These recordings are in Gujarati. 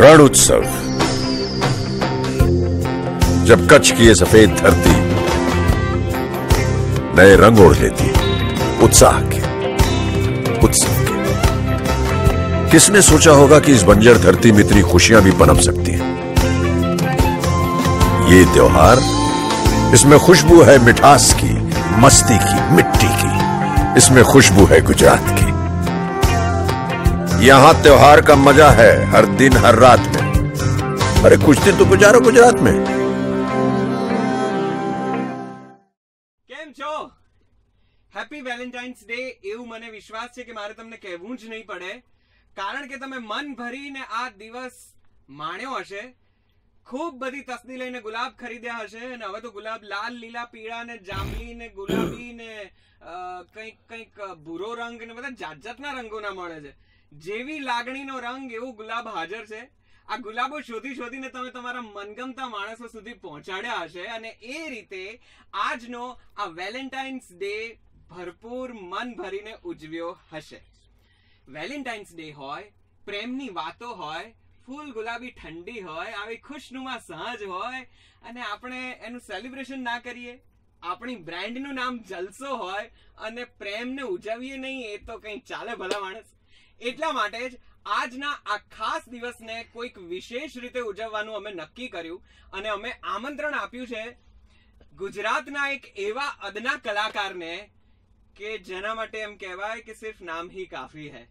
रण उत्सव जब कच्छ की ये सफ़ेद धरती नए रंग ओढ़ लेती, उत्साह के, उत्सव के। किसने सोचा होगा कि इस बंजर धरती में इतनी खुशियाँ भी पनप सकती हैं? ये त्योहार, इसमें खुशबू है मिठास की, मस्ती की, मिट्टी की। इसमें खुशबू है गुजरात की। यहां त्योहार का मजा है हर दिन हर रात में अरे कुछ दिन तो गुजारो गुजरात में કેમ છો હેપી વેલેન્ટાઇન્સ ડે એવું મને વિશ્વાસ છે કે મારે તમને કહેવું જ નહીં પડે કારણ કે તમે મન ભરીને આ દિવસ માણ્યો હશે ખૂબ બધી તસ્દી લઈને ગુલાબ ખરીદ્યા હશે અને હવે તો ગુલાબ લાલ લીલા પીળા ને જાંબલી ને ગુલાબી ને અ, કંઈક કંઈક ભૂરો રંગ ને બધા જાત જાતના રંગોના મળે છે જેવી લાગણીનો રંગ, એવું ગુલાબ હાજર છે. આ ગુલાબો શોધી શોધીને તમે તમારા મનગમતા માણસો સુધી પહોંચાડ્યા હશે અને એ રીતે આજનો આ વેલેન્ટાઇન્સ ડે ભરપૂર મન ભરીને ઉજવ્યો હશે. વેલેન્ટાઇન્સ ડે હોય, પ્રેમની વાતો હોય, ફૂલ ગુલાબી ઠંડી હોય, આવી ખુશનુમા સાંજ હોય, અને આપણે એનું સેલિબ્રેશન ના કરીએ. આપણી બ્રાન્ડનું નામ જલસો હોય અને પ્રેમને ઉજવીએ નહીં, એ તો કંઈ ચાલે ભલા માણસ. એટલા માટે જ આજના આ ખાસ દિવસને કોઈક વિશેષ રીતે ઉજવવાનું અમે નક્કી કર્યું અને અમે આમંત્રણ આપ્યું છે ગુજરાતના એક એવા અદના કલાકારને કે જેના માટે એમ કહેવાય કે સિર્ફ નામ હી કાફી હૈ.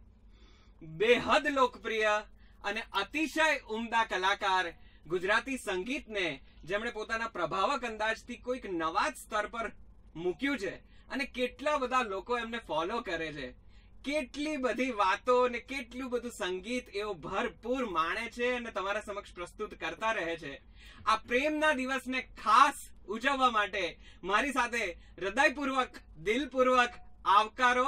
બેહદ લોકપ્રિય અને અતિશય ઉમદા કલાકાર ગુજરાતી સંગીતને જેમણે પોતાના પ્રભાવક અંદાજથી કોઈક નવા જ સ્તર પર મૂક્યું છે અને કેટલા બધા લોકો એમને ફોલો કરે છે. કેટલી બધી વાતો ને કેટલું બધું સંગીત એવો ભરપૂર માણે છે અને તમારા સમક્ષ પ્રસ્તુત કરતા રહે છે. આ પ્રેમના દિવસને ખાસ ઉજવવા માટે મારી સાથે હૃદયપૂર્વક દિલપૂર્વક આવકારો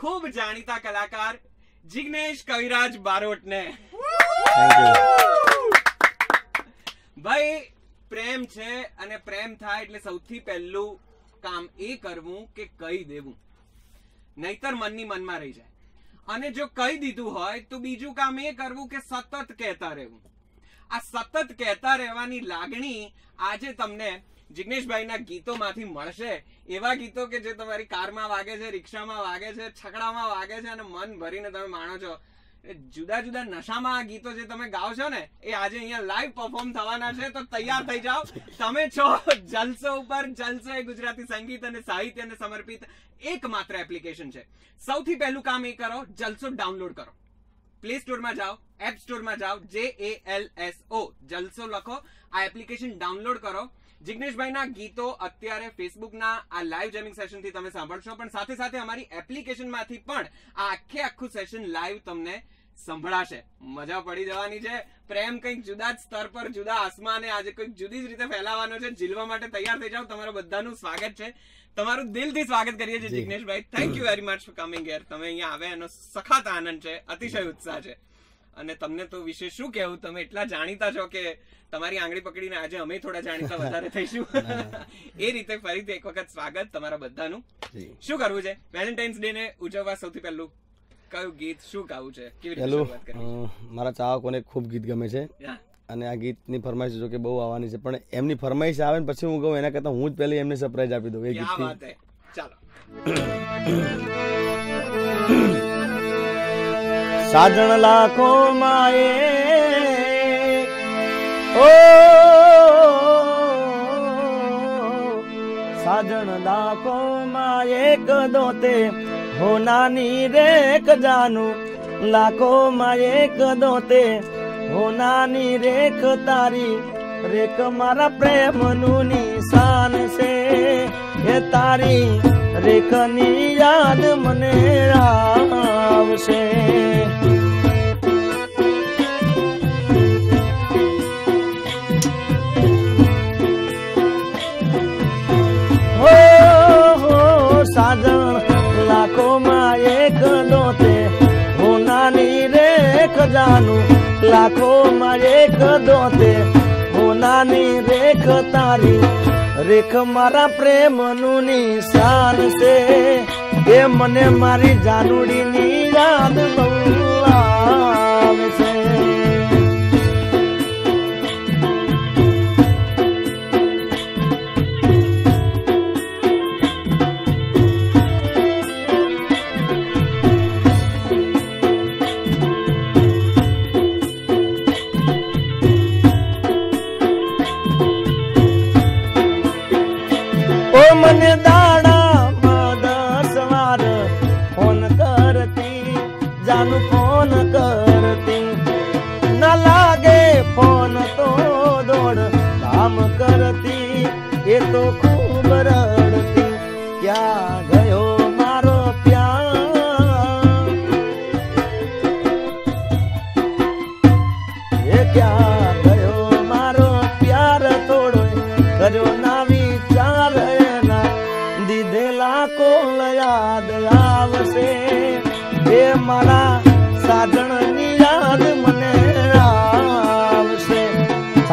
ખૂબ જાણીતા કલાકાર જિગ્નેશ કવિરાજ બારોટને. ભાઈ પ્રેમ છે અને પ્રેમ થાય એટલે સૌથી પહેલું કામ એ કરવું કે કહી દેવું. નહીતર મનની મનમાં રહી જાય. અને જો કહી દીધું હોય, તો બીજું કામ એ કરવું કે સતત કહેતા રહેવું. આ સતત કહેતા રહેવાની લાગણી આજે તમને જિગ્નેશભાઈના ગીતોમાંથી મળશે. એવા ગીતો કે જે તમારી કારમાં વાગે છે, રિક્ષામાં વાગે છે, છકડામાં વાગે છે અને મન ભરીને તમે માણો છો. જુદા જુદા નશામાં આ ગીતો જે તમે ગાઓ છો ને, એ આજે અહીંયા લાઈવ પરફોર્મ થવાના છે, તો તૈયાર થઈ જાઓ. તમે છો જલસો ઉપર, જલસો એ ગુજરાતી સંગીત અને સાહિત્યને સમર્પિત એકમાત્ર એપ્લિકેશન છે. સૌથી પહેલું કામ એ કરો, જલસો ડાઉનલોડ કરો. પ્લે સ્ટોરમાં જાઓ એપ સ્ટોરમાં જાઓ જે એ એલ એસ ઓ જલસો લખો, આ એપ્લિકેશન ડાઉનલોડ કરો. જિગ્નેશભાઈના ગીતો અત્યારે ફેસબુકના આ લાઈવ જેમિંગ સેશનથી તમે સાંભળશો. પણ સાથે સાથે અમારી એપ્લિકેશનમાંથી પણ આ આખે આખું સેશન લાઈવ તમને સંભળાશે. મજા પડી જવાની છે. પ્રેમ કંઈક જુદા જ સ્તર પર જુદા આસમાને આજે કંઈક જુદી જ રીતે ફેલાવાનો છે. જીલવા માટે તૈયાર થઈ જાઓ. તમારા બધાનું સ્વાગત છે. તમારું દિલથી સ્વાગત કરીએ છીએ જિગ્નેશભાઈ. Thank you very much for coming here તમે અહીંયા આવે એનો સખત આનંદ છે. અતિશય ઉત્સાહ છે. અને તમને તો વિશે શું કહેવું? તમે એટલા જાણીતા છો કે તમારી આંગળી પકડીને આજે અમે થોડા જાણીતા વધારે થઈશું. એ રીતે ફરીથી એક વખત સ્વાગત તમારા બધાનું. શું કરવું છે? વેલેન્ટાઇન્સ ડે ને ઉજવવા સૌથી પહેલું કયું ગીત શું ગાવું છે? કેવી રીતે મારા ચાહકોને ખૂબ ગીત ગમે છે. અને આ ગીતની ફરમાઈશ જો કે બહુ આવવાની છે પણ એમની ફરમાઈશ આવે ને પછી હું કહું એના કરતાં હું જ પહેલી એમને સરપ્રાઈઝ આપી દઉં. એ ગીત ચાલો. સાજણ લાખો માએ ઓ. સાજણ લાખો માં એક દોતે હો નાની રેખ જાનું. લાખો માં એક દોતે હો નાની રેખ તારી. રેખ મારા પ્રેમનું નિશાન છે. એ તારી રેખની યાદ મને આવશે. સાજણ લાખોમાં એક દોતે હો નાની રેખ જાનું. લાખોમાં એક દોતે હો નાની રેખ તારી. રેખ મારા પ્રેમનું નિશાન છે. એ મને મારી જાનુડીની યાદ બહુ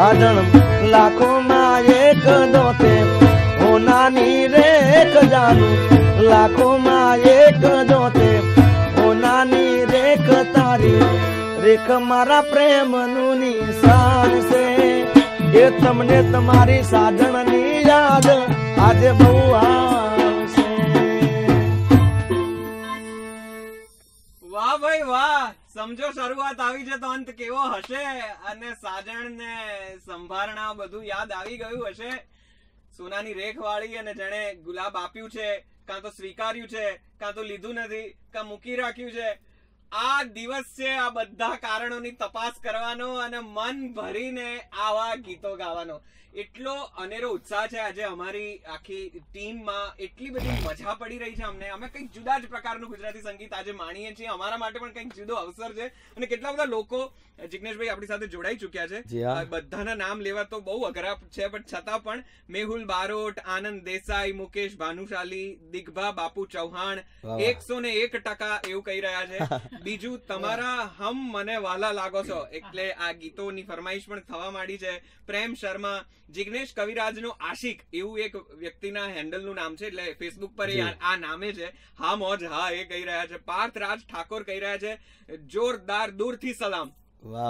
સાજણ લાખોમાં એક દોતે ઓ નાની એક જાનું લાખોમાં એક દોતે ઓ નાની રેખ તારી. રેખ મારા પ્રેમનું નિશાન છે. એ તમને તમારી સાજણની યાદ. આજે બહુ આવશે સમજો, શરૂઆત આવી છે તો અંત કેવો હશે? અને સાજણ ને સંભારણા બધું યાદ આવી ગયું હશે? સોનાની રેખ વાળી અને જેણે ગુલાબ આપ્યું છે, કાં તો સ્વીકાર્યું છે, કાં તો લીધું નથી, કાં મૂકી રાખ્યું છે આ દિવસ છે આ બધા કારણોની તપાસ કરવાનો અને મન ભરીને આવા ગીતો ગાવાનો. એટલો અનેરો ઉત્સાહ છે આજે અમારી આખી ટીમમાં. એટલી બધી મજા પડી રહી છે અમને. અમે કંઈક જુદા જ પ્રકારનું ગુજરાતી સંગીત આજે માણીએ છીએ. અમારા માટે પણ કંઈક જુદો અવસર છે. અને કેટલા બધા લોકો જિગ્નેશભાઈ આપણી સાથે જોડાઈ ચુક્યા છે. બધાના નામ લેવા તો બહુ અઘરા છે પણ છતાં પણ મેહુલ બારોટ આનંદ દેસાઈ મુકેશ ભાનુશાલી દિગ્ભા બાપુ ચૌહાણ. એકસો ને એક ટકા એવું કહી રહ્યા છે. બીજું તમારા હમ મને વાલા લાગો છો. એટલે આ ગીતોની ફરમાઈશ પણ થવા માંડી છે. પ્રેમ શર્મા જિગ્નેશ કવિરાજનો આશિક એવું એક વ્યક્તિના હેન્ડલનું નામ છે. એટલે ફેસબુક પર આ નામે છે. હા મોજ હા એ કહી રહ્યા છે. પાર્થ રાજ ઠાકોર કહી રહ્યા છે જોરદાર દૂરથી સલામ.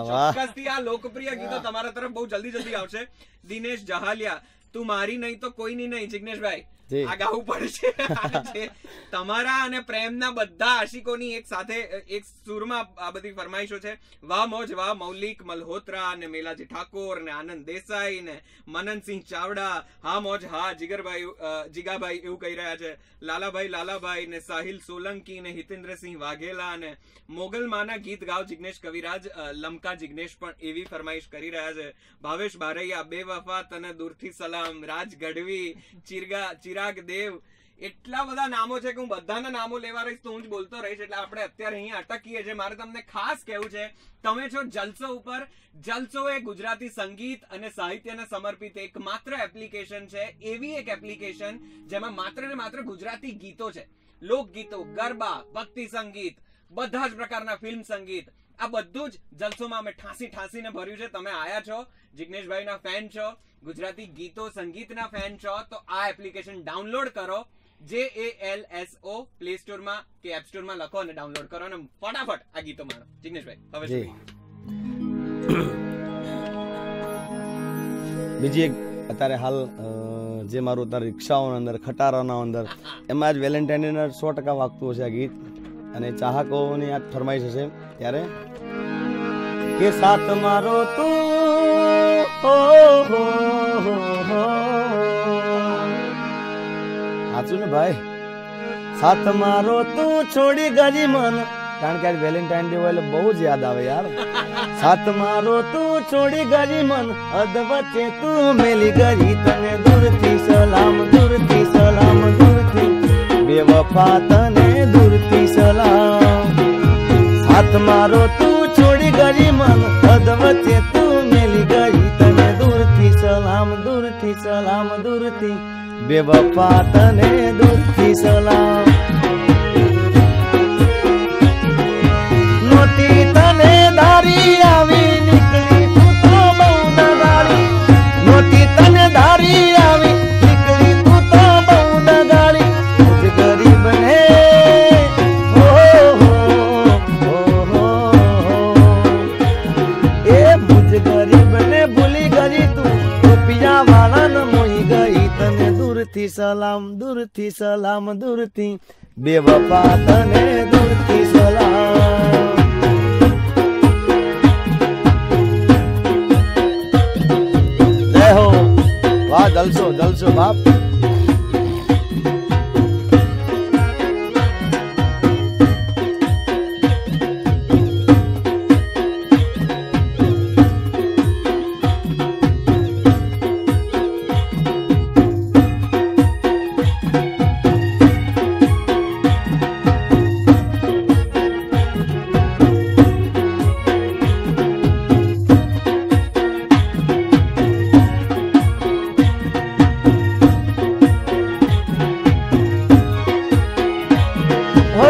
ચોક્કસથી આ લોકપ્રિય ગીતો તમારા તરફ બહુ જલ્દી જલ્દી આવશે. દિનેશ જહાલિયા તું મારી નહીં તો કોઈની નહીં. જિગ્નેશભાઈ જી. પડશે. તમારા અને પ્રેમના બધા આશિકોની એક સાથે, એક સુરમાં આ બધી ફરમાઈશો છે. વાહ મોજ, વાહ મૌલિક, મલ્હોત્રા અને મેલાજી ઠાકોર ને આનંદ દેસાઈ ને મનનસિંહ ચાવડા. હા મોજ, હા જીગરભાઈ જીગાભાઈ એવું કહી રહ્યા છે. લાલાભાઈ લાલાભાઈ ને સાહિલ સોલંકી ને હિતેન્દ્રસિંહ વાઘેલા ને મોગલમાના ગીત ગાવ જિગ્નેશ કવિરાજ લમકા જિગ્નેશ પણ એવી ફરમાઈશ કરી રહ્યા છે. ભાવેશ બારૈયા બે વફા તને દૂરથી સલામ. રાજ ગઢવી ચિરગા ચિરાગ દેવ. એટલા બધા નામો છે કે હું બધાના નામો લેવા રહીશ તો હું જ બોલતો રહીશ. એટલે આપણે અત્યારે અહીંયા અટકીએ છીએ. મારે તમને ખાસ કહેવું છે, તમે છો જલસો ઉપર. જલસો એ ગુજરાતી સંગીત અને સાહિત્યને સમર્પિત એક માત્ર એપ્લિકેશન છે, એવી એક એપ્લિકેશન જેમાં માત્ર ને માત્ર ગુજરાતી ગીતો છે. લોકગીતો, ગરબા, ભક્તિ સંગીત, બધા જ પ્રકારના ફિલ્મ સંગીત. આ બધું જ જલસોમાં અમે ઠાંસી ઠાંસીને ભર્યું છે. તમે આયા છો, જિગ્નેશભાઈના ફેન છો. ગુજરાતી ગીતો સંગીતના ફેન છો તો આ એપ્લિકેશન ડાઉનલોડ કરો J A L S O play સ્ટોરમાં કે એપ સ્ટોરમાં લખો અને ડાઉનલોડ કરો અને ફટાફટ આ ગીતો માણો જિગ્નેશભાઈ હવે બીજી એક અત્યારે હાલ જે મારું અત્યારે રિક્ષાઓના અંદર ખટારાના અંદર એમાં જ વેલેન્ટાઇનના સો ટકા વાગતું હશે આ ગીત. અને ચાહકોની આ ફરમાઈશ હશે ત્યારે કે સાથ મારો તું. સાચું ને ભાઈ? સાથ મારો તું છોડી ગરી મન. કારણ કે વેલેન્ટાઇન ડે હોય એટલે બહુ જ યાદ આવે યાર. સાથ મારો તું છોડી ગરી મન. અધ વચ્ચે તું મેલી ગઈ તને દૂરથી સલામ દૂરથી સલામ, દૂરથી. બેવફા તને દૂરથી સલામ. સાથ મારો તું છોડી ગઈ મન. અધ વચ્ચે તું મેલી સલામ દૂરથી સલામ દૂરથી બેવફા તને દૂરથી સલામ. નોતી તને ધારી દૂરથી સલામ દૂરથી સલામ દૂરથી બેવફા તને દૂરથી સલામ. જલસો જલસો બાપ. હો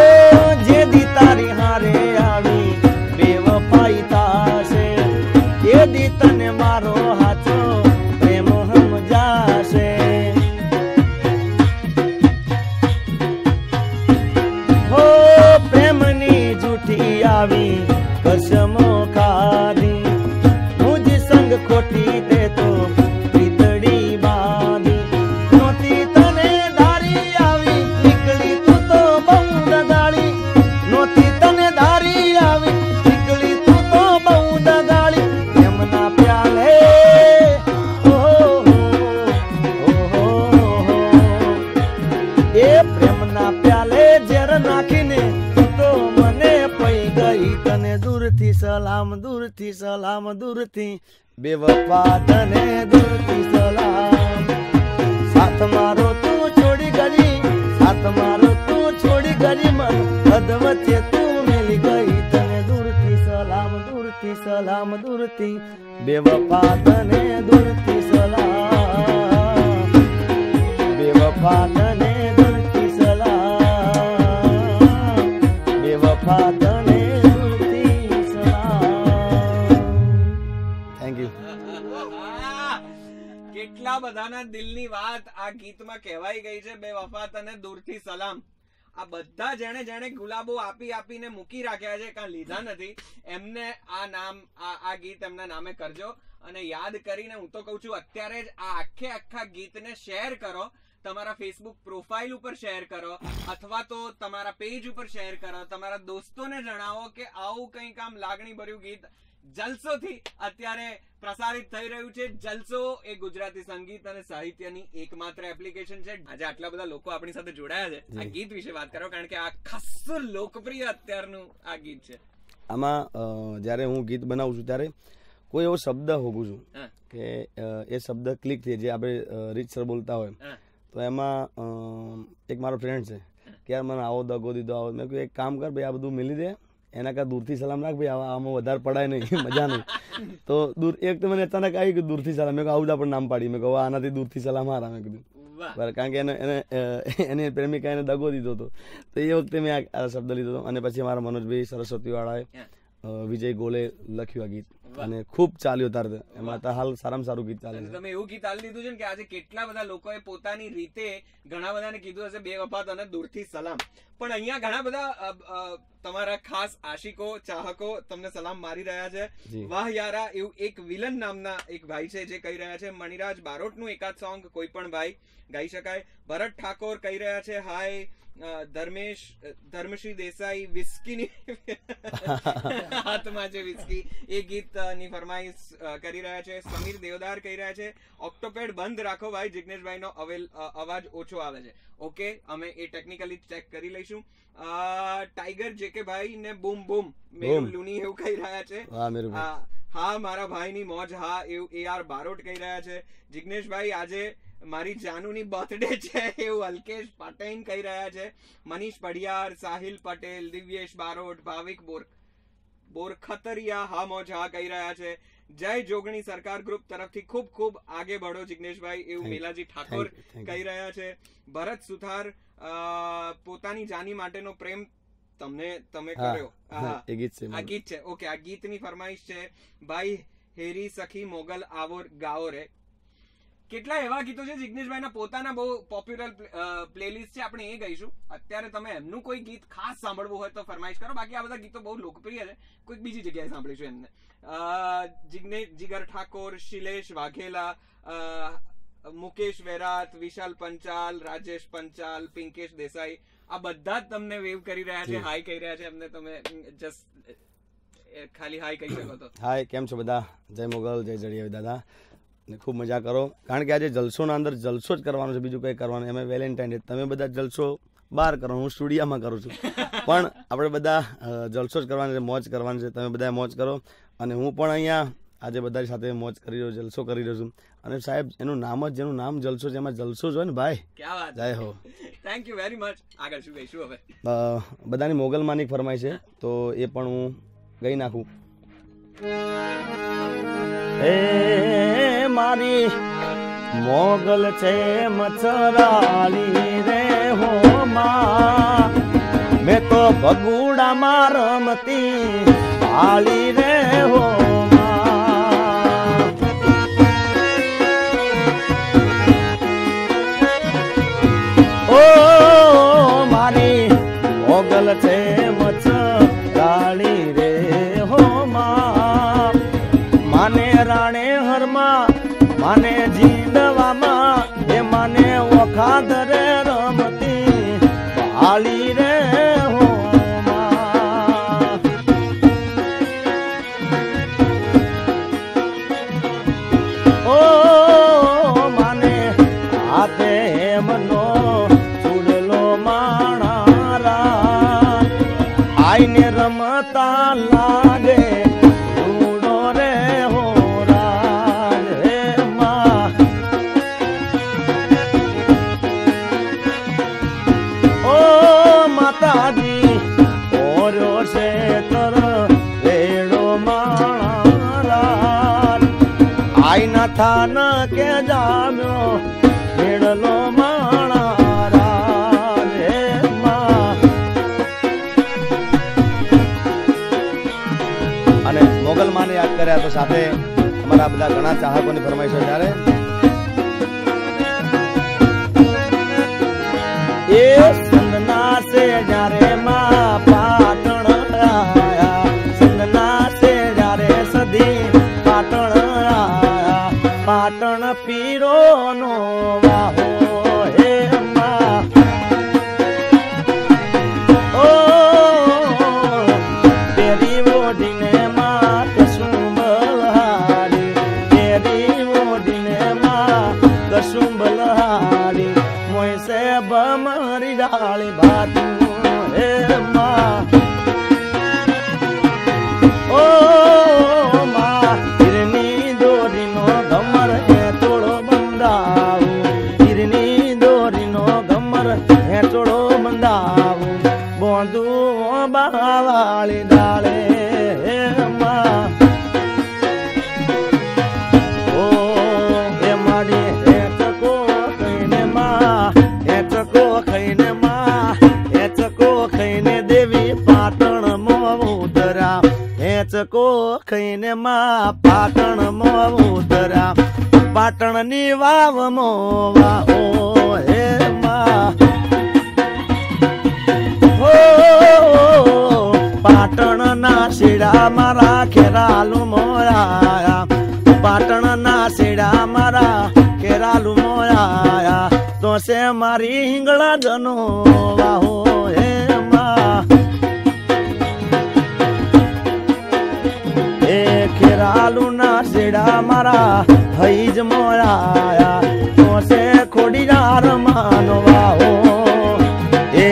દૂરથી આ બધા જેણે જેણે ગુલાબો આપી આપીને મૂકી રાખ્યા છે કાં લીધા નથી. એમને આ નામ, આ ગીત એમના નામે કરજો. અને યાદ કરીને હું તો કહું છું, અત્યારે જ આ આખે આખા ગીતને શેર કરો. તમારા ફેસબુક પ્રોફાઇલ ઉપર શેર કરો, અથવા તો તમારા પેજ ઉપર શેર કરો. તમારા દોસ્તોને જણાવો કે આવું કંઈક આમ લાગણી ભર્યું ગીત જલસોથી અત્યારે પ્રસારિત થઈ રહ્યું છે. જલસો એ ગુજરાતી સંગીત અને સાહિત્યની એકમાત્ર એપ્લિકેશન છે. આજે આટલા બધા લોકો આપણી સાથે જોડાયા છે. આ ગીત વિશે વાત કરો કારણ કે આ ખાસું લોકપ્રિય અત્યારનું આ ગીત છે. આમાં જ્યારે હું ગીત બનાવું છું ત્યારે કોઈ એવો શબ્દ હોગું છું કે એ શબ્દ ક્લિક થઈ જે આપણે રીત સર બોલતા હોય. તો એમાં એક મારો ફ્રેન્ડ છે કે યાર મને આવો દગો દીધો આવો. મેં કહ્યું એક કામ કર ભાઈ આ બધું મિલી દે એના કાં દૂરથી સલામ રાખ ભાઈ આમાં વધારે પડાય નહીં મજા નહીં. તો દૂર એક તો મને અચાનક આવી કે દૂરથી સલામ. મેં કહું આવું જ આપણે નામ પાડી. મેં કહું આનાથી દૂરથી સલામ હારા. મેં કીધું બરાબર. કારણ કે એને એને એની પ્રેમિકા એને દગો દીધો હતો. તો એ વખતે મેં આ શબ્દ લીધો હતો. અને પછી અમારા મનોજભાઈ સરસ્વતીવાળાએ વિજય ગોલે લખ્યું આ ગીત. અને ખૂબ ચાલ્યું તાર એમાં તો હાલ સારામાં સારું ગીત ચાલે છે. તમે એવું ગીત હાલ લીધું છે કે આજે કેટલા બધા લોકોએ પોતાની રીતે ઘણા બધાને કીધું હશે બે વફાત અને દૂરથી સલામ. પણ અહીંયા ઘણા બધા તમારા ખાસ આશિકો ચાહકો તમને સલામ મારી રહ્યા છે. વાહ યારા એવું એક વિલન નામના એક ભાઈ છે જે કહી રહ્યા છે મણિરાજ બારોટનું એકાદ સોંગ કોઈ પણ ભાઈ ગાઈ શકાય. ભરત ઠાકોર કહી રહ્યા છે હાય ધર્મેશ ધર્મશ્રી દેસાઈ વિસ્કીની હાથમાં છે વિસ્કી એ ગીતની ફરમાઈશ કરી રહ્યા છે. સમીર દેવદાર કહી રહ્યા છે ઓક્ટોપેડ બંધ રાખો ભાઈ. જિગ્નેશભાઈ નો અવેલ અવાજ ઓછો આવે છે. ઓકે અમે એ ટેકનિકલી ચેક કરી લઈશું. ટાઈગર જેકે ભાઈ ને બૂમ બૂમ. મેરું લુની એવું કહી રહ્યા છે. હા મારા ભાઈની મોજ હા એવું એ આર બારોટ કહી રહ્યા છે. જિગ્નેશભાઈ આજે મારી જાનુની બર્થડે છે એવું અલ્કેશ પટેલ કહી રહ્યા છે. મનીષ પડિયાર સાહિલ પટેલ દિવ્યેશ બારોટ ભાવિક બોર બોરખતરિયા હા મોજ હા કહી રહ્યા છે. જય જોગણી સરકાર ગ્રુપ તરફથી ખૂબ ખૂબ આગે બઢો જિગ્નેશભાઈ એવું મેલાજી ઠાકોર. કહી રહ્યા છે. ભરત સુથાર પોતાની જાની માટેનો પ્રેમ તમને તમે કર્યો. હા ગીત છે આ ગીત છે. ઓકે આ ગીતની ફરમાઈશ છે. ભાઈ હેરી સખી મોગલ આવો ગાઓ રે. કેટલા એવા ગીતો છે જિગ્નેશભાઈના પોતાના બહુ પોપ્યુલર પ્લેલિસ્ટ છે આપણે એ ગઈશું. અત્યારે તમે એમનું કોઈ ગીત ખાસ સાંભળવું હોય તો ફરમાઈશ કરો. બાકી આ બધા ગીતો બહુ લોકપ્રિય છે. કોઈક બીજી જગ્યાએ સાંભળીશું એમને. જિગ્નેશ જીગર ઠાકોર શિલેશ વાઘેલા મુકેશ વેરાત વિશાલ પંચાલ રાજેશ પંચાલ પિંકેશ દેસાઈ આ બધા જ તમને વેવ કરી રહ્યા છે. હાઈ કહી રહ્યા છે. એમને તમે જસ્ટ ખાલી હાઈ કહી શકો તો. હાય કેમ છો બધા? જય મોગલ જય જડિયા દાદા. ખૂબ મજા કરો. કારણ કે આજે જલસોના અંદર જલસો જ કરવાનો છે બીજું કંઈ કરવાનું એમ વેલેન્ટાઇન ડે તમે બધા જલસો બહાર કરો હું સ્ટુડિયામાં કરું છું. પણ આપણે બધા જલસો જ કરવાનો છે મોજ કરવાની છે તમે બધા મોજ કરો. અને હું પણ અહીંયા આજે બધા સાથે મોજ કરી રહ્યો જલસો કરી રહ્યો છું. અને સાહેબ એનું નામ જ જેનું નામ જલસો છે એમાં જલસો જ હોય ને ભાઈ? જય હો. થેન્ક યુ વેરી મચ આગળ શું કહીશું હવે? બધાની મોગલમાંની ફરમાય છે તો એ પણ હું ગઈ નાખું. એ મારી મોગલ છે મચરાલી રે હો માં. મેં તો ભગુડામાં રમતી આલી રે હો મારી મોગલ છે કર્યા સાથે અમારા બધા ઘણા ચાહકોની ફરમાઈશો ત્યારે એ સંદના છે જ્યારે માં પાટણ આયા સંદના છે જ્યારે સધી પાટણ આયા, પાટણ પીરો માં પાટણ મોદરા પાટણની વાવ મોવા ઓ હે મા. પાટણ ના શીડા મારા ખેરાલુ મોરાયા પાટણ ના શીડા મારા ખેરાલુ મોયા તો મારી હિંગળા જનો વાહો હે ખેરાલુ ના શેડા મારા હઈજ મોરાયા. તો છે ખોડીયાર વાહો એ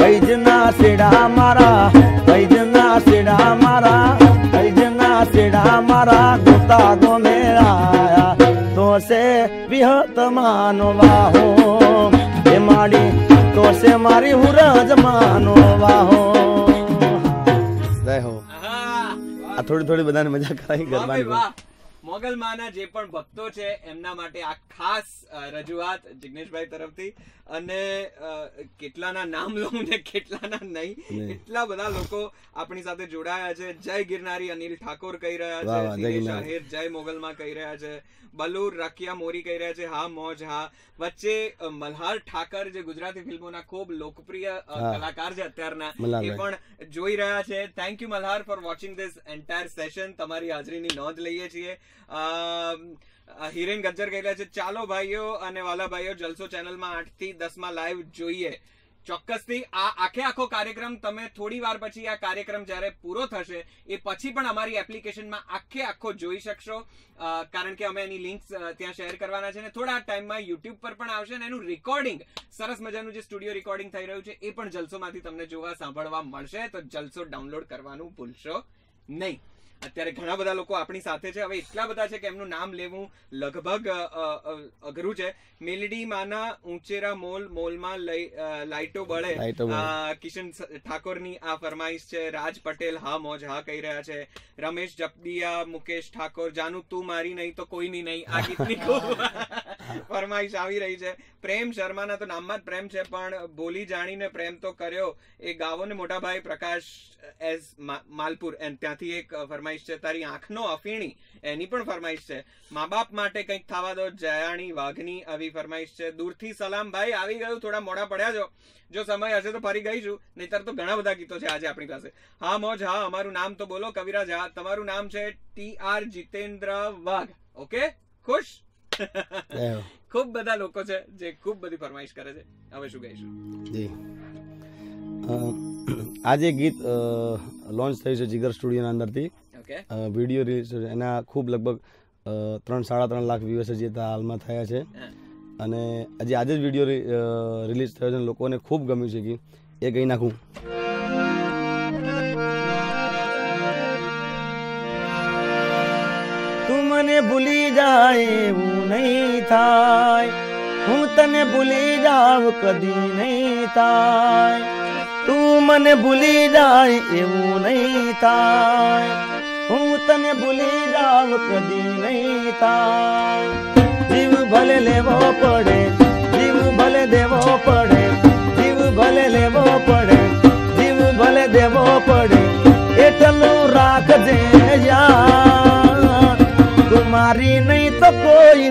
હૈજના સેડા મારા હૈજના સેડા મારા હૈજના સેડા મારા ગોતા ગોમેરાયા તો સે વિહત માનો વાહો એ માડી તો સે મારી હુરજ માનો થોડી થોડી બધાને મજા કરાવી ગરબાની. મોગલમાના જે પણ ભક્તો છે એમના માટે આ ખાસ રજૂઆત જિગ્નેશભાઈ તરફથી અને કેટલાના નામ લઉં ને કેટલાના નહીં. એટલા બધા લોકો આપણી સાથે જોડાયા છે જય ગિરનારી અનિલ ઠાકોર કહી રહ્યા છે. જય મોગલમાં કહી રહ્યા છે બલુર રકિયા મોરી કહી રહ્યા છે. હા મોજ હા. વચ્ચે મલ્હાર ઠાકર જે ગુજરાતી ફિલ્મોના ખૂબ લોકપ્રિય કલાકાર છે અત્યારના એ પણ જોઈ રહ્યા છે. Thank you Malhar for watching this entire session તમારી હાજરીની નોંધ લઈએ છીએ. હિરેન ગજ્જર કહી રહ્યા છે ચાલો ભાઈઓ અને વાલા ભાઈઓ જલસો ચેનલમાં આઠથી દસમાં લાઈવ જોઈએ. ચોક્કસથી આ આખે આખો કાર્યક્રમ તમે થોડી વાર પછી આ કાર્યક્રમ જ્યારે પૂરો થશે, એ પછી પણ અમારી એપ્લિકેશનમાં આખે આખો જોઈ શકશો. કારણ કે અમે એની લિંક્સ ત્યાં શેર કરવાના છે અને થોડા ટાઈમમાં યુટ્યુબ પર પણ આવશે અને એનું રેકોર્ડિંગ સરસ મજાનું જે સ્ટુડિયો રેકોર્ડિંગ થઈ રહ્યું છે, એ પણ જલસોમાંથી તમને જોવા, સાંભળવા મળશે. તો જલસો ડાઉનલોડ કરવાનું ભૂલશો નહીં. અત્યારે ઘણા બધા લોકો આપણી સાથે છે. હવે એટલા બધા છે કે એમનું નામ લેવું લગભગ અઘરું છે. મેલડી માના ઊંચેરા મોલ મોલમાં લાઈટો બળે કિશન ઠાકોરની આ ફરમાઈશ છે. રાજ પટેલ હા મોજ હા કહી રહ્યા છે. રમેશ જપડિયા મુકેશ ઠાકોર જાનુ તું મારી નહીં તો કોઈની નહીં. આ ગીતની ખૂબ ફરમાઈશ આવી રહી છે. પ્રેમ શર્માના તો નામમાં જ પ્રેમ છે પણ બોલી જાણીને પ્રેમ તો કર્યો. એ ગાવો ને મોટા ભાઈ પ્રકાશ એઝ માલપુર એન ત્યાંથી એક ફરમાઈશ છે તારી આંખનો અફીણી. એની પણ ફરમાઈશ છે. મા બાપ માટે કંઈક થવા દો. જયાણી વાઘની આવી ફરમાઈશ છે. દૂરથી સલામ ભાઈ આવી ગયું. થોડા મોડા પડ્યા છો. જો સમય હશે તો ફરી ગઈશું નહીતર તો ઘણા બધા ગીતો છે આજે આપણી પાસે. હા મોજ હા અમારું નામ તો બોલો કવિરાજ. હા તમારું નામ છે ટી આર જીતેન્દ્ર વાઘ. ઓકે? ખુશ? ખૂબ બધા લોકો છે જે ખૂબ બધી ફરમાઈશ કરે છે. હવે શું ગાઈશું જી. આજે ગીત લોન્ચ થયું છે જીગર સ્ટુડિયોના અંદરથી. વીડિયો રિલીઝ એના ખૂબ લગભગ ત્રણ સાડા ત્રણ લાખ વ્યૂઅર્સ જે હાલમાં થયા છે. અને આજે આજે જ વીડિયો રિલીઝ થયો છે લોકોને ખૂબ ગમ્યું છે ગીત. એ કહી નાખું. તું મને ભૂલી જાય એવું નહીં થાય. હું તને ભૂલી જાવ કદી નહીં થાય. તું મને ભૂલી જાય એવું નહીં થાય. હું તને ભૂલી જાઉં કદી નહીં થાય. જીવ ભલે લેવો પડે, જીવ ભલે દેવો પડે, જીવ ભલે લેવો પડે, જીવ ભલે દેવો પડે, એટલું રાખજે યાર. તું મારી નહીં તો કોઈ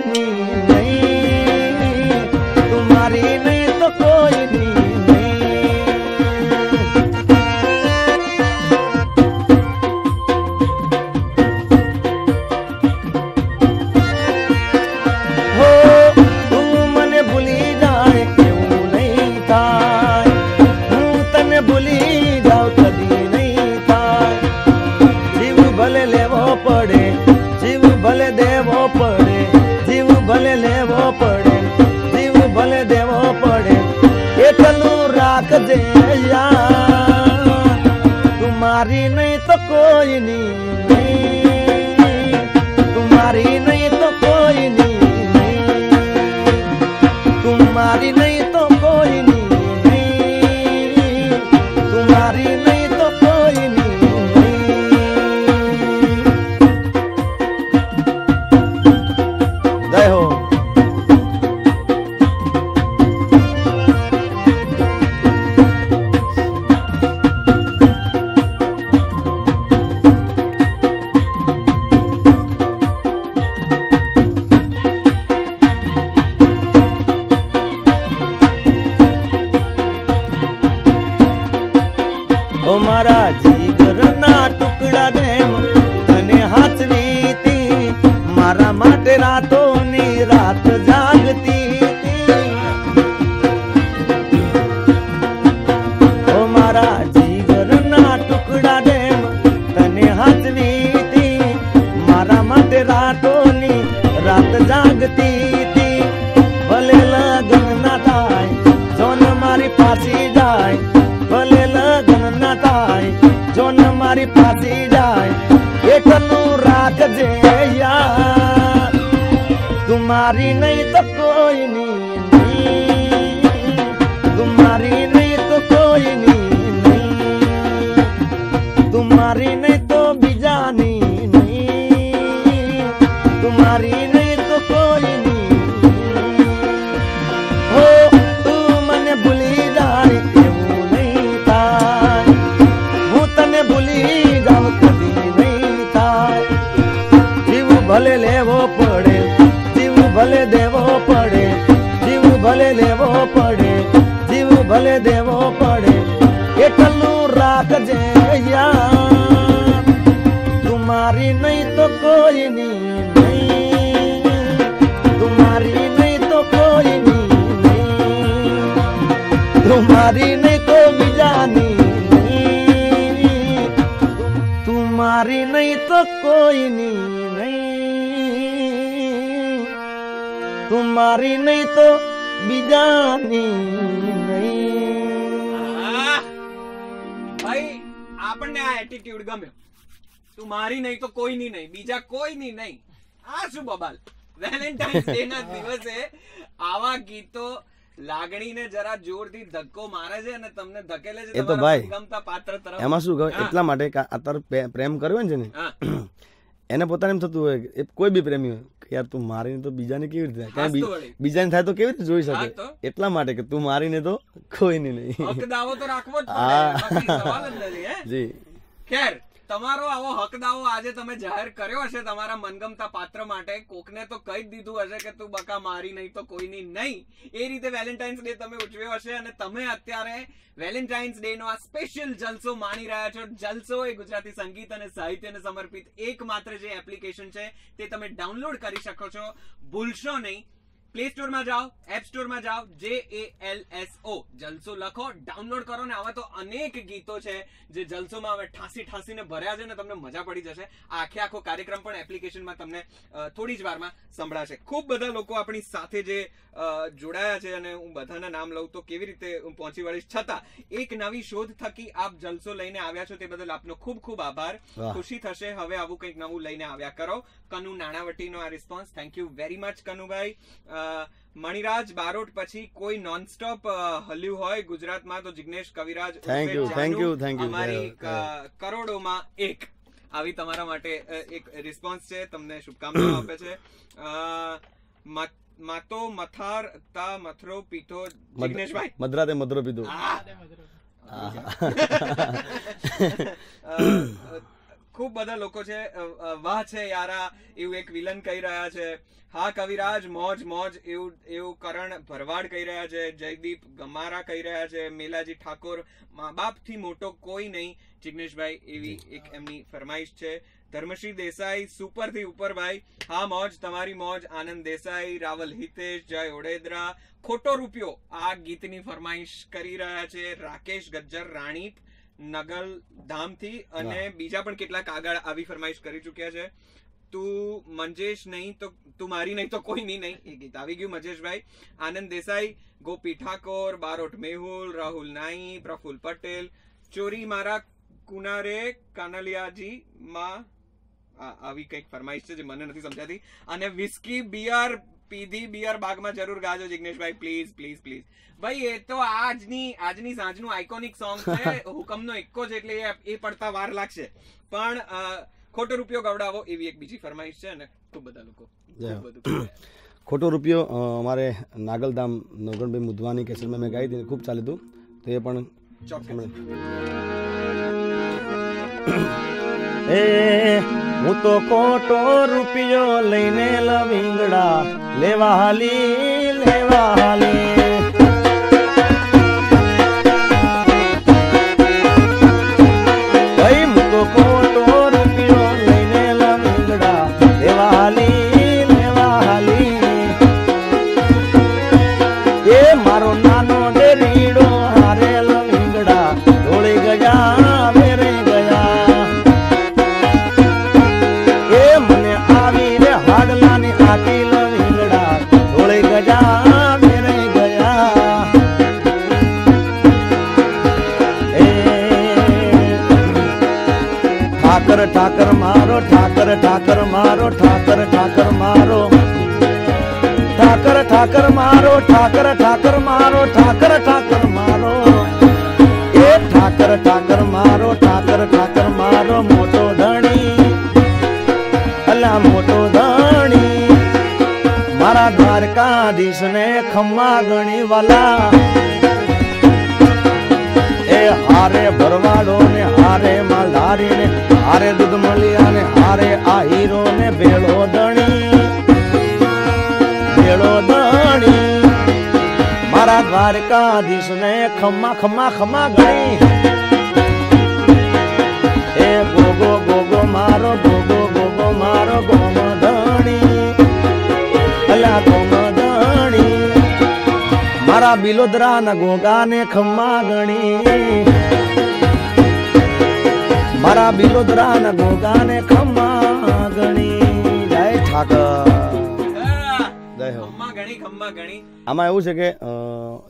ધક્કો મારે છે અને તમને ધકેલે છે એ તો ભાઈ, મનગમતા પાત્ર તરફ. એમાં શું કહે? એટલા માટે કે આ પ્રેમ કર્યો ને છે ને એને પોતાને એમ થતું હોય એ કોઈ બી પ્રેમી હોય કે યાર તું મારીને તો બીજાને કેવી રીતે થાય? બીજાને થાય તો કેવી રીતે જોઈ શકે? એટલા માટે કે તું મારીને તો કોઈ નહીં. હક દાવો તો રાખવો. પડે. જી. ખેર તમારો આવો હક દાવો આજે તમે જાહેર કર્યો હશે તમારા મનગમતા પાત્ર માટે. કોકને તો કહી જ દીધું હશે કે તું બકા મારી નહીં તો કોઈની નહીં. એ રીતે વેલેન્ટાઇન્સ ડે તમે ઉજવ્યો હશે અને તમે અત્યારે વેલેન્ટાઇન્સ ડે નો આ સ્પેશિયલ જલસો માણી રહ્યા છો. જલસો એ ગુજરાતી સંગીત અને સાહિત્યને સમર્પિત એકમાત્ર જે એપ્લિકેશન છે તે તમે ડાઉનલોડ કરી શકો છો. ભૂલશો નહીં. પ્લે સ્ટોરમાં જાઓ એપ સ્ટોરમાં જાઓ જે એ એલ એસ ઓ જલસો લખો ડાઉનલોડ કરો ને આવા તો અનેક ગીતો છે જે જલસોમાં હવે ઠાસી ઠાસીને ભર્યા છે ને તમને મજા પડી જશે. આખે આખો કાર્યક્રમ પણ એપ્લિકેશનમાં તમને થોડી જ વારમાં સંભળાશે. ખૂબ બધા લોકો આપણી સાથે જે જોડાયા છે અને હું બધાના નામ લઉં તો કેવી રીતે હું પહોંચી વળીશ? છતાં એક નવી શોધ થકી આપ જલસો લઈને આવ્યા છો તે બદલ આપનો ખૂબ ખૂબ આભાર. ખુશી થશે. હવે આવું કંઈક નવું લઈને આવ્યા કરો. કનુ નાણાવટીનો આ response thank you very much Kanubhai. Maniraj Barot પછી કોઈ નોનસ્ટોપ હલ્યું હોય ગુજરાતમાં તો Jignesh Kaviraj thank you thank you thank you અમારી કરોડોમાં એક. આવી તમારા માટે એક રિસ્પોન્સ છે તમને શુભકામનાઓ આપે છે. માતો મથાર તા મથરો પીઠો જિગ્નેશભાઈ. મદ્રાતે મધરો પીધો. ખૂબ બધા લોકો છે વાહ છે યારા એવું એક વિલન કહી રહ્યા છે. હા કવિરાજ મોજ મોજ એવું એવું કરણ ભરવાડ કહી રહ્યા છે જયદીપ ગમારા કહી રહ્યા છે મેલાજી ઠાકોર મા બાપથી મોટો કોઈ નહીં. જિગ્નેશભાઈ એવી એક એમની ફરમાઈશ છે. ધર્મશ્રી દેસાઈ સુપરથી ઉપર ભાઈ હા મોજ તમારી મોજ આનંદ દેસાઈ રાવલ હિતેશ જય ઓડેદરા. ખોટો રૂપિયો આ ગીતની ફરમાઈશ કરી રહ્યા છે. રાકેશ ગજ્જર રાણીપ નગલ ધામથી અને બીજા પણ કેટલાક આગળ આવી ફરમાઈશ કરી ચૂક્યા છે. તું મંજેશ નહીં તો તું મારી નહીં તો કોઈ નહીં. નહીં એ ગીત આવી ગયું મજેશભાઈ. આનંદ દેસાઈ ગોપી ઠાકોર બારોટ મેહુલ રાહુલ નાઈ પ્રફુલ પટેલ ચોરી મારા કુનારે કાનલિયાજી માં આવી કંઈક ફરમાઈશ છે જે મને નથી સમજાતી. અને વિસ્કી બિયર પીધી બિયર બાગમાં જરૂર ગાજો જિગ્નેશભાઈ પ્લીઝ પ્લીઝ પ્લીઝ ભાઈ એ તો આજની આજની સાંજનું આઇકોનિક સોંગ છે. હુકમનો એકો જ એટલે એ- પડતા વાર લાગશે. પણ ખોટો રૂપિયો ગવડાવો એવી એક બીજી ફરમાઈશ છે અને ખૂબ બધા લોકો. ખોટો રૂપિયો અમારે નાગલધામ નવગણભાઈ મુધવાની કેસરમાં મેં ગાઈ હતી ખૂબ ચાલ્યું હતું તો એ પણ ચોક્કસ. એ હું તો ખોટો રૂપિયો લઈને લવિંગડા લેવા હાલી લેવા હાલી. ઠાકર મારો, ઠાકર ઠાકર મારો, ઠાકર ઠાકર મારો. ઠાકર ઠાકર મારો, ઠાકર ઠાકર મારો, ઠાકર ઠાકર મારો. એ ઠાકર ઠાકર મારો, ઠાકર ઠાકર મારો મોટો ધણી. અલા મોટો ધણી. મારા દ્વારકાધીશ ને ખમ્મા ગણી વાલા એ હારે ભરવાડો ને હારે માલધારી ને હારે દૂધ મળ્યા ને હારે આ હીરો ને ભેળો દણી ભેળો દણી મારા દ્વારકાધીશ ને ખમા ખમા ખમા ગણી. એ ગોગો ગોગો મારો, ગોગો ગોગો મારો ગોમ ધણી. અલા ગોમ મારા બિલોદરા ના ગોગા ને ખમ્મા ગણી. મારા બિલોદરા ના ગોગા ને ખમ્મા ગણી જય ઠાકર આમાં એવું છે કે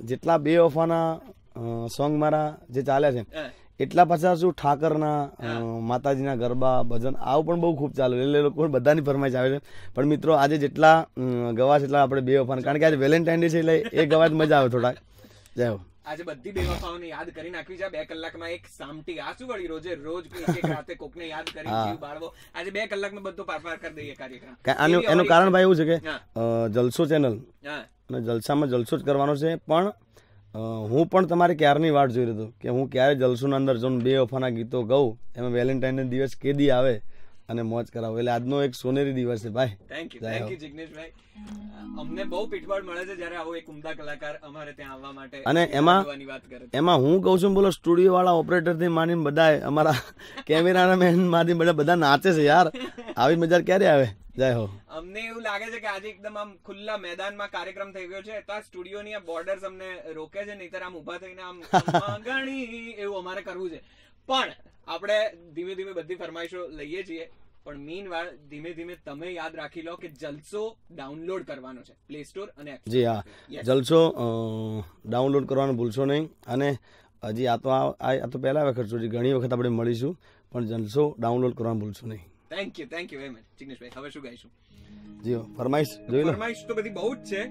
જેટલા બે ઓફાના સોંગ મારા જે ચાલ્યા છે એટલા પાછા શું ઠાકરના માતાજીના ગરબા ભજન આવું પણ બહુ ખૂબ ચાલે. એટલે લોકો બધાની ફરમાઈશ આવે છે. પણ મિત્રો આજે જેટલા અમ, ગવા છે એટલા આપણે બે વફાના કારણ કે આજે વેલેન્ટાઇન ડે છે એટલે એ ગવા જ મજા આવે થોડાક. જય આજે બધી બેવફાઓને યાદ કરી નાખવી છે. બે કલાકમાં એક સામટી આસુ વળી રોજે રોજ એક રાતે કોકને યાદ કરી જીવ બાળવો. આજે બે કલાકમાં બધું પાર પાર કરી દઈએ કાર્યક્રમ. એનું કારણ ભાઈ એવું છે કે જલસો ચેનલ. અને જલસામાં જલસો જ કરવાનો છે. પણ હું પણ તમારી ક્યારની વાટ જોઈ રહ્યો હતો કે હું ક્યારે જલસોના અંદર જોઉં બે ઓફાના ગીતો ગાઉં એમાં વેલેન્ટાઇન દિવસ કેદી આવે અને મોજ કરાવો. એટલે આજનો એક સોનેરી દિવસ છે ભાઈ. થેન્ક યુ થેન્ક યુ જિગ્નેશભાઈ. અમને બહુ પીઠબળ મળે છે જ્યારે આવો એક ઉમદા કલાકાર અમારે ત્યાં આવવા માટે અને એમાં- એમાં હું કહું છું બોલો સ્ટુડિયો વાળા ઓપરેટરથી માંડીને બધા અમારા કેમેરામેનમાંથી બધા બધા નાચે છે યાર. આવી મજા ક્યારે આવે? જય હો. અમને એવું લાગે છે કે આજે એકદમ આમ ખુલ્લા મેદાનમાં કાર્યક્રમ થઈ ગયો છે. તો સ્ટુડિયોની આ બોર્ડર્સ અમને રોકે છે નહીતર આમ ઊભા થઈને આમ ગણી એવું અમારે કરવું છે. પણ આપણે ધીમે ધીમે બધી ફરમાઈશો લઈએ છીએ. પણ મીન ધીમે ધીમે તમે યાદ રાખી લો કે જલસો ડાઉનલોડ કરવાનો છે. પ્લે સ્ટોર અને જી હા. જલસો ડાઉનલોડ કરવાનું ભૂલશો નહીં. અને હજી આ તો આ આ તો પહેલા વખત સુધી ઘણી વખત આપણે મળીશું. પણ જલસો ડાઉનલોડ કરવાનું ભૂલશો નહીં. Thank you thank you very much જિગ્નેશભાઈ હવે શું ગાઈશું? જીઓ ફરમાઈશ જોઈ લો. ફરમાઈશ તો બધી બહુ જ છે.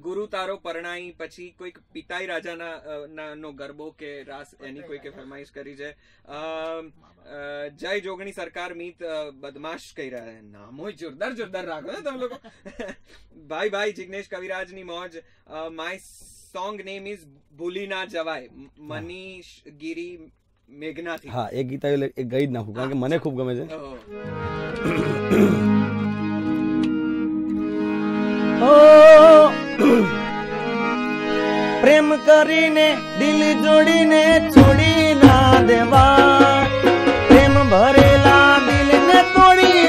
ગુરુ તારો પરણાઈ પછી કોઈક પિતાઈ રાજાના નો ગરબો કે રાસ એની કોઈકે ફરમાઈશ કરી છે. જય જોગણી સરકાર મીત બદમાશ કહી રહ્યા નામો જોરદાર જોરદાર રાખો ને તમે લોકો. ભાઈ ભાઈ જિગ્નેશ કવિરાજની મોજ. માય સોંગ નેમ ઇઝ ભૂલી ના જવાય. મનીષ ગીરી મેઘનાથી હા એ ગીતા એ ગઈ જ નાખું કારણ કે મને ખૂબ ગમે છે. પ્રેમ કરીને દિલ જોડીને છોડી ના દેવા. પ્રેમ ભરેલા દિલને તોડી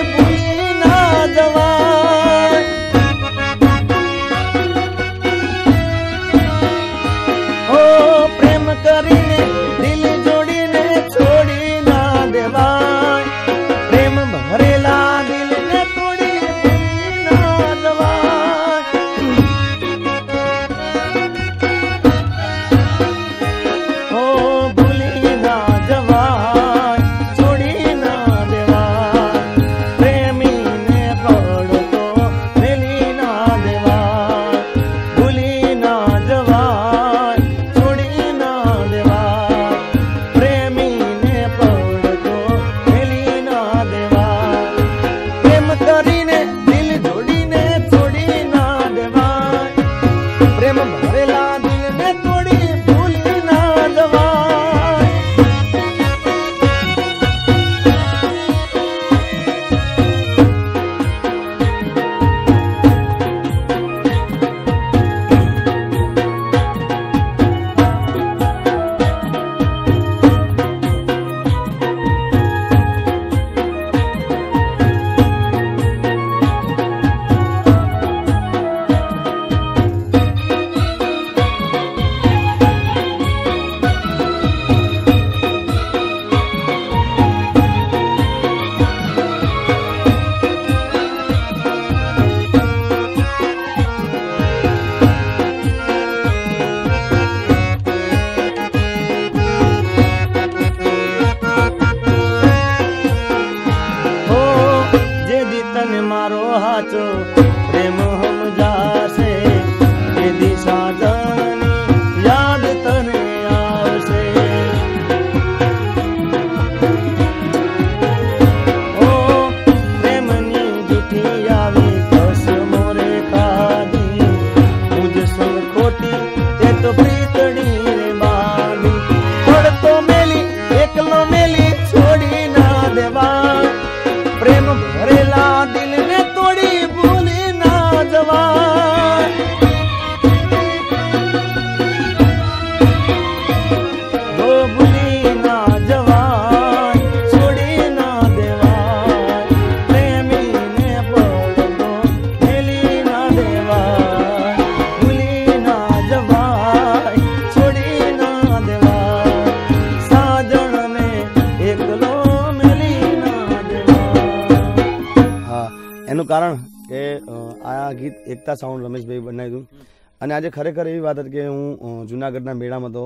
એકતા સાઉન્ડ રમેશભાઈ બનાવ્યું હતું. અને આજે ખરેખર એવી વાત હતી કે હું જુનાગઢના મેળામાં હતો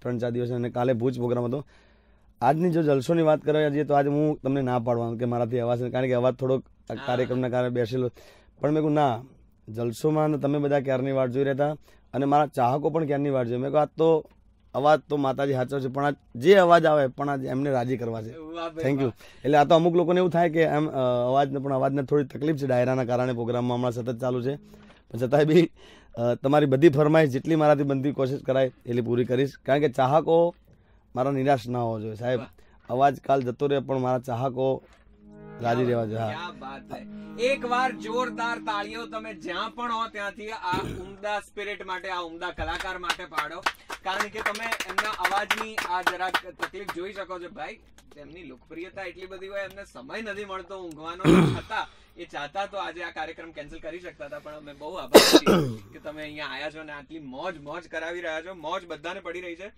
ત્રણ ચાર દિવસ અને કાલે ભુજ પ્રોગ્રામ હતો. આજની જો જલસોની વાત કરવા જઈએ તો આજે હું તમને ના પાડવાનું કે મારાથી અવાજ. કારણ કે અવાજ થોડોક કાર્યક્રમના કારણે બેસેલો. પણ મેં કહ્યું ના જલસોમાં તમે બધા ક્યારની વાટ જોઈ રહેતા? અને મારા ચાહકો પણ ક્યારની વાટ જોઈ? મેં કહું આજ તો અવાજ તો માતાજી સાચો છે પણ આ જે અવાજ આવે પણ આજ એમને રાજી કરવા છે. થેન્ક યુ એટલે આ તો અમુક લોકોને એવું થાય કે એમ અવાજને પણ અવાજને થોડી તકલીફ છે ડાયરાના કારણે પ્રોગ્રામમાં હમણાં સતત ચાલુ છે. પણ છતાંય બી તમારી બધી ફરમાઈશ જેટલી મારાથી બનતી કોશિશ કરાય એટલી પૂરી કરીશ. કારણ કે ચાહકો મારા નિરાશ ના હોવો જોઈએ સાહેબ. અવાજ કાલ જતો રહે પણ મારા ચાહકો રાજી રહેવા જોઈએ હા. વાર જોરદાર તાળીઓ તમે જ્યાં પણ હો ત્યાંથી આ ઉમદા સ્પિરિટ માટે આ ઉમદા કલાકાર માટે પાડો. કારણ કે તમે એમના અવાજની આ જરાક તકલીફ જોઈ શકો છો. ભાઈ તેમની લોકપ્રિયતા એટલી બધી હોય એમને સમય નથી મળતો ઊંઘવાનો. હતા એ ચાહતા તો આજે આ કાર્યક્રમ કેન્સલ કરી શકતા હતા પણ અમે બહુ આભાર કે તમે અહીંયા આયા છો અને આટલી મોજ મોજ કરાવી રહ્યા છો. મોજ બધાને પડી રહી છે.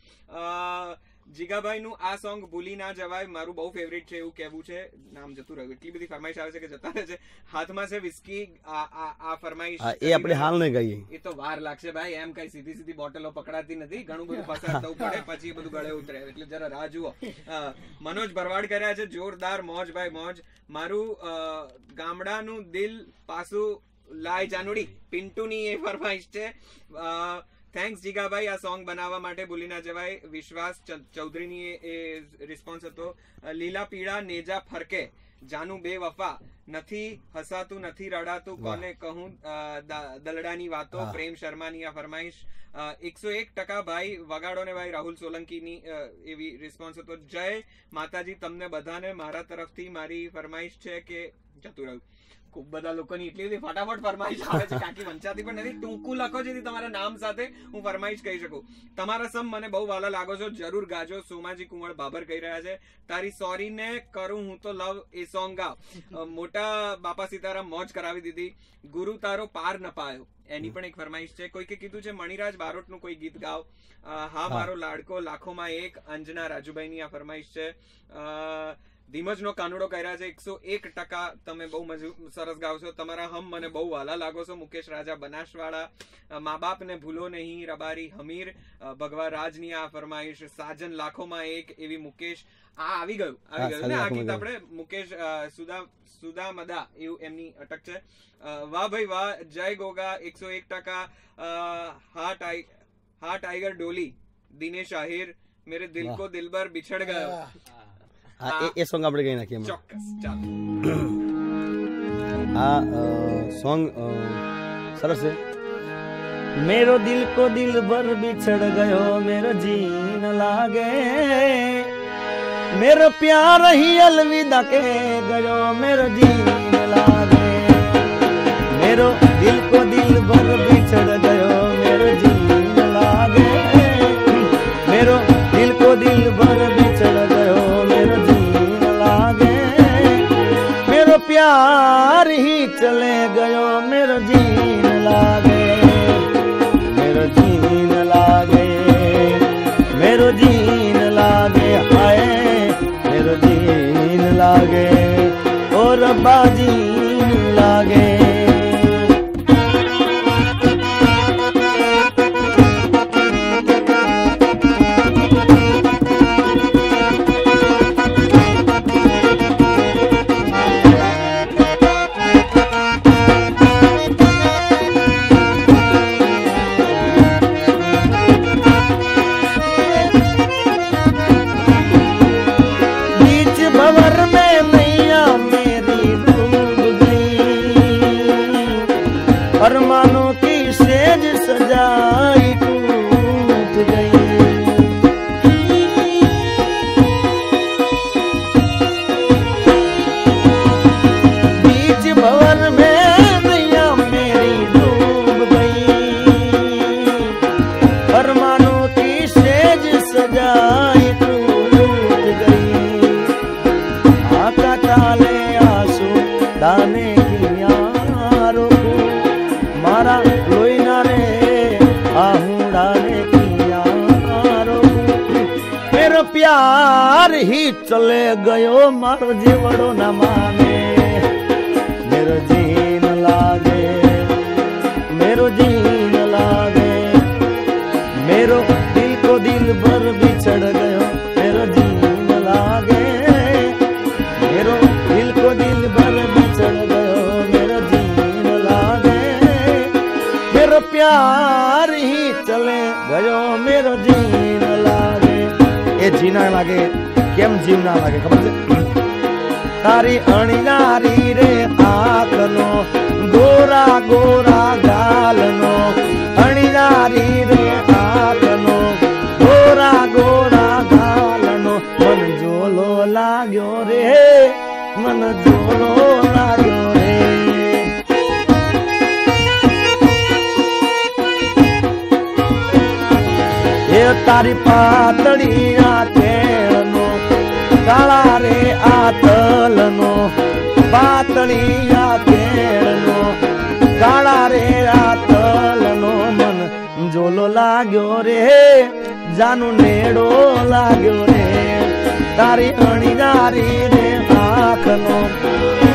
જીગાભાઈ નું આ સોંગ ભૂલી ના જવાય. મારું બહુ ફેવરિટ છે એવું કહેવું છે. નામ જતું રહ્યું. એટલી બધી ફરમાઈશ આવે છે કે જતા રહે છે. હાથમાં છે વિસ્કી આ ફરમાઈશ. એ આપણે હાલ નહીં ગઈ એ તો વાર લાગશે ભાઈ. એમ કઈ સીધી સીધી બોટલો પકડાતી નથી. ઘણું બધું પસાર થવું પડે પછી એ બધું ગળે ઉતરે. એટલે જરા રાહ જુઓ. મનોજ ભરવાડ કર્યા છે. જોરદાર મોજ ભાઈ મોજ. મારું ગામડાનું દિલ પાસું લાય જાનુડી. પિન્ટુની એ ફરમાઈશ છે. થેન્ક્સ જીગાભાઈ આ સોંગ બનાવવા માટે ભૂલી ના જવાય. વિશ્વાસ ચૌધરીની એ રિસ્પોન્સ હતો. લીલા પીળા નેજા ફરકે જાનું બે વફા નથી હસાતું નથી રડાતું કોને કહું? દલડાની વાતો પ્રેમ શર્માની આ ફરમાઈશ. એકસો એક ટકા ભાઈ વગાડો ને ભાઈ રાહુલ સોલંકીની એવી રિસ્પોન્સ હતો. જય માતાજી તમને બધાને મારા તરફથી મારી ફરમાઈશ છે કે જતું રહ્યું ખૂબ બધા લોકોની એટલી બધી ફટાફટ ફરમાઈશ આવે છે કાકી વંચાતી પણ નથી. ટૂંકું લખો જેથી તમારા નામ સાથે હું ફરમાઈશ કહી શકું. તમારા સમ મને બહુ વાલા લાગો છો. જરૂર ગાજો. સોમાજી કુંવળ બાબર કહી રહ્યા છે. તારી સોરી ને કરું હું તો લવ એ સોંગ ગાવ. મોટા બાપા સીતારામ મોજ કરાવી દીધી. ગુરુ તારો પાર ન પાયો. એની પણ એક ફરમાઈશ છે. કોઈકે કીધું છે મણિરાજ બારોટનું કોઈ ગીત ગાવ. હા. મારો લાડકો લાખોમાં એક અંજના રાજુભાઈની આ ફરમાઈશ છે. અ, ધીમજનો કાનુડો કર્યા છે. એકસો એક ટકા તમે બહુ સરસ ગાવ છો. તમારા હમ મને બહુ વાલા લાગો છો. મુકેશ રાજા બનાસવાડા મા મા બાપને ભૂલો નહીં રબારી હમીર ભગવા રાજની આ ફરમાઈશ સાજન લાખોમાં એક એવી મુકેશ. આ આવી ગયું આવી ગયું ને આ ગીત આપણે મુકેશ સુદા સુદા મદા એવું એમની અટક છે. વાહ ભાઈ વાહ જય ગોગા એકસો એક ટકા હા ટાઈ હા ટાઈગર ડોલી દિનેશ આહિર મેરે દિલ કો દિલબર બિછડ ગયો. એ સોંગ આપણે ગઈ નાખીએ ચોક્કસ આ સોંગ સરસ છે મેરો દિલ કો દિલ ભર બિછડ ગયો મેરો જીન લાગે મેરો પ્યાર હી અલવિદા કે ગયો મેરો જીન લાગે મેરો દિલ કો દિલ ભર બિછડ ગયો માર હી ચલે ગયો મારો જીવડો ના માને. મેરો જીન લાગે, મેરો જીન લાગે. મેરો દિલ કો દિલ પર બિછડ ગયો, મેરો જીન લાગે. મેરો દિલ કો દિલ પર બિછડ ગયો, મેરો જીન લાગે. મેરો પ્યાર હી ચલે ગયો, મેરો જીન લાગે. એ જીના લાગે. કેમ જીવ ના લાગે? ખબર છે? તારી અણિયારી રે આંખનો, ગોરા ગોરા ગાલનો. અણિયારી રે આંખનો, ગોરા ગોરા ગાલનો. મન જોલો લાગ્યો રે, મન જોલો લાગ્યો રે. એ તારી પાતળી કાળા રે આ તલનો પાતળી આ કેળનો કાળા રે આ તલનો મન જોલો લાગ્યો રે, જાનું નેડો લાગ્યો રે. તારી અણીદારી રે આંખનો,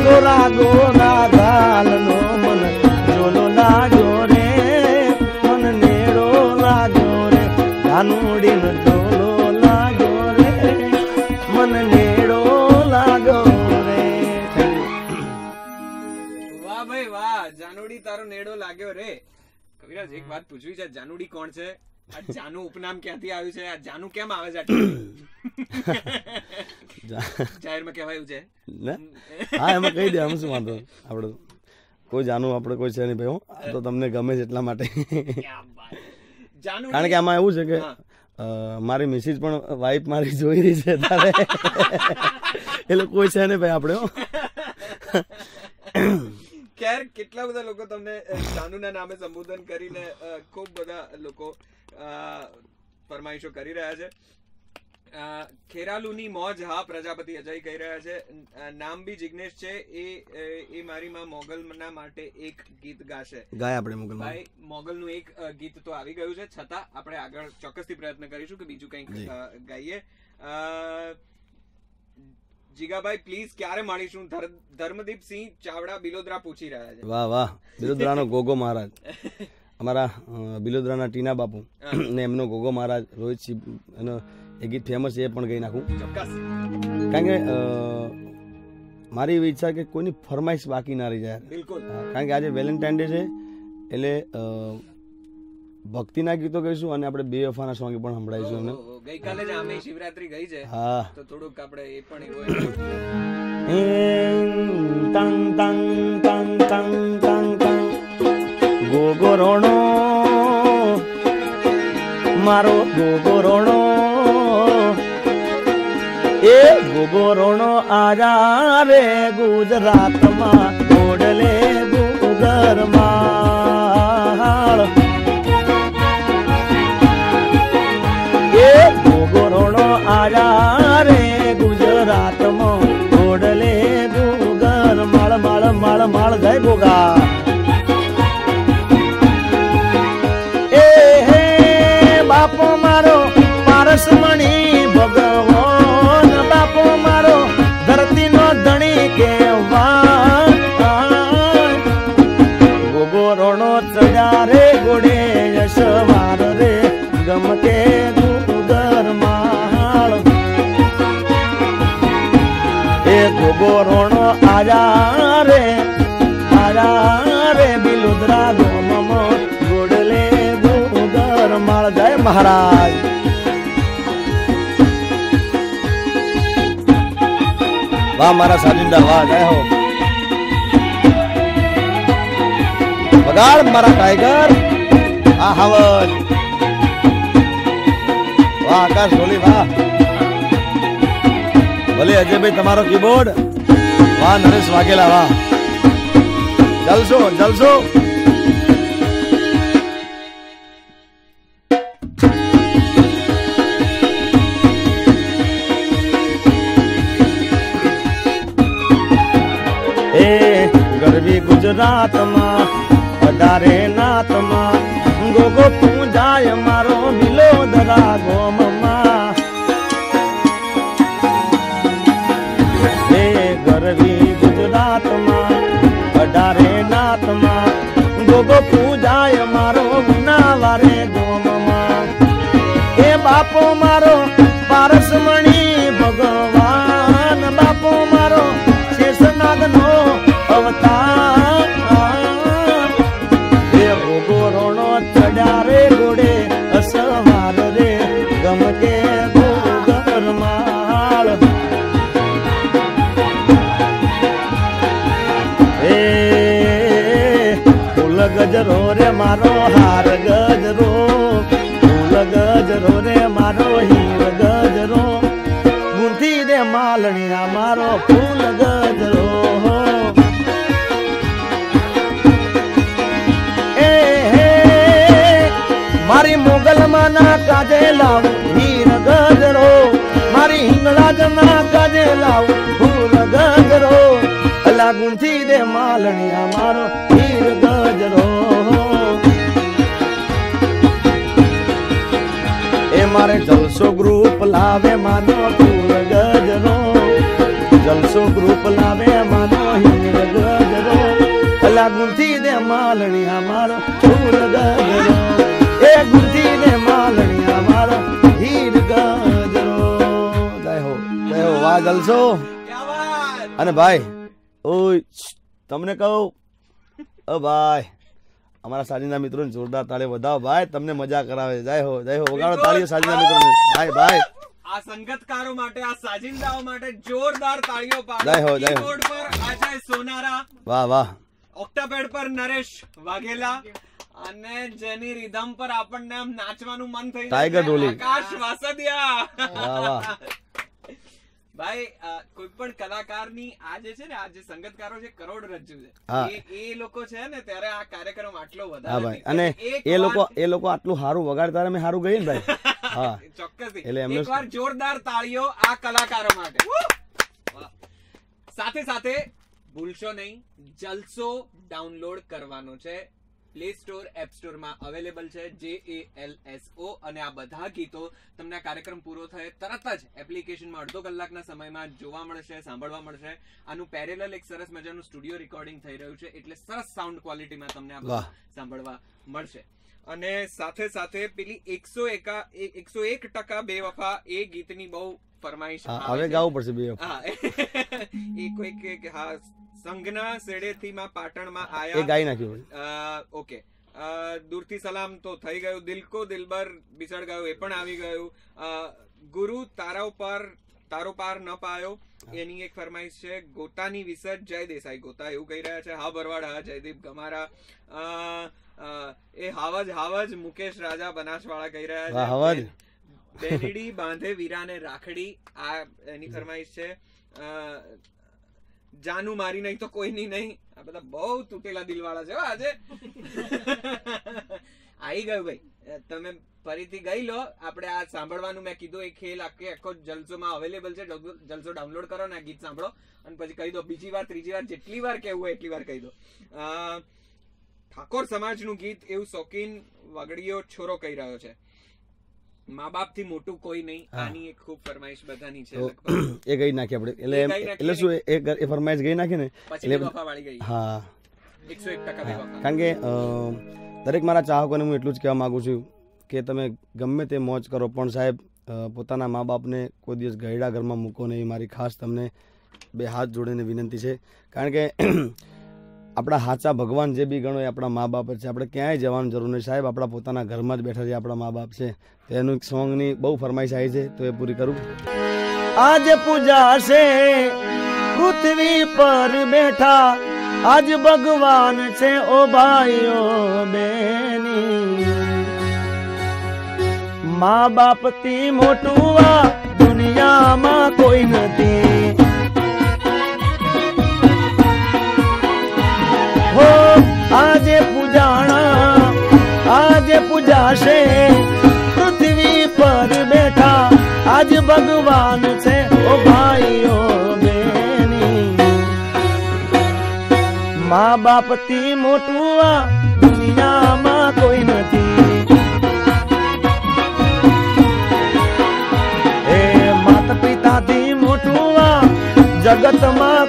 ગોરા ગોરા ગાલનો મન જોલો લાગ્યો રે, મન નેડો લાગ્યો રે. જાનુડીનો લાગ્યો રે. કવિરાજ એક વાત પૂછવી છે જાનુડી કોણ છે? આ જાનુ ઉપનામ ક્યાંથી આવ્યું છે? આ જાનુ કેમ આવે છે? જાહેરમાં કહેવાયું છે. હા એમાં કહી દે આમ શું વાંધો? આપણે કોઈ જાનુ આપણે કોઈ છે નહીં ભાઈ હું. આ તો તમને ગમે છે એટલા માટે. કારણ કે આમાં એવું છે કે મારી મિસિસ પણ વાઈફ મારી જોઈ રહી છે તારે. એટલે કોઈ છે ને ભાઈ આપણે હો. ખેર કેટલા બધા લોકો તમને જાનુના નામે સંબોધન કરીને ખૂબ બધા લોકો ફરમાઈશો કરી રહ્યા છે. ખેરાલુની મોજ હા પ્રજાપતિ અજય કહી રહ્યા છે. નામ બી જિગ્નેશ છે. એ એ મારી માં મોગલના માટે એક ગીત ગાશે. ગાય આપણે મોગલ ભાઈ મોગલનું એક ગીત તો આવી ગયું છે. છતાં આપણે આગળ ચોક્કસથી પ્રયત્ન કરીશું કે બીજું કંઈક ગાઈએ. જીગાભાઈ પ્લીઝ ક્યારે માણીશું ધર- ધર્મદીપસિંહ ચાવડા બિલોદરા પૂછી રહ્યા છે. વાહ વાહ. બિલોદરાનો ગોગો મહારાજ. અમારા બિલોદરાના ટીના બાપુ ને એમનો ગોગો મહારાજ રોહિતસિંહ એનો એ ગીત ફેમસ એ પણ ગઈ નાખું. ચોક્કસ. કારણ કે મારી એવી ઈચ્છા કે કોઈની ફરમાઈશ બાકી ના રહી જાય. બિલકુલ. કારણ કે આજે વેલેન્ટાઇન ડે છે એટલે ભક્તિના ગીતો ગઈશું અને આપણે બે વફાના સોંગ પણ સંભળાવીશું એમને. ગઈકાલે જ આમે શિવરાત્રી ગઈ છે હા. તો થોડુંક આપણે એ પણ એવું તંગ તંગ તંગ તંગ તંગ તંગ ગોગો રોણો મારો ગોગો રોણો એ ગોગો રોણો આજા રે ગુજરાતમાં ઓડલે ગુગરમાળ મહારાજ. વાહ, મારા સાજિંદા, વાહ, જય હો. વગાડ, મારા ટાઈગર. આ હવન વાહ, આકાશ ઢોલી વાહ. ભલે અજયભાઈ તમારો કીબોર્ડ વાહ, નરેશ વાઘેલા, વાહ. જલસો જલસો. ગુજરાતમાં પધારે નાથમાં ગુંથી દે માલણિયા મારો હીર ગજરો. એ મારે જલસો ગ્રુપ લાવે માનો ફૂલ ગજરો. જલસો ગ્રુપ લાવે માનો હીર ગજરો. અલા ગુંથી દે માલણિયા મારો ફૂલ ગજરો. એ ગુંથી દે માલણિયા મારો હીર ગજરો. જય હો જય હો વાહ જલસો. અને ભાઈ તમને કહું? ઓ ભાઈ અમારા સાજીના મિત્રોને જોરદાર તાળી વધાવો. ભાઈ તમને મજા કરાવે. જય હો જય હો. વગાડો તાળીઓ સાજીના મિત્રોને. ભાઈ ભાઈ. આ સંગતકારો માટે આ સાજિંદાઓ માટે જોરદાર તાળીઓ જય હો, જય હો. પર અજય સોનારા વાહ વાહ. ઓક્ટાપેડ પર નરેશ વાઘેલા અને જેની રિધમ પર આપણને આમ નાચવાનું મન થઈ ટાઈગર ઢોલી. આકાશ વાસદિયા. વાહ વાહ. ભાઈ કોઈ પણ કલાકારની આ જે છે ને આ જે સંગતકારો છે કરોડરજ્જુ. છે એ લોકો છે ને ત્યારે આ કાર્યક્રમ આટલો વધારે ભાઈ. અને એ લોકો એ લોકો આટલું સારું વગાડતા અમે સારું ગઈ ને ભાઈ. હા. એટલે એકવાર જોરદાર તાળીઓ આ કલાકારો માટે. સાથે સાથે ભૂલશો નહીં જલસો ડાઉનલોડ કરવાનો છે. પ્લે સ્ટોર એપ સ્ટોરમાં અવેલેબલ છે જે એ એલ એસ ઓ અને આ બધા ગીતો તમને આ કાર્યક્રમ પૂરો થાય તરત જ એપ્લિકેશનમાં અડધો કલાકના સમયમાં જોવા મળશે સાંભળવા મળશે. આનું પેરેલલ એક સરસ મજાનું સ્ટુડિયો રેકોર્ડિંગ થઈ રહ્યું છે એટલે સરસ સાઉન્ડ ક્વોલિટીમાં તમને આ સાંભળવા મળશે. અને સાથે સાથે પેલી એકસો એકા એકસો એક ટકા બે વફા એ ગીતની બહુ ફરમાઈશ હવે ગાવું પડશે બે. હા. એ હા સંઘના સેડેથી માં પાટણમાં એ આયા. ગાઈ નાખ્યું. ઓકે. દૂરથી સલામ તો થઈ ગયું. દિલકો દિલબર બિસડ ગયું એ પણ આવી ગયું. ગુરુ તારા ઉપર તારો પાર ન પાયો એની એક ફરમાઈશ છે ગોતાની વિસર્જ જય દેસાઈ. ગોતા એવું કહી રહ્યા છે હા ભરવાડ હા જયદીપ ગમારા. એ હાવજ હાવજ મુકેશ રાજા બનાસવાળા કહી રહ્યા છે. હાવજ. બેનડી બાંધે વીરાને રાખડી. આ એની ફરમાઈશ છે. જાનું મારી નહીં તો કોઈની નહીં. આ બધા બહુ તૂટેલા દિલવાળા છે આજે. આવી ગયું ભાઈ. તમે ફરીથી ગઈ લો. આપણે આ સાંભળવાનું મેં કીધું એ ખેલ આખી આખો જલસોમાં અવેલેબલ છે. જલસો- ડાઉનલોડ કરો ને આ ગીત સાંભળો. અને પછી કહી દો, બીજી વાર, ત્રીજી વાર, જેટલી વાર કહેવું હોય એટલી વાર કહી દો. ઠાકોર સમાજનું ગીત એવું શોખીન વગડીયો, છોરો કહી રહ્યો છે. મા બાપથી મોટું કોઈ નહીં. આની એક ખૂબ ફરમાઈશ બધાની છે એ ગઈ નાખી આપણે. એટલે એટલે શું એ- ફરમાઈશ ગઈ નાખી ને? એટલે હા. કારણ કે દરેક મારા ચાહકોને હું એટલું જ કહેવા માગું છું કે તમે ગમે તે મોજ કરો પણ સાહેબ પોતાના મા બાપને કોઈ દિવસ ગયડા ઘરમાં મૂકો નહીં મારી ખાસ તમને બે હાથ જોડીને વિનંતી છે. કારણ કે આપણા સાચા ભગવાન જે બી ગણો એ આપણા મા બાપ છે. આપણે ક્યાંય જવાની જરૂર નહીં. સાહેબ, આપણા પોતાના ઘરમાં જ બેઠા છે આપણા મા બાપ છે. તો એક સોંગની બહુ ફરમાઈશ આવી છે, તો એ પૂરી કરું. આજ પૂજા છે, પૃથ્વી પર બેઠા. આજ ભગવાન છે, ઓ ભાઈઓ બેની મા બાપથી મોટું આ દુનિયામાં કોઈ નથી. હો, આજે પૂજાણા, આજે પૂજાશે, પૃથ્વી પર બેઠા, આજ ભગવાન છે ઓ ભાઈઓ બેની. મા બાપથી મોટું આ દુનિયામાં કોઈ નથી. જગતમાં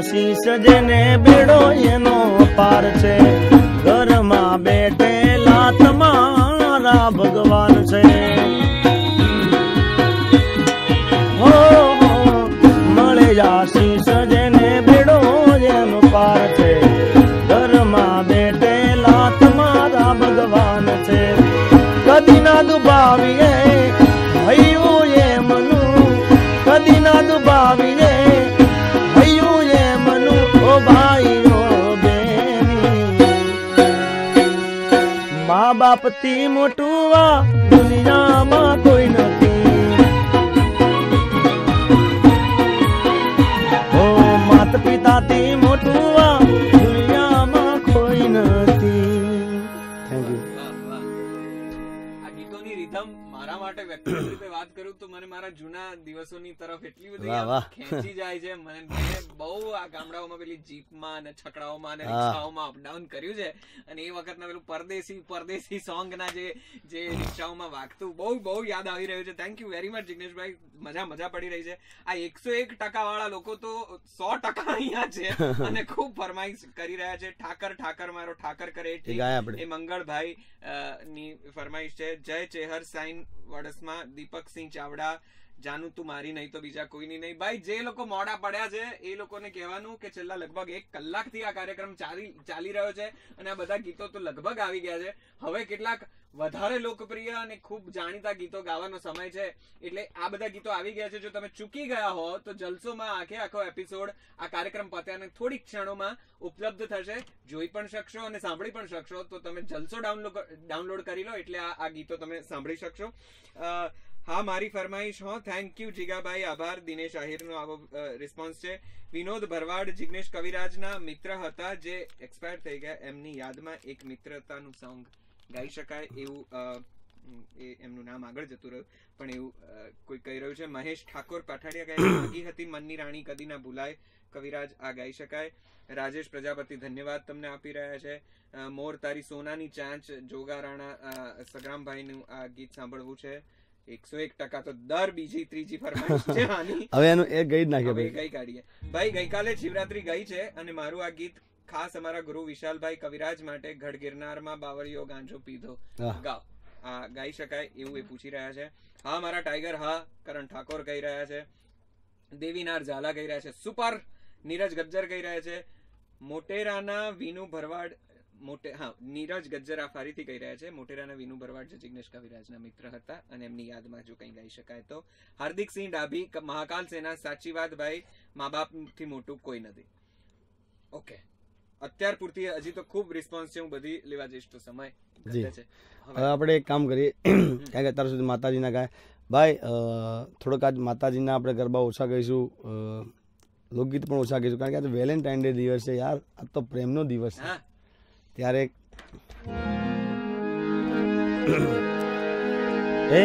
આશીષ જેને બેડો એનો પાર છે. ઘરમાં બેઠેલા તમારા ભગવાન છે. હો ભગવાન છે. કદી ના થી મોટું દુનિયામાં દિવસોની તરફ એટલી બધી. ખેંચી જાય છે. મને બહુ આ ગામડાઓમાં પેલી જીપમાં અને છકડાઓમાં અને રિક્ષાઓમાં અપડાઉન કર્યું છે. અને એ વખતના પેલું પરદેશી પરદેશી સોંગના જે જે રિક્ષાઓમાં વાગતું બહુ બહુ યાદ આવી રહ્યું છે. થેન્ક યુ વેરી મચ જિગ્નેશભાઈ. મજા મજા પડી રહી છે. આ એકસો એક ટકા વાળા લોકો તો સો ટકા અહીંયા છે અને ખૂબ ફરમાઈશ કરી રહ્યા છે. ઠાકર ઠાકર મારો ઠાકર કરે એ મંગળભાઈ ની ફરમાઈશ છે. જય ચેહર સાઈન વડસમાં દીપકસિંહ ચાવડા. જાનું, તું મારી નહીં તો બીજા કોઈની નહીં. ભાઈ, જે લોકો મોડા પડ્યા છે, એ લોકોને કહેવાનું કે છેલ્લા લગભગ એક કલાકથી આ કાર્યક્રમ ચાલી ચાલી રહ્યો છે અને આ બધા ગીતો તો લગભગ આવી ગયા છે. હવે કેટલાક વધારે લોકપ્રિય અને ખૂબ જાણીતા ગીતો ગાવાનો સમય છે. એટલે આ બધા ગીતો આવી ગયા છે. જો તમે ચૂકી ગયા હો, તો જલસોમાં આખે આખો એપિસોડ આ કાર્યક્રમ પત્યાને થોડીક ક્ષણોમાં ઉપલબ્ધ થશે. જોઈ પણ શકશો અને સાંભળી પણ શકશો. તો તમે જલસો ડાઉનલોડ ડાઉનલોડ કરી લો. એટલે આ ગીતો તમે સાંભળી શકશો. હા મારી ફરમાઈશ હો થેન્ક યુ જીગાભાઈ આભાર દિનેશ આહિરનો આવો રિસ્પોન્સ છે. વિનોદ ભરવાડ જિગ્નેશ કવિરાજના મિત્ર હતા જે એક્સપાયર થઈ ગયા. એમની યાદમાં એક મિત્રતાનું સોંગ ગાઈ શકાય એવું એ એમનું નામ આગળ જતું રહ્યું. પણ એવું કોઈ કહી રહ્યું છે. મહેશ ઠાકોર પાઠાડિયા ગાય લાગી હતી મનની રાણી કદી ના ભૂલાય. કવિરાજ આ ગાઈ શકાય. રાજેશ પ્રજાપતિ ધન્યવાદ તમને આપી રહ્યા છે. મોર તારી સોનાની ચાંચ જોગા રાણા સગ્રામભાઈનું આ ગીત સાંભળવું છે. એકસો એક ટકા તો દર બીજી ત્રીજી ફરમાઈશ છે આની. હવે એનું એ ગઈ જ ભાઈ. ગઈ કાઢીએ. ભાઈ ગઈકાલે શિવરાત્રી ગઈ છે અને મારું આ ગીત ખાસ અમારા ગુરુ વિશાલભાઈ કવિરાજ માટે ગઢ ગિરનારમાં બાવળીઓ ગાંજો પીધો. ગાઓ. આ ગાઈ શકાય એવું એ પૂછી રહ્યા છે. હા મારા ટાઈગર હા કરણ ઠાકોર કહી રહ્યા છે. દેવીનાર ઝાલા કહી રહ્યા છે. સુપર નીરજ ગજ્જર કહી રહ્યા છે. મોટેરાના વિનુ ભરવાડ મોટે હા નીરજ ગજ્જરા ફરીથી કહી રહ્યા છે મોટેરાના વિનુ ભરવાડ જે જિગ્નેશ કવિરાજના મિત્ર હતા અને એમની યાદમાં જો કંઈ ગાઈ શકાય તો હાર્દિક સિંહ ડાભી મહાકાલ સેના સાચી વાત ભાઈ મા બાપથી મોટું કોઈ નથી. ઓકે. અત્યાર પૂરતી હજી તો ખૂબ રિસ્પોન્સ છે હું બધી લેવા જઈશ તો સમય હવે આપણે એક કામ કરીએ કારણ કે અત્યાર સુધી માતાજીના ગાય ભાઈ થોડોક આજ માતાજીના આપણે ગરબા ઓછા ગઈશું લોકગીત પણ ઓછા ગઈશું કારણ કે આજે વેલેન્ટાઇન ડે દિવસ છે યાર આ તો પ્રેમનો દિવસ છે. હા. ત્યારે એ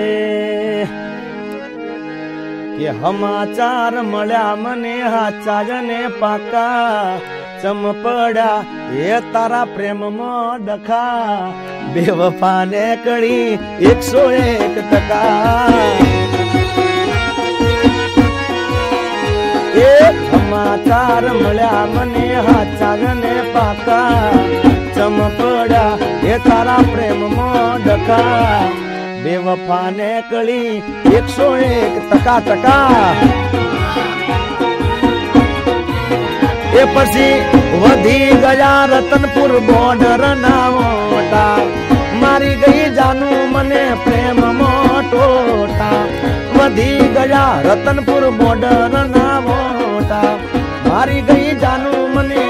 કે હમાચાર મળ્યા મને હાચા ને પાકા ચમપડા એ તારા પ્રેમમાં ડખા. બેવફાને કડી એકસો એક ટકા. એ સમાચાર મળ્યા મને હાચા ને પાકા. ચમપડા એ તારા પ્રેમમાં ડખા. બેવફાને કળી, એકસો એક ટકા ટકા. એ પછી વધી ગયા રતનપુર બોર્ડર ના મોટા. મારી ગઈ જાનું મને પ્રેમ મોટોટા વધી ગયા રતનપુર બોર્ડર ના મોટા. મારી ગઈ જાનું મને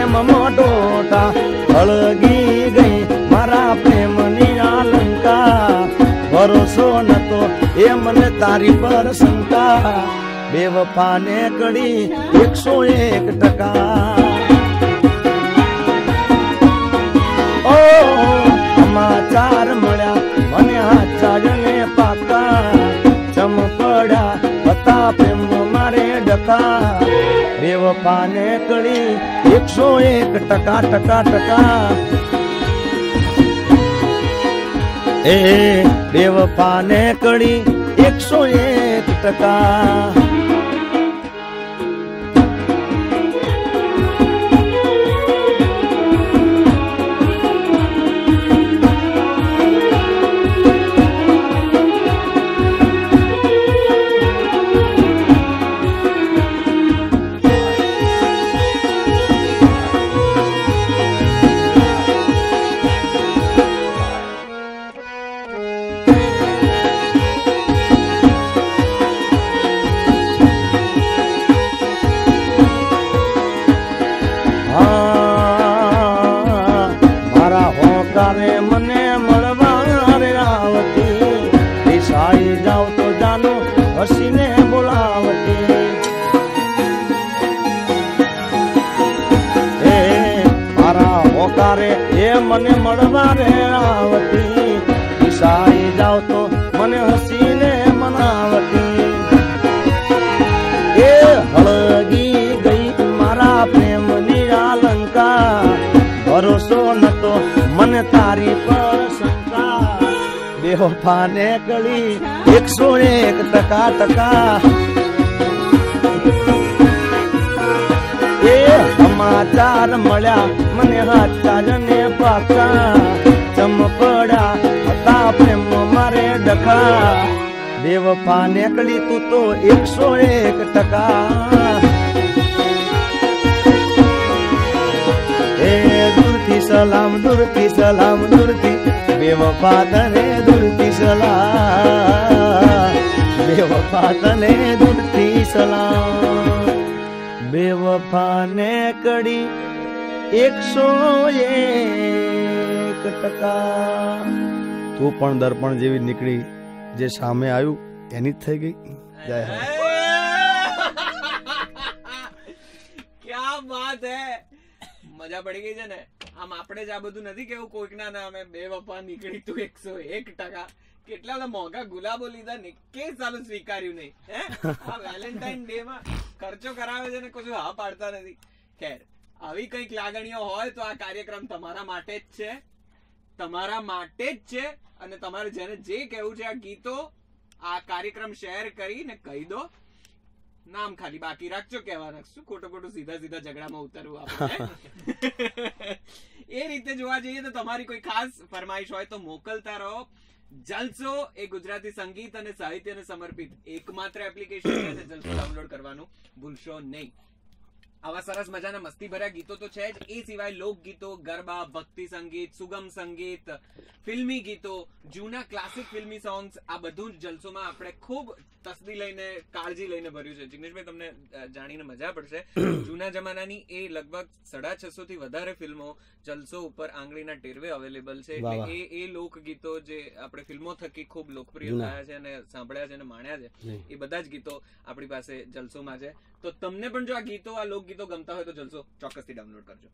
પ્રેમ મોટોટા અળગી ગઈ મારા પ્રેમની આલંકા ભરોસો નતો એ તારી પર શંકા. બેવફાને કડી એકસો એક ટકા. ઓ, સમાચાર મળ્યા, મને આચાર્યને પાકા ચમકડા હતા પ્રેમ મારે ડકા બેવફાને કળી એકસો એક ટકા ટકા ટકા. એ દેવ પાને કળી એકસો એક ટકા. બેવફાને કળી એકસો એક ટકા ટકા. એ સમાચાર મળ્યા, મને હાચાર ને પાકા. ચમકડા હતા પ્રેમ મારે ડખા. બેવફા નીકળી તું તો એકસો એક ટકા. સલામ દુરતી સલામ, દૂરથી બેવફા તને દૂરથી સલામ બેવફા તને દૂરથી સલામ બેવફા ને કડી એકસો એક ટકા તું પણ દર્પણ જેવી નીકળી, જે સામે આવ્યું, એની જ થઈ ગઈ. જય હો પડી ગઈ છે ને, આમ આપણે જ આ બધું નથી કેવું કોઈકના નામે બે વફા નીકળી તું એકસો એક ટકા. કેટલા મોંઘા ગુલાબો લીધા ને, કે સારું સ્વીકાર્યું નહીં, હે? આ વેલેન્ટાઇન ડે માં ખર્ચો કરાવે છે ને, કશું હા પાડતા નથી. ખેર, આવી કંઈક લાગણીઓ હોય તો આ કાર્યક્રમ તમારા માટે જ છે. તમારા માટે જ છે અને તમારે જેને જે કહેવું છે આ ગીતો આ કાર્યક્રમ શેર કરીને કહી દો. નામ ખાલી બાકી રાખજો કહેવાના. શું ખોટું ખોટું સીધા સીધા ઝઘડામાં ઉતરવું આપણે એ રીતે જોવા જઈએ તો તમારી કોઈ ખાસ ફરમાઈશ હોય તો મોકલતા રહો. જલસો એ ગુજરાતી સંગીત અને સાહિત્યને સમર્પિત એકમાત્ર એપ્લિકેશન છે અને જલસો ડાઉનલોડ કરવાનું ભૂલશો નહીં. આવા સરસ મજાના મસ્તી ભર્યા ગીતો તો છે જ. એ સિવાય લોકગીતો, ગરબા, ભક્તિ સંગીત, સુગમ સંગીત, ફિલ્મી ગીતો, જૂના ક્લાસિક ફિલ્મી સોંગ્સ આ બધું જ જલસોમાં આપણે ખૂબ તસદી લઈને કાળજી લઈને ભર્યું છે. જિગ્નેશભાઈ તમને જાણીને મજા પડશે. જૂના જમાનાની એ લગભગ સાડા છસો થી વધારે ફિલ્મો જલસો ઉપર આંગળીના ટેરવે અવેલેબલ છે. એટલે એ એ લોકગીતો જે આપણે ફિલ્મો થકી ખૂબ લોકપ્રિય થયા છે અને સાંભળ્યા છે અને માણ્યા છે એ બધા જ ગીતો આપણી પાસે જલસોમાં છે. તો તમને પણ જો આ ગીતો આ લોકગીતો ગમતા હોય તો જલસો ચોક્કસથી ડાઉનલોડ કરજો.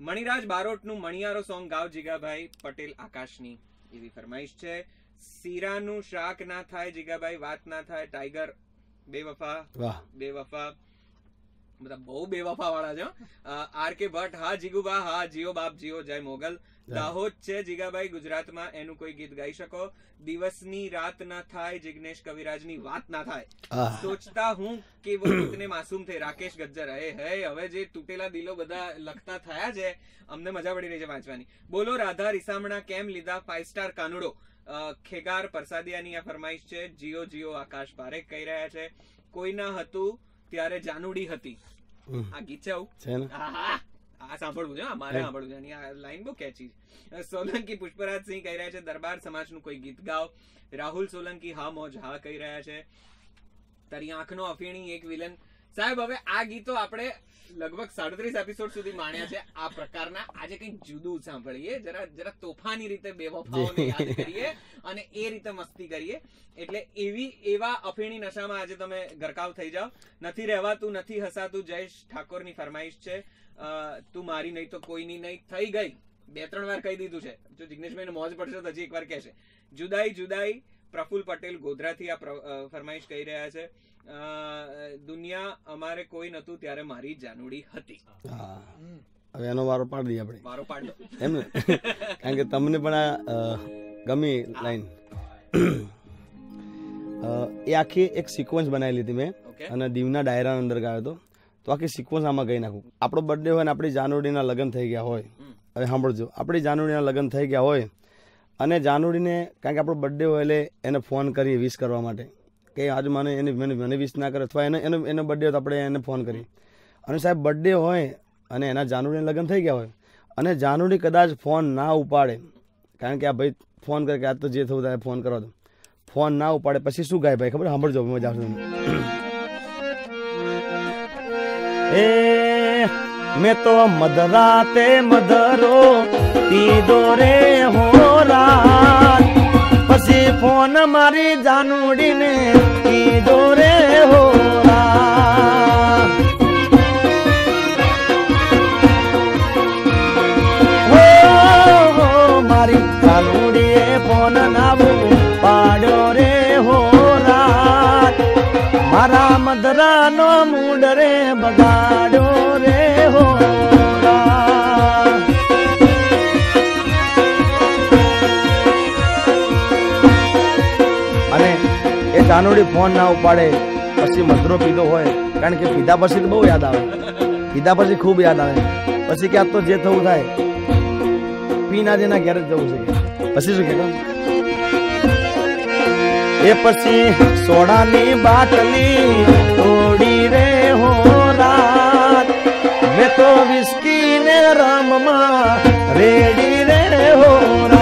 મણિરાજ બારોટનું મણિયારો સોંગ ગાવ જીગાભાઈ પટેલ આકાશની એવી ફરમાઈશ છે. શીરાનું શાક ના થાય જીગાભાઈ વાત ના થાય ટાઈગર બેવફા બેવફા બધા બહુ બેવફા વાળા છે આર કે ભટ્ટ હા જીગુબા હા જીઓ બાપ જીઓ જય મોગલ. દાહોદ છે જીગાભાઈ ગુજરાતમાં એનું કોઈ ગીત ગાઈ શકો. દિવસની રાત ના થાય જિગ્નેશ કવિરાજની વાત ના થાય. સોચતા હું કે વો કિતને માસૂમ થે રાકેશ ગજ્જર હે હે હવે જે તૂટેલા દિલો બધા લખતા થયા છે અમને મજા પડી રહી છે વાંચવાની. બોલો રાધા રિસામણા કેમ લીધા? ફાઈવ સ્ટાર કાનુડો. ખેગાર પરસાદિયાની આ ફરમાઈશ છે જીઓ જીઓ આકાશ પારેખ કહી રહ્યા છે. કોઈના હતું ત્યારે જાનુડી હતી. આ ગીત છે આવું! આ સાંભળવું છે હો, મારે સાંભળવું છે. આ લાઈન બહુ કેચી છે. સોલંકી પુષ્પરાજ સિંહ કહી રહ્યા છે દરબાર સમાજનું કોઈ ગીત ગાઓ. રાહુલ સોલંકી હા મોજ હા કહી રહ્યા છે. તારી આંખનો અફીણી એક વિલન સાહેબ હવે આ ગીતો આપણે લગભગ સાડત્રીસ એપિસોડ સુધી માણ્યા છે. આ પ્રકારના આજે કંઈક જુદું સાંભળીએ. જરા જરા તોફાની રીતે બેવફાઓને યાદ કરીએ અને એ રીતે મસ્તી કરીએ. એટલે એવી એવા અફીણી નશામાં આજે તમે ગરકાવ થઈ જાઓ. નથી રહેવાતું નથી હસાતું. જયેશ ઠાકોરની ફરમાઈશ છે. તું મારી નહીં તો કોઈની નહીં. થઈ ગઈ. બે ત્રણ વાર કહી દીધું છે. જો જિગ્નેશભાઈને મોજ પડશે તો હજી એકવાર કહેશે. જુદાઈ જુદાઈ પ્રફુલ પટેલ ગોધરાથી આ ફરમાઈશ કહી રહ્યા છે. દુનિયા અમારે કોઈ નતું ત્યારે મારી જાનુડી હતી. હા. હવે એનો વારો પાડી દઈએ આપણે. વારો પાડો એમ ને? કારણ કે તમને પણ આ ગમી લાઈન. એ આખી એક સિક્વન્સ બનાવી લીધી મેં. અને દીવના ડાયરા અંદર ગાયો હતો. તો આખી સિક્વન્સ આમાં ગઈ નાખું. આપણો બર્થડે હોય ને આપણી જાનુડીના લગ્ન થઈ ગયા હોય. હવે સાંભળજો. આપણી જાનુડીના લગ્ન થઈ ગયા હોય. અને જાનુડીને કારણ કે આપણો બર્થડે હોય એટલે એને ફોન કરીએ વિશ કરવા માટે. કે આજે મને એને મને મને વિશ ના કરે અથવા એને એનો એનો બર્થડે તો આપણે એને ફોન કરી અને સાહેબ બર્થડે હોય અને એના જાનુડીને લગ્ન થઈ ગયા હોય અને જાનુડી કદાચ ફોન ના ઉપાડે. કારણ કે આ ભાઈ ફોન કરે કે આ તો જે થાય ફોન કરવા દો ફોન ના ઉપાડે. પછી શું ગાય ભાઈ ખબર? સાંભળજો, મજા આવશે. એ, મેં તો મધરાતે મધરો પીધો રે હો રાત. પછી ફોન મારી જાનુડીને કીધો રે હો રાત હો, મારી જાનુડીએ ફોન નાવું પાડ્યો રે હો રાત મારા મધરાનો મૂડ રે બગાડ્યો જાનુડી ફોન ના ઉપાડે, પછી મધરો પીધો હોય, કારણ કે પીધા પછી તો બહુ યાદ આવે. પીધા પછી ખૂબ યાદ આવે. પછી કે આ તો જે થવું થાય પીના જેના ઘેર જ જવું છે. પછી શું કે એ પછી સોડાની બાટલી તોડી રે હો રાત. મેં તો વિસ્કીને રામમાં રેડી રે હો રાત.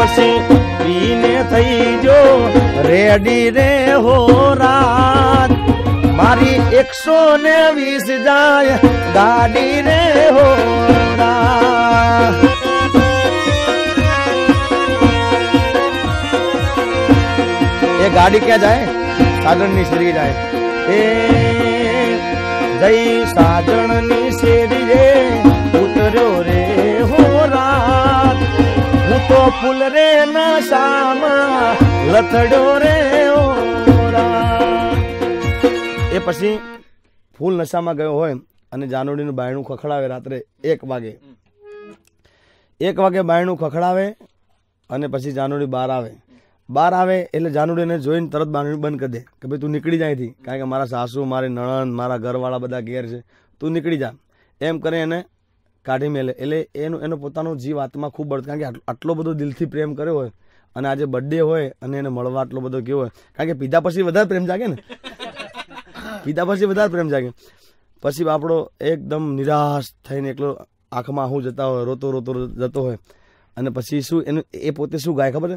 પછી પીને થઈ જો. રેડી રે હો રાત. મારી એકસો ને વીસ જાય. ગાડી રે હો એ ગાડી ક્યાં જાય? સાજણની શેરી જાય. એ જઈ સાજણની શેરી. શામાં રે એ પછી ફૂલ નશામાં ગયો હોય અને જાનોડીનું બાયણું ખખડાવે રાત્રે એક વાગે. એક વાગે બાયણું ખખડાવે અને પછી જાનોડી બહાર આવે. બહાર આવે એટલે જાનુડીને જોઈને તરત બાંધણી બંધ કરી દે કે ભાઈ તું નીકળી જાય થી કારણ કે મારા સાસુ, મારી નણંદ, મારા ઘરવાળા બધા ઘેર છે. તું નીકળી જા. એમ કરી એને કાઢી મેલે. એટલે એનું, એનો પોતાનો જીવ આત્મા ખૂબ બળતો કારણ કે આટલો બધો દિલથી પ્રેમ કર્યો હોય અને આજે બર્થડે હોય અને એને મળવા આટલો બધો કેવો હોય. કારણ કે પીધા પછી વધારે પ્રેમ જાગે ને. પીધા પછી વધારે પ્રેમ જાગે. પછી આપણો એકદમ નિરાશ થઈને એકલો આંખમાં આહું જતા હોય, રોતો રોતો જતો હોય. અને પછી શું એનું, એ પોતે શું ગાય ખબર છે?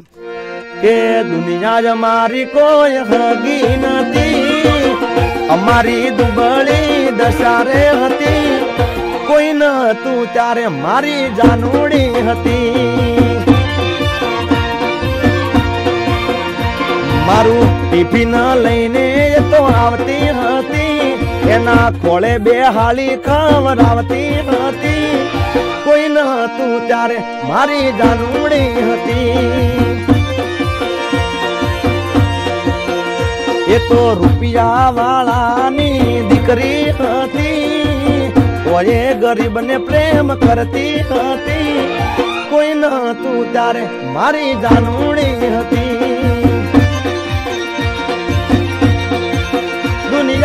કે દુનિયા જ મારી કોઈ હગી નથી. અમારી દુબળી દશારે હતી. કોઈ ન હતું ત્યારે મારી જાનુડી હતી. મારું ટિફિન લઈને તો આવતી હતી. એના ખોળે બે હાલી ખવડાવતી હતી. કોઈ ન હતું ત્યારે મારી જાનુડી હતી. એ તો રૂપિયા વાળાની દીકરી હતી. ઓએ ગરીબને પ્રેમ કરતી હતી. કોઈ ન હતું ત્યારે મારી જાનુડી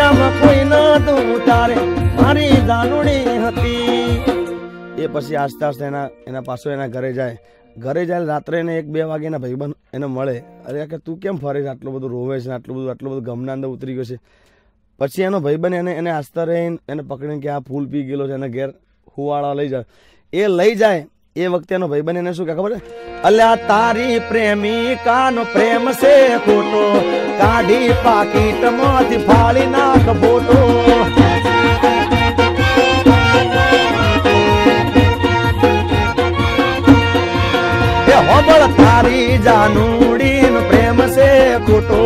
દુનિયામાં કોઈ ન તું તારે. મારી જાનુડી હતી. એ પછી આસ્તે આસ્તે એના એના પાછો એના ઘરે જાય. ઘરે જાય રાત્રે એને એક બે વાગે એના ભાઈબંધ એને મળે. અરે કે તું કેમ ફરે છે? આટલું બધું રોવે છે, આટલું બધું આટલું બધું ગમના અંદર ઉતરી ગયો છે. પછી એનો ભાઈબંધ એને એને આસ્તા રહીને એને પકડીને કે આ ફૂલ પી ગયેલો છે એને ઘેર, હુવાળા લઈ જાય. એ લઈ જાય એ વખતે એનો ભાઈબંધ એને શું કે ખબર છે અલ્યા તારી પ્રેમિકાનો પ્રેમ છે ખોટો કાઢી પાકીટમાંથી ફાળી નાખ ફોટો એ હોબળ તારી જાનુડી નો પ્રેમ છે ખોટો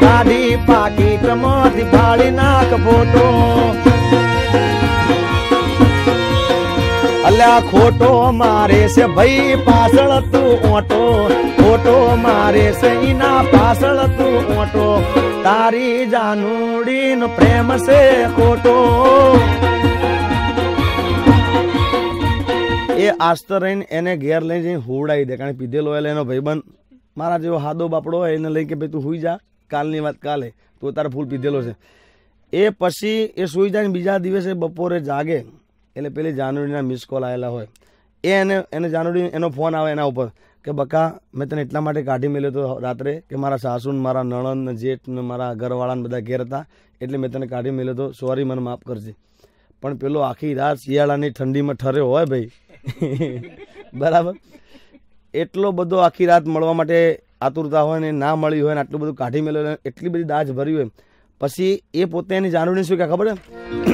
કાઢી પાકીટમાંથી ફાળી નાખ ફોટો અલ્યા ખોટો મારે છે ભાઈ પાછળ તું ઓટો, ખોટો મારે છે ઈના પાછળ તું ઓટો. તારી જાનુડી નો પ્રેમ છે ખોટો. એ આસ્ત રહીને એને ઘેર લઈ જઈને હુવડાવી દે, કારણ કે પીધેલો એટલે એનો ભાઈબંધ મારા જેવો હાદો બાપડો હોય, એને લઈ કે ભાઈ તું સુઈ જા, કાલની વાત કાલે. તું તારે ફૂલ પીધેલો છે. એ પછી એ સુઈ જાય બીજા દિવસે બપોરે જાગે. એટલે પેલી જાનુડીના મિસ કોલ આવેલા હોય. એ એને એને જાનુડી એનો ફોન આવે એના ઉપર કે બકા મેં તને એટલા માટે કાઢી મેલ્યો હતો રાત્રે કે મારા સાસુ ને મારા નણંદ ને જેઠ ને મારા ઘરવાળાને બધા ઘેર હતા એટલે મેં તને કાઢી મેલ્યો હતો સોરી મને માફ કરજે. પણ પેલો આખી રાત શિયાળાની ઠંડીમાં ઠર્યો હોય ભાઈ. બરાબર? એટલો બધો આખી રાત મળવા માટે આતુરતા હોય ને ના મળી હોય ને આટલું બધું કાઢી હોય, એટલી બધી દાજ ભરી હોય. પછી એ પોતે એની જાનુડી શું કે ખબર છે?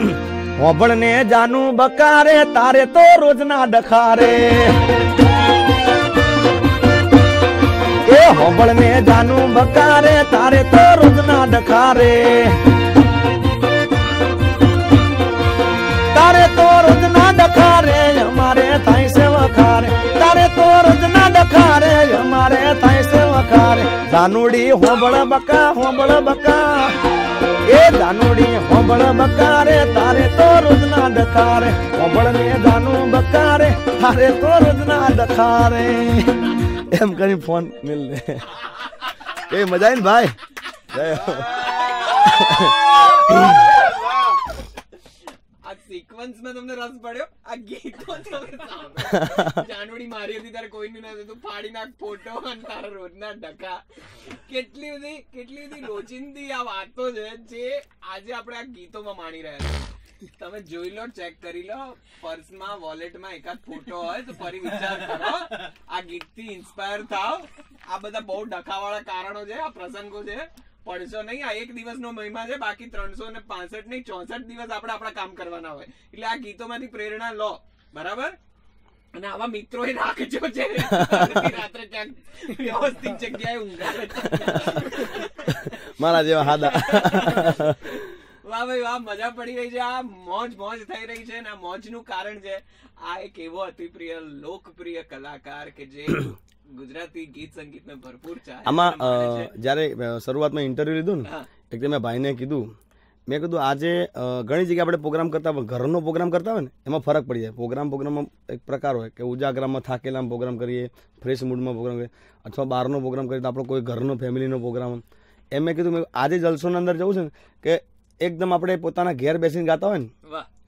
હોભળ ને જાનું બકારે, તારે તો રોજના ડખારે. એ હોબળને જાનું બકારે, તારે તો રોજના ડખારે. તારે તો રોજના ડખારે, અમારે થાય છે વખારે. તારે તો રોજના ડખારે, અમારે થાય છે વખારે. જાનુડી હોબળ બકા હોબળ બકા. એ દાનુડી હોબળ બકારે, તારે તો રોજના ડખારે હોબળ ને દાનુ બકારે, તારે તો રોજના ડખારે એમ કરી ફોન મિલ લે એ મજા આવી ને ભાઈ? જય હો. માં તમને રસ પડ્યો આ ગીતો તમે જાનવડી મારી હતી ત્યારે કોઈનું નથી તું ફાડી નાખ ફોટો અને તારા રોજના ડકા કેટલી બધી કેટલી બધી રોજિંદી આ વાતો છે જે આજે આપણે આ ગીતોમાં માણી રહ્યા છીએ. તમે જોઈ લો ચેક કરી લો. પર્સમાં વોલેટમાં એકાદ ફોટો હોય તો ફરી વિચાર કરો. આ ગીતથી ઇન્સ્પાયર થાવ. આ બધા બહુ ડખાવાળા કારણો છે આ પ્રસંગો છે. પડશો નહીં આ એક દિવસનો મહિમા છે બાકી ત્રણસો ને પાસઠ નહીં ચોસઠ દિવસ આપણે આપણા કામ કરવાના હોય. એટલે આ ગીતોમાંથી પ્રેરણા લો બરાબર? અને આવા મિત્રો રાખજો છે રાત્રે ક્યાંક વ્યવસ્થિત જગ્યાએ ઊંઘા મારા જેવા હાદા. વાહ ભાઈ વાહ મજા પડી રહી છે. આ મોજ મોજ થઈ રહી છે અને આ મોજનું કારણ છે આ એક એવો અતિપ્રિય લોકપ્રિય કલાકાર કે જે ગુજરાતી ગીત સંગીતને ભરપૂર આમાં જ્યારે શરૂઆતમાં ઇન્ટરવ્યુ લીધું ને. એક મેં ભાઈને કીધું મેં કીધું આજે ઘણી જગ્યાએ આપણે પ્રોગ્રામ કરતા હોય ઘરનો પ્રોગ્રામ કરતા હોય ને એમાં ફરક પડી જાય. પ્રોગ્રામ પ્રોગ્રામમાં એક પ્રકાર હોય કે ઉજાગરામાં થાકેલામાં પ્રોગ્રામ કરીએ ફ્રેશ મૂડમાં પ્રોગ્રામ કરીએ અથવા બહારનો પ્રોગ્રામ કરીએ તો આપણો કોઈ ઘરનો ફેમિલીનો પ્રોગ્રામ એમ મેં કીધું મેં આજે જલસોના અંદર જવું છે ને કે એકદમ આપણે પોતાના ઘેર બેસીને ગાતા હોય ને.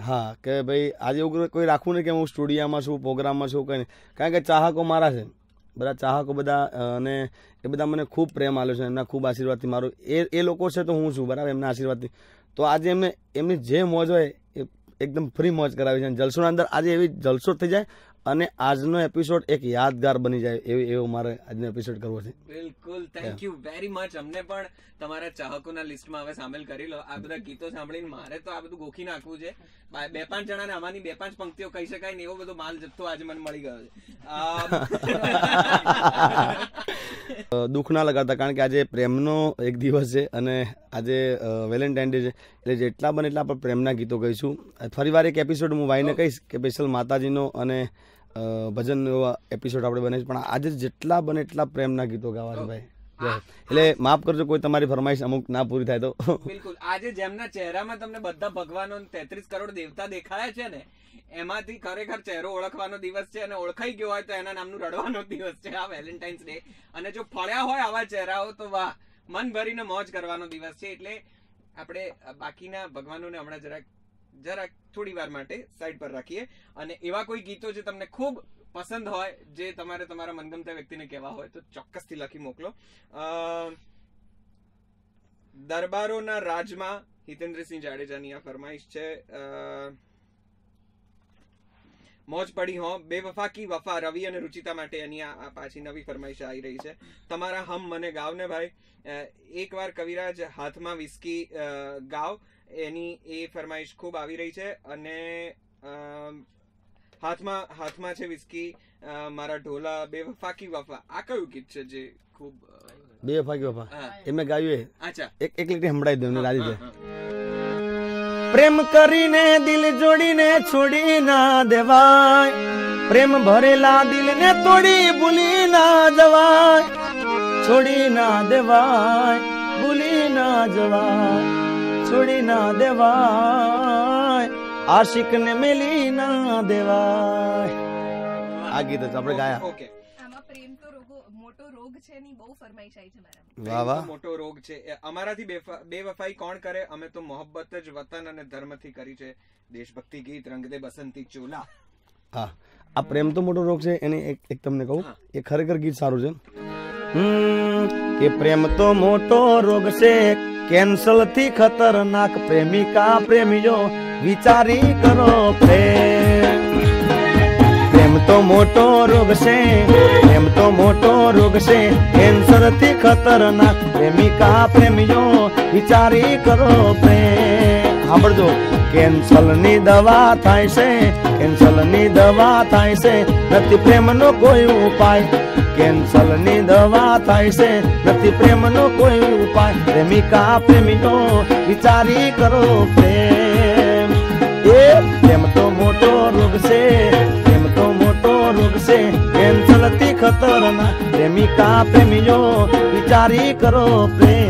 હા કે ભાઈ આજે એવું કોઈ- કોઈ રાખવું નહીં કે હું સ્ટુડિયામાં છું પ્રોગ્રામમાં છું કંઈ નહીં. કારણ કે ચાહકો મારા છે. બધા ચાહકો બધા અને એ બધા મને ખૂબ પ્રેમ આપ્યો છે એમના ખૂબ આશીર્વાદથી મારું, એ એ લોકો છે તો હું છું, બરાબર? એમના આશીર્વાદથી. તો આજે એમને, એમની જે મોજ હોય એ એકદમ ફ્રી મોજ કરાવી છે અને જલસોના અંદર આજે એવી જલસો થઈ જાય અને આજનો એપિસોડ એક યાદગાર બની જાય એવી એવો મારે આજનો એપિસોડ કરવો છે. બિલકુલ થેન્ક યુ વેરી મચ અમને પણ તમારા ચાહકોના લિસ્ટમાં હવે સામેલ કરી લો. આ બધા ગીતો સાંભળીને મારે તો આ બધું ગોખી નાખવું છે. બે પાંચ જણાને આમાંની બે પાંચ પંક્તિઓ કહી શકાય ને એવો બધો માલ જથ્થો આજે મને મળી ગયો છે. દુઃખ ના લગાડતા કારણ કે આજે પ્રેમનો એક દિવસ છે અને આજે વેલેન્ટાઇન ડે છે. એટલે જેટલા બને એટલા આપણે પ્રેમના ગીતો કહીશું ફરી વાર એક એપિસોડ હું ભાઈને કહીશ કે સ્પેશિયલ માતાજીનો અને અ, ભજનનો એપિસોડ આપણે બનાવીશું પણ આજે જેટલા બને એટલા પ્રેમના ગીતો ગાવા છે ભાઈ. એટલે માફ કરજો કોઈ તમારી ફરમાઈશ અમુક ના પૂરી થાય તો. બિલકુલ. આજે જેમના ચહેરામાં તમને બધા ભગવાનો તેત્રીસ કરોડ દેવતા દેખાયા છે ને એમાંથી ખરેખર ચહેરો ઓળખવાનો દિવસ છે અને ઓળખાઈ ગયો હોય તો એના નામનું રડવાનો દિવસ છે આ વેલેન્ટાઇન્સ ડે અને જો ફળ્યા હોય આવા ચહેરાઓ તો વાહ મન ભરીને મોજ કરવાનો દિવસ છે. એટલે આપણે બાકીના ભગવાનોને હમણાં જરાક જરાક થોડી વાર માટે સાઈડ પર રાખીએ. અને એવા કોઈ ગીતો જે તમને ખૂબ પસંદ હોય, જે તમારે તમારા મનગમતા વ્યક્તિને કહેવા હોય, તો ચોક્કસથી લખી મોકલો. દરબારોના રાજમાં હિતેન્દ્રસિંહ જાડેજાની આ ફરમાઈશ છે. મોજ પડી હો બેવફા કી વફા રવિ અને રુચિતા માટે એની આ પાછી નવી ફરમાઈશ આવી રહી છે. તમારા હમ મને ગાવ ને ભાઈ એકવાર કવિરાજ હાથમાં વિસ્કી ગાવ. એની એ ફરમાઈશ ખૂબ આવી રહી છે અને હાથમાં હાથમાં છે વિસ્કી મારા ઢોલા બે ફાકી વફા. આ કયું ગીત છે જે ખૂબ બે ફાકી હા. એમને ગાયું એ? અચ્છા. એક એક લીટી સંભળાવી દઉં રાજી હા. પ્રેમ કરીને દિલ જોડીને છોડી ના દેવાય. પ્રેમ ભરેલા દિલને તોડી ભૂલી ના જવાય. છોડી ના દેવાય ભૂલી ના જવાય. છોડી ના દેવાય. આશિકને મેલી ના દેવાય. આ ગીત જ આપણે ગાયા. ઓકે આમાં પ્રેમ તો રોગો મોટો રોગ છે ની બહુ ફરમાઈશ આવી છે મારામાં વાહ વાહ. મોટો રોગ છે. અમારાથી બેવફાઈ કોણ કરે? અમે તો મોહબ્બત જ વતન અને ધર્મથી કરી છે. દેશભક્તિ ગીત રંગ દે બસંતી ચોલા. હા આ પ્રેમ તો મોટો રોગ છે. એની એક એક તમને કહું. એ ખરેખર ગીત સારું છે. કે પ્રેમ તો મોટો રોગ છે. કેન્સલથી ખતરનાક પ્રેમિકા, પ્રેમીઓ, વિચારી કરો પ્રેમ. પ્રેમ તો મોટો રોગ છે, પ્રેમ તો મોટો રોગ છે. કેન્સરથી ખતરનાક પ્રેમિકા, પ્રેમીઓ, વિચારી કરો પ્રેમ. સાંભળજો. કેન્સરની દવા થાય છે, કેન્સલની દવા થાય છે, નથી પ્રેમનો કોઈ ઉપાય. કેન્સલની દવા થાય છે, નથી પ્રેમનો કોઈ ઉપાય. પ્રેમિકા, પ્રેમીનો વિચારી કરો પ્રેમ. એ પ્રેમ તો મોટો રોગ છે, પ્રેમ તો મોટો રોગ છે, કેન્સલથી ખતરનાક પ્રેમિકા પ્રેમીઓ વિચારી કરો પ્રેમ.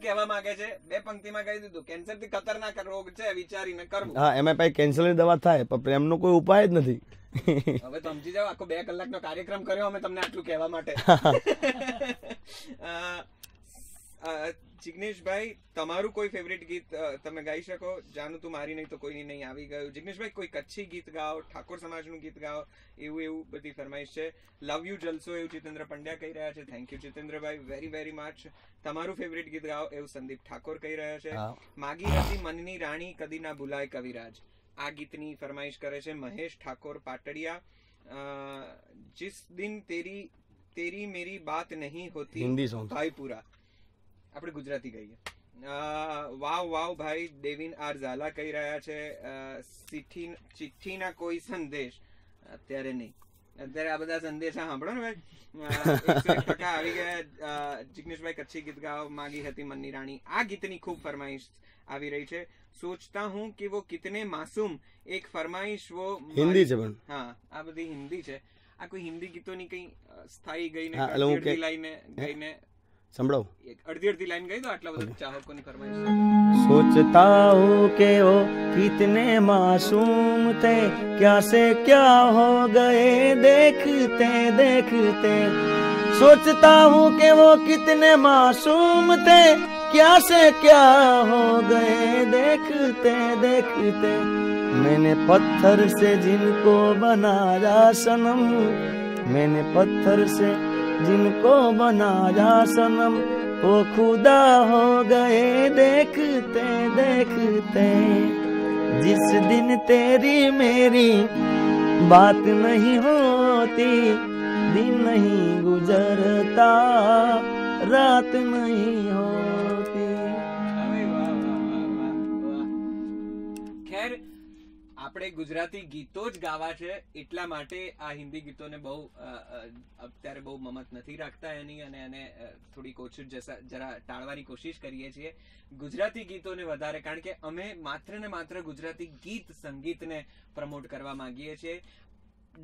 શું કહેવા માંગે છે? બે પંક્તિમાં કહી દીધું. કેન્સરથી ખતરનાક રોગ છે વિચારીને કરવું. હા એમાં પછી કેન્સરની દવા થાય પણ પ્રેમનો કોઈ ઉપાય જ નથી. હવે સમજી જાવ આખો બે કલાકનો કાર્યક્રમ કર્યો અમે તમને આટલું કહેવા માટે. જિગ્નેશભાઈ તમારું કોઈ ફેવરેટ ગીત તમે ગાઈ શકો? જાનું તું મારી નહીં તો કોઈની નહીં આવી ગયું. જિગ્નેશભાઈ કોઈ કચ્છી ગીત ગાઓ ઠાકોર સમાજનું ગીત ગાઓ એવું એવું બધી ફરમાઈશ છે. લવ યુ જલસો એવું જીતેન્દ્ર પંડ્યા કહી રહ્યા છે. Thank you જીતેન્દ્રભાઈ very very much તમારું ફેવરેટ ગીત ગાઓ એવું સંદીપ ઠાકોર કહી રહ્યા છે. માગી હતી મનની રાણી કદી ના ભૂલાય કવિરાજ. આ ગીતની ફરમાઈશ કરે છે મહેશ ઠાકોર પાટડિયા. જિસ દિન તેરી તેરી મેરી બાત નહીં હોતી ભાઈપુરા. આપણે ગુજરાતી ગઈએ વાવ વાવ ભાઈ દેવીન આર ઝાલા કહી રહ્યા છે. ચિઠ્ઠીના કોઈ સંદેશ અત્યારે નહીં. અત્યારે આ બધા સંદેશા સાંભળો ને ભાઈ. ટકા આવી ગયા. જિગ્નેશભાઈ કચ્છી ગીત ગાવ માગી હતી મનની રાણી. આ ગીતની ખૂબ ફરમાઈશ આવી રહી છે. સોચતા હું કે વો કિતને માસૂમ એક ફરમાઈશ વો હિન્દી છે પણ. હા આ બધી હિન્દી છે. આ કોઈ હિન્દી ગીતોની કઈ સ્થાયી ગઈને લઈને ગઈને સંભળાવો એક અડધી અડધી લાઈન ગઈ તો આટલા બધા ચાહકોની ફરમાઈશ सोचता हूँ कि वो कितने मासूम थे क्या से क्या हो गए देखते देखते सोचता हूँ कि वो कितने मासूम थे क्या से क्या हो गए देखते देखते मैंने पत्थर से जिनको बनाया सनम मैंने पत्थर से जिनको बनाया सनम, वो खुदा हो गए। देखते देखते, जिस दिन तेरी मेरी बात नहीं होती, दिन नहीं गुजरता, रात नहीं होती। આપણે ગુજરાતી ગીતો જ ગાવા છે, એટલા માટે આ હિન્દી ગીતોને બહુ અત્યારે બહુ મમત નથી રાખતા એની અને એને થોડી ઓછું જરા ટાળવાની કોશિશ કરીએ છીએ. ગુજરાતી ગીતોને વધારે, કારણ કે અમે માત્ર ને માત્ર ગુજરાતી ગીત સંગીતને પ્રમોટ કરવા માંગીએ છીએ.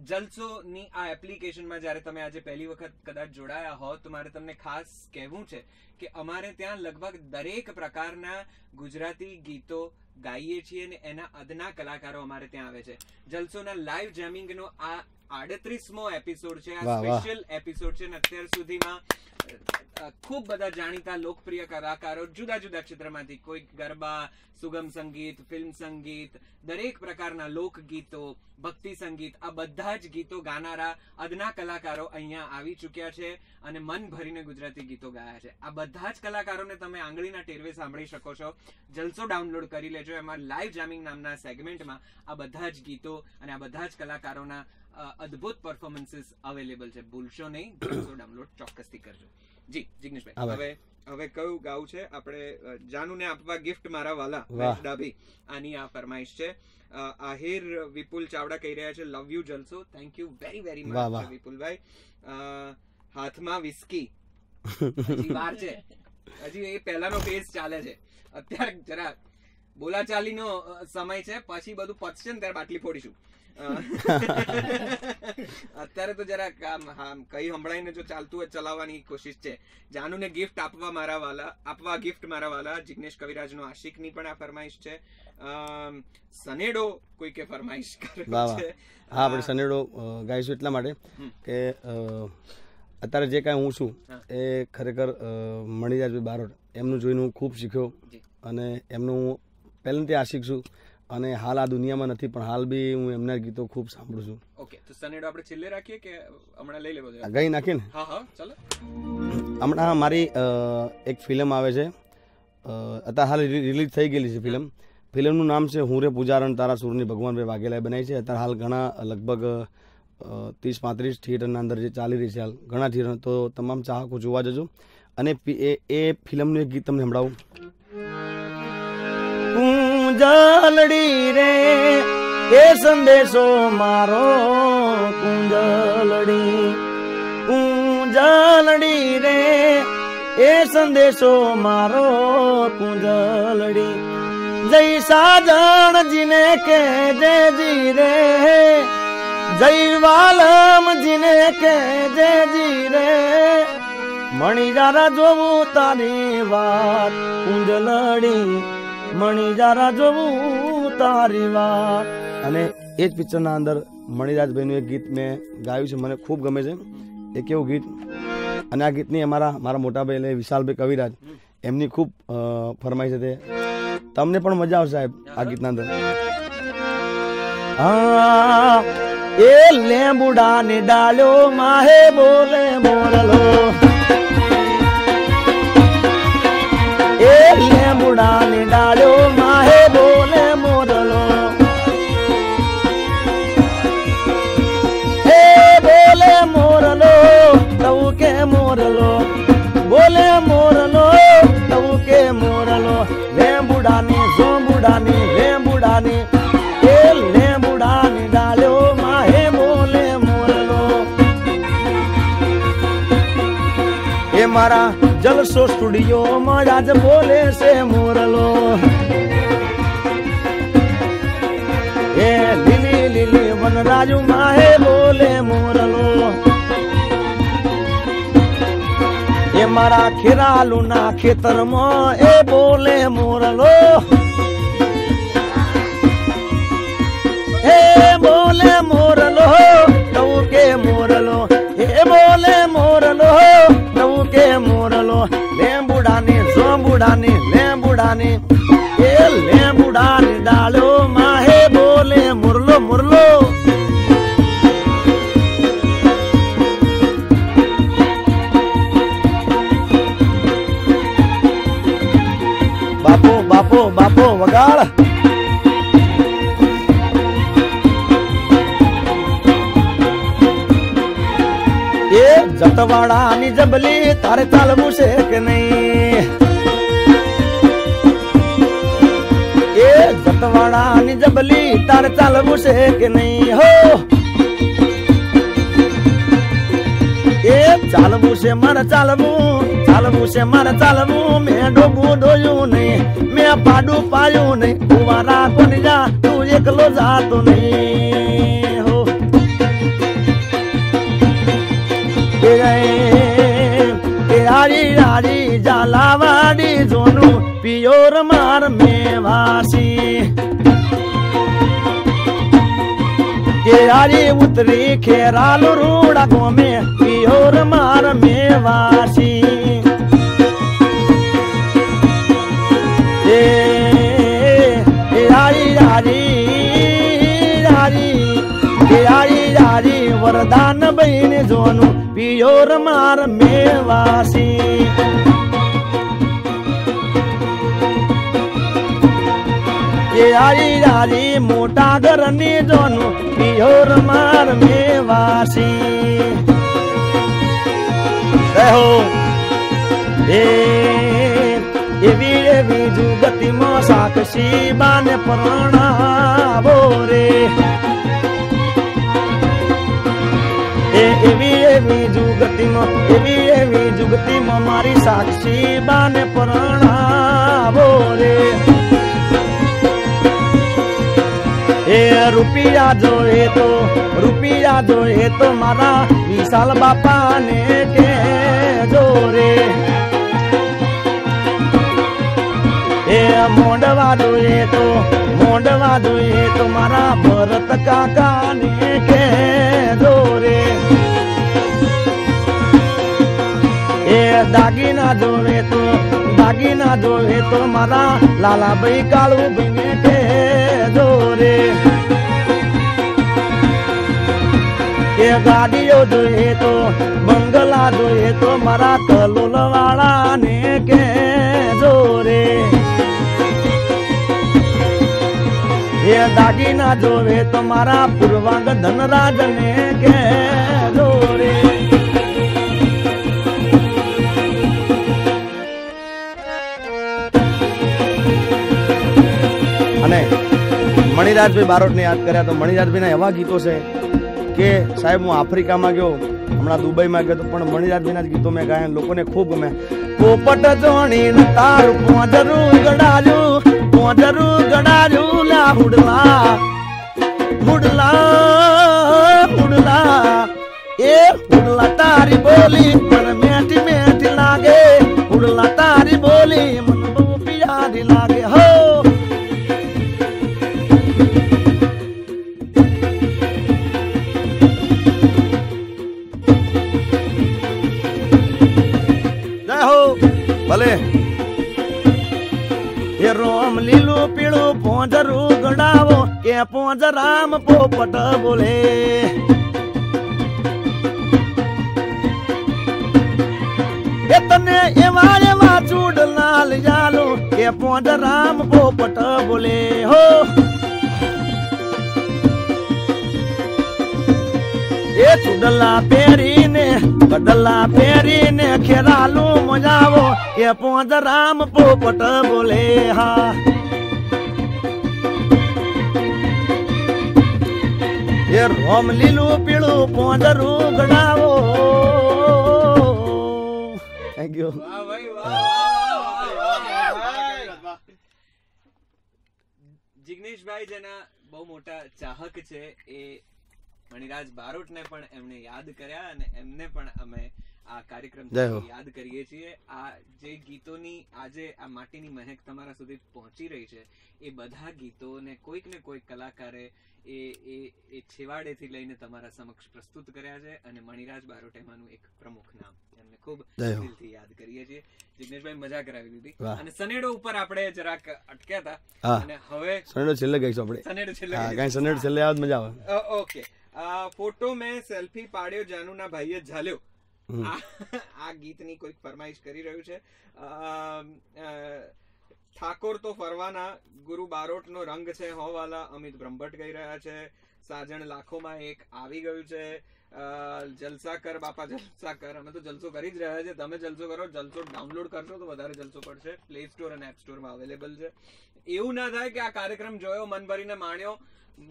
જલસોની આ એપ્લિકેશનમાં જ્યારે તમે આજે પહેલી વખત કદાચ જોડાયા હો તો મારે તમને ખાસ કહેવું છે કે અમારે ત્યાં લગભગ દરેક પ્રકારના ગુજરાતી ગીતો ગાઈએ છીએ અને એના અદના કલાકારો અમારે ત્યાં આવે છે. જલસોના લાઈવ જેમિંગનો આ આડત્રીસમો એપિસોડ છે. આ. સ્પેશિયલ એપિસોડ છે અને અત્યાર સુધીમાં ખૂબ બધા જાણીતા લોકપ્રિય કલાકારો જુદા જુદા ક્ષેત્રમાંથી કોઈક ગરબા સુગમ સંગીત ફિલ્મ સંગીત દરેક પ્રકારના લોકગીતો ભક્તિ સંગીત આ બધા જ ગીતો ગાનારા અદના કલાકારો અહીંયા આવી ચૂક્યા છે અને મન ભરીને ગુજરાતી ગીતો ગાયા છે. આ બધા જ કલાકારોને તમે આંગળીના ટેરવે સાંભળી શકો છો. જલસો ડાઉનલોડ કરી લેજો એમાં લાઈવ જામિંગ નામના સેગમેન્ટમાં આ બધા જ ગીતો અને આ બધા જ કલાકારોના અદ્ભુત પરફોર્મન્સીસ અવેલેબલ છે. ભૂલશો નહીં. ડાઉનલોડ ચોક્કસથી કરજો. જી જિગ્નેશભાઈ. હવે હવે કયું ગાવું છે? આપણે જાનુને આપવા ગિફ્ટ મારા વાલા. ડાભી. આની આ ફરમાઈશ છે. આહિર વિપુલ ચાવડા કહી રહ્યા છે love you Jalso. Thank you very very much. વિપુલભાઈ. અ, હાથમાં વિસ્કી હજી વાર છે. હજી એ પહેલાનો ફેઝ ચાલે છે. અત્યારે જરા બોલાચાલીનો સમય છે. પછી બધું પચશે ને ત્યારે બાટલી ફોડીશું. અત્યારે તો જરા કામ હા કઈ સંભળાઈને જો ચાલતું હોય ચલાવવાની કોશિશ છે. જાનુને ગિફ્ટ આપવા મારા વાલા આપવા ગિફ્ટ મારા વાલા જિગ્નેશ કવિરાજનો આશિકની પણ આ ફરમાઈશ છે. સનેડો સનેડો કોઈકે ફરમાઈશ વાહ. છે. હા આપણે સનેડો ગાઈશું એટલા માટે કે અત્યારે જે કાંઈ હું છું એ ખરેખર મણિરાજભાઈ બારોટ એમનું જોઈને હું ખૂબ શીખ્યો અને એમનું હું પહેલેથી આશિક છું. અને હાલ આ દુનિયામાં નથી પણ હાલ બી હું એમના ગીતો ખૂબ સાંભળું છું. ઓકે તો સનેડો આપણે છેલ્લે રાખીએ કે હમણાં લઈ લેવો ગઈ નાખીને હા હા ચાલો. હમણાં મારી એક ફિલ્મ આવે છે. અત્યારે હાલ રિલીઝ થઈ ગયેલી છે ફિલ્મ. ફિલ્મનું નામ છે હું રે પૂજારણ તારા સુરની ભગવાનભાઈ વાઘેલાએ બનાવી છે. અત્યારે હાલ ઘણા લગભગ ત્રીસ પાંત્રીસ થિયેટરના અંદર જે ચાલી રહી છે હાલ ઘણા થિયેટર તો તમામ ચાહકો જોવા જજો. અને એ એ ફિલ્મનું એક ગીત તમને સંભળાવું. કુંજલડી રે, એ સંદેશો મારો કુંજલડી. કુંજલડી રે, એ સંદેશો મારો કુંજલડી. જય સાજણજીને કે જય જી રે જય વાલમજીને કે જય જી રે મણિજારા જોવું તારી વાત, કુંજલડી. મણિજારા જોવું તારી વાત. અને એ જ પિક્ચરના અંદર મણિરાજભાઈનું એક ગીત મેં ગાયું છે મને ખૂબ ગમે છે. એ કેવું ગીત અને આ ગીતની અમારા મારા મોટાભાઈ એટલે વિશાલભાઈ કવિરાજ એમની ખૂબ ફરમાઈ છે તે. તમને પણ મજા આવશે સાહેબ આ ગીતના અંદર. હા એ લેબુડા ને ડાલ્યો માહે બોલે મોરલો એ લેંબુડા ને ડાળ્યો, માહે બોલે મોરલો. એ બોલે મોરલો તવ કે મોરલો. બોલે મોરલો તવ કે મોરલો. લેંબુડાની ઝોંબુડાની લેંબુડાની એ લેંબુડાની ડાળ્યો, માહે બોલે મોરલો. એ મારા જલસો સ્ટુડિયોમાં આજ બોલે છે મોરલો. એ લીલી લીલી વનરાજુ માહે બોલે મોરલો. એ મારા ખેરાલુ ના ખેતરમાં એ બોલે મોરલો. હે બોલે મોરલો કે મોરલો. એ બોલે મોરલો. તવ કે મોરલો લેંબુડાની ઝોંબુડાની લેંબુડાની એ લેંબુડાની ડાળો માહે બોલે મુરલો મુરલો બાપો બાપો બાપો જતવાડાની જબલી તારે ચાલવું છે કે નહીં? એ જતવાડાની જબલી તારે ચાલવું છે કે નહીં? હો! એ ચાલવું છે મારે ચાલવું ચાલવું છે મારે ચાલવું, મેં ડોબું ડોયું નહીં, મેં પાડું પાયું નહીં, કુવારા કોની જા, તું એકલો જાતો નહીં. આરી આરી જાલાવાડી જોનું પિયોર માર મેવાસી. કે આરી ઉતરી ખેરાલ રૂડા ગોમે પિયોર માર મેવાસી. જોનું પિયોર માર મેવાસી કે આરી રારી મોટા ઘરની જોનું પિયોર માર મેવાસી રહો એ એવી એવી જુગતિમાં સાક્ષી બાને પ્રણાવો રે એવી એવી જુગતિમાં, એવી એવી જુગતીમાં મારી સાક્ષી બાને પરણાવો રે. એ રૂપિયા જોઈએ તો, રૂપિયા જોઈએ તો મારા વિશાલ બાપાને કે જોરે એ મોડવા જોઈએ તો, મોડવા જોઈએ તો મારા ભરત કાકાને કે દાગીના જોવે તો, દાગીના જોવે તો મારા લાલાભાઈ કાળું કે જોરે એ ગાડીઓ જોઈએ તો, બંગલા જોઈએ તો મારા કલોલ વાળાને કે જોરે એ દાગીના જોવે તો મારા પૂર્વાંગ ધનરાજને કે જોરે મણિરાજભાઈ બારોટને યાદ કર્યા તો મણિરાજભાઈના એવા ગીતો છે કે સાહેબ હું આફ્રિકામાં ગયો, હમણાં દુબઈમાં ગયો પણ મણિરાજભાઈના જ ગીતો મેં ગાયા, લોકોને ખૂબ ગમે પોપટ જોણી તારું પોજરું ગડાયું પોજરું ગડાયું લા હુડલા હુડલા હુડલા. એ હુડલા તારી બોલી, પણ મેઠી મેઠી ભલે પોંજરું ગડાવો કે પોંજરામ પોપટ બોલે. તને એવા એવા ચૂડલા જાલો કે પોંજરામ પોપટ બોલે. હો. એ ચૂડલા પહેરીને કડલા પહેરીને ખેરાલું મજાવો, કે પોંજરામ પોપટ બોલે. હા. એ રોમ લીલું પીળું પોંજરું ગણાવો. Thank you. જિગ્નેશભાઈ જેના બહુ મોટા ચાહક છે એ મણિરાજ બારોટને પણ એમને યાદ કર્યા અને એમને પણ અમે આ કાર્યક્રમ યાદ કરીએ છીએ. આ જે ગીતોની આજે આ માટીની મહેક તમારા સુધી પહોંચી રહી છે એ બધા ગીતોને કોઈક ને કોઈક કલાકારે એ એ એ છેવાડેથી લઈને તમારા સમક્ષ પ્રસ્તુત કર્યા છે અને મણિરાજ બારોટેમાનું એક પ્રમુખ નામ એમને ખૂબ દિલથી યાદ કરીએ છીએ. જિગ્નેશભાઈ મજા કરાવી દીધી અને સનેડો ઉપર આપણે જરાક અટક્યા હતા. અને હવે સનેડો છેલ્લે ગઈશું આપણે. સનેડો છેલ્લે હા કાઈ સનેડો છેલ્લે આવે મજા આવે. ઓકે. આ ફોટો મેં સેલ્ફી પાડ્યો જાનુના ભાઈએ ઝાલ્યો. આ આ ગીતની કોઈક ફરમાઈશ કરી રહ્યું છે. ઠાકોર તો ફરવાના ગુરુ બારોટનો રંગ છે, હોવાલા અમિત બ્રહ્મભટ્ટ ગઈ રહ્યા છે, સાજણ લાખોમાં એક આવી ગયું છે જલસા કર બાપા જલસા કર અમે તો જલસો કરી જ રહ્યા છે, તમે જલસો કરો, જલસો ડાઉનલોડ કરશો તો વધારે જલસો પડશે પ્લે સ્ટોર અને એપ સ્ટોરમાં અવેલેબલ છે. એવું ના થાય કે આ કાર્યક્રમ જોયો, મન ભરીને માણ્યો,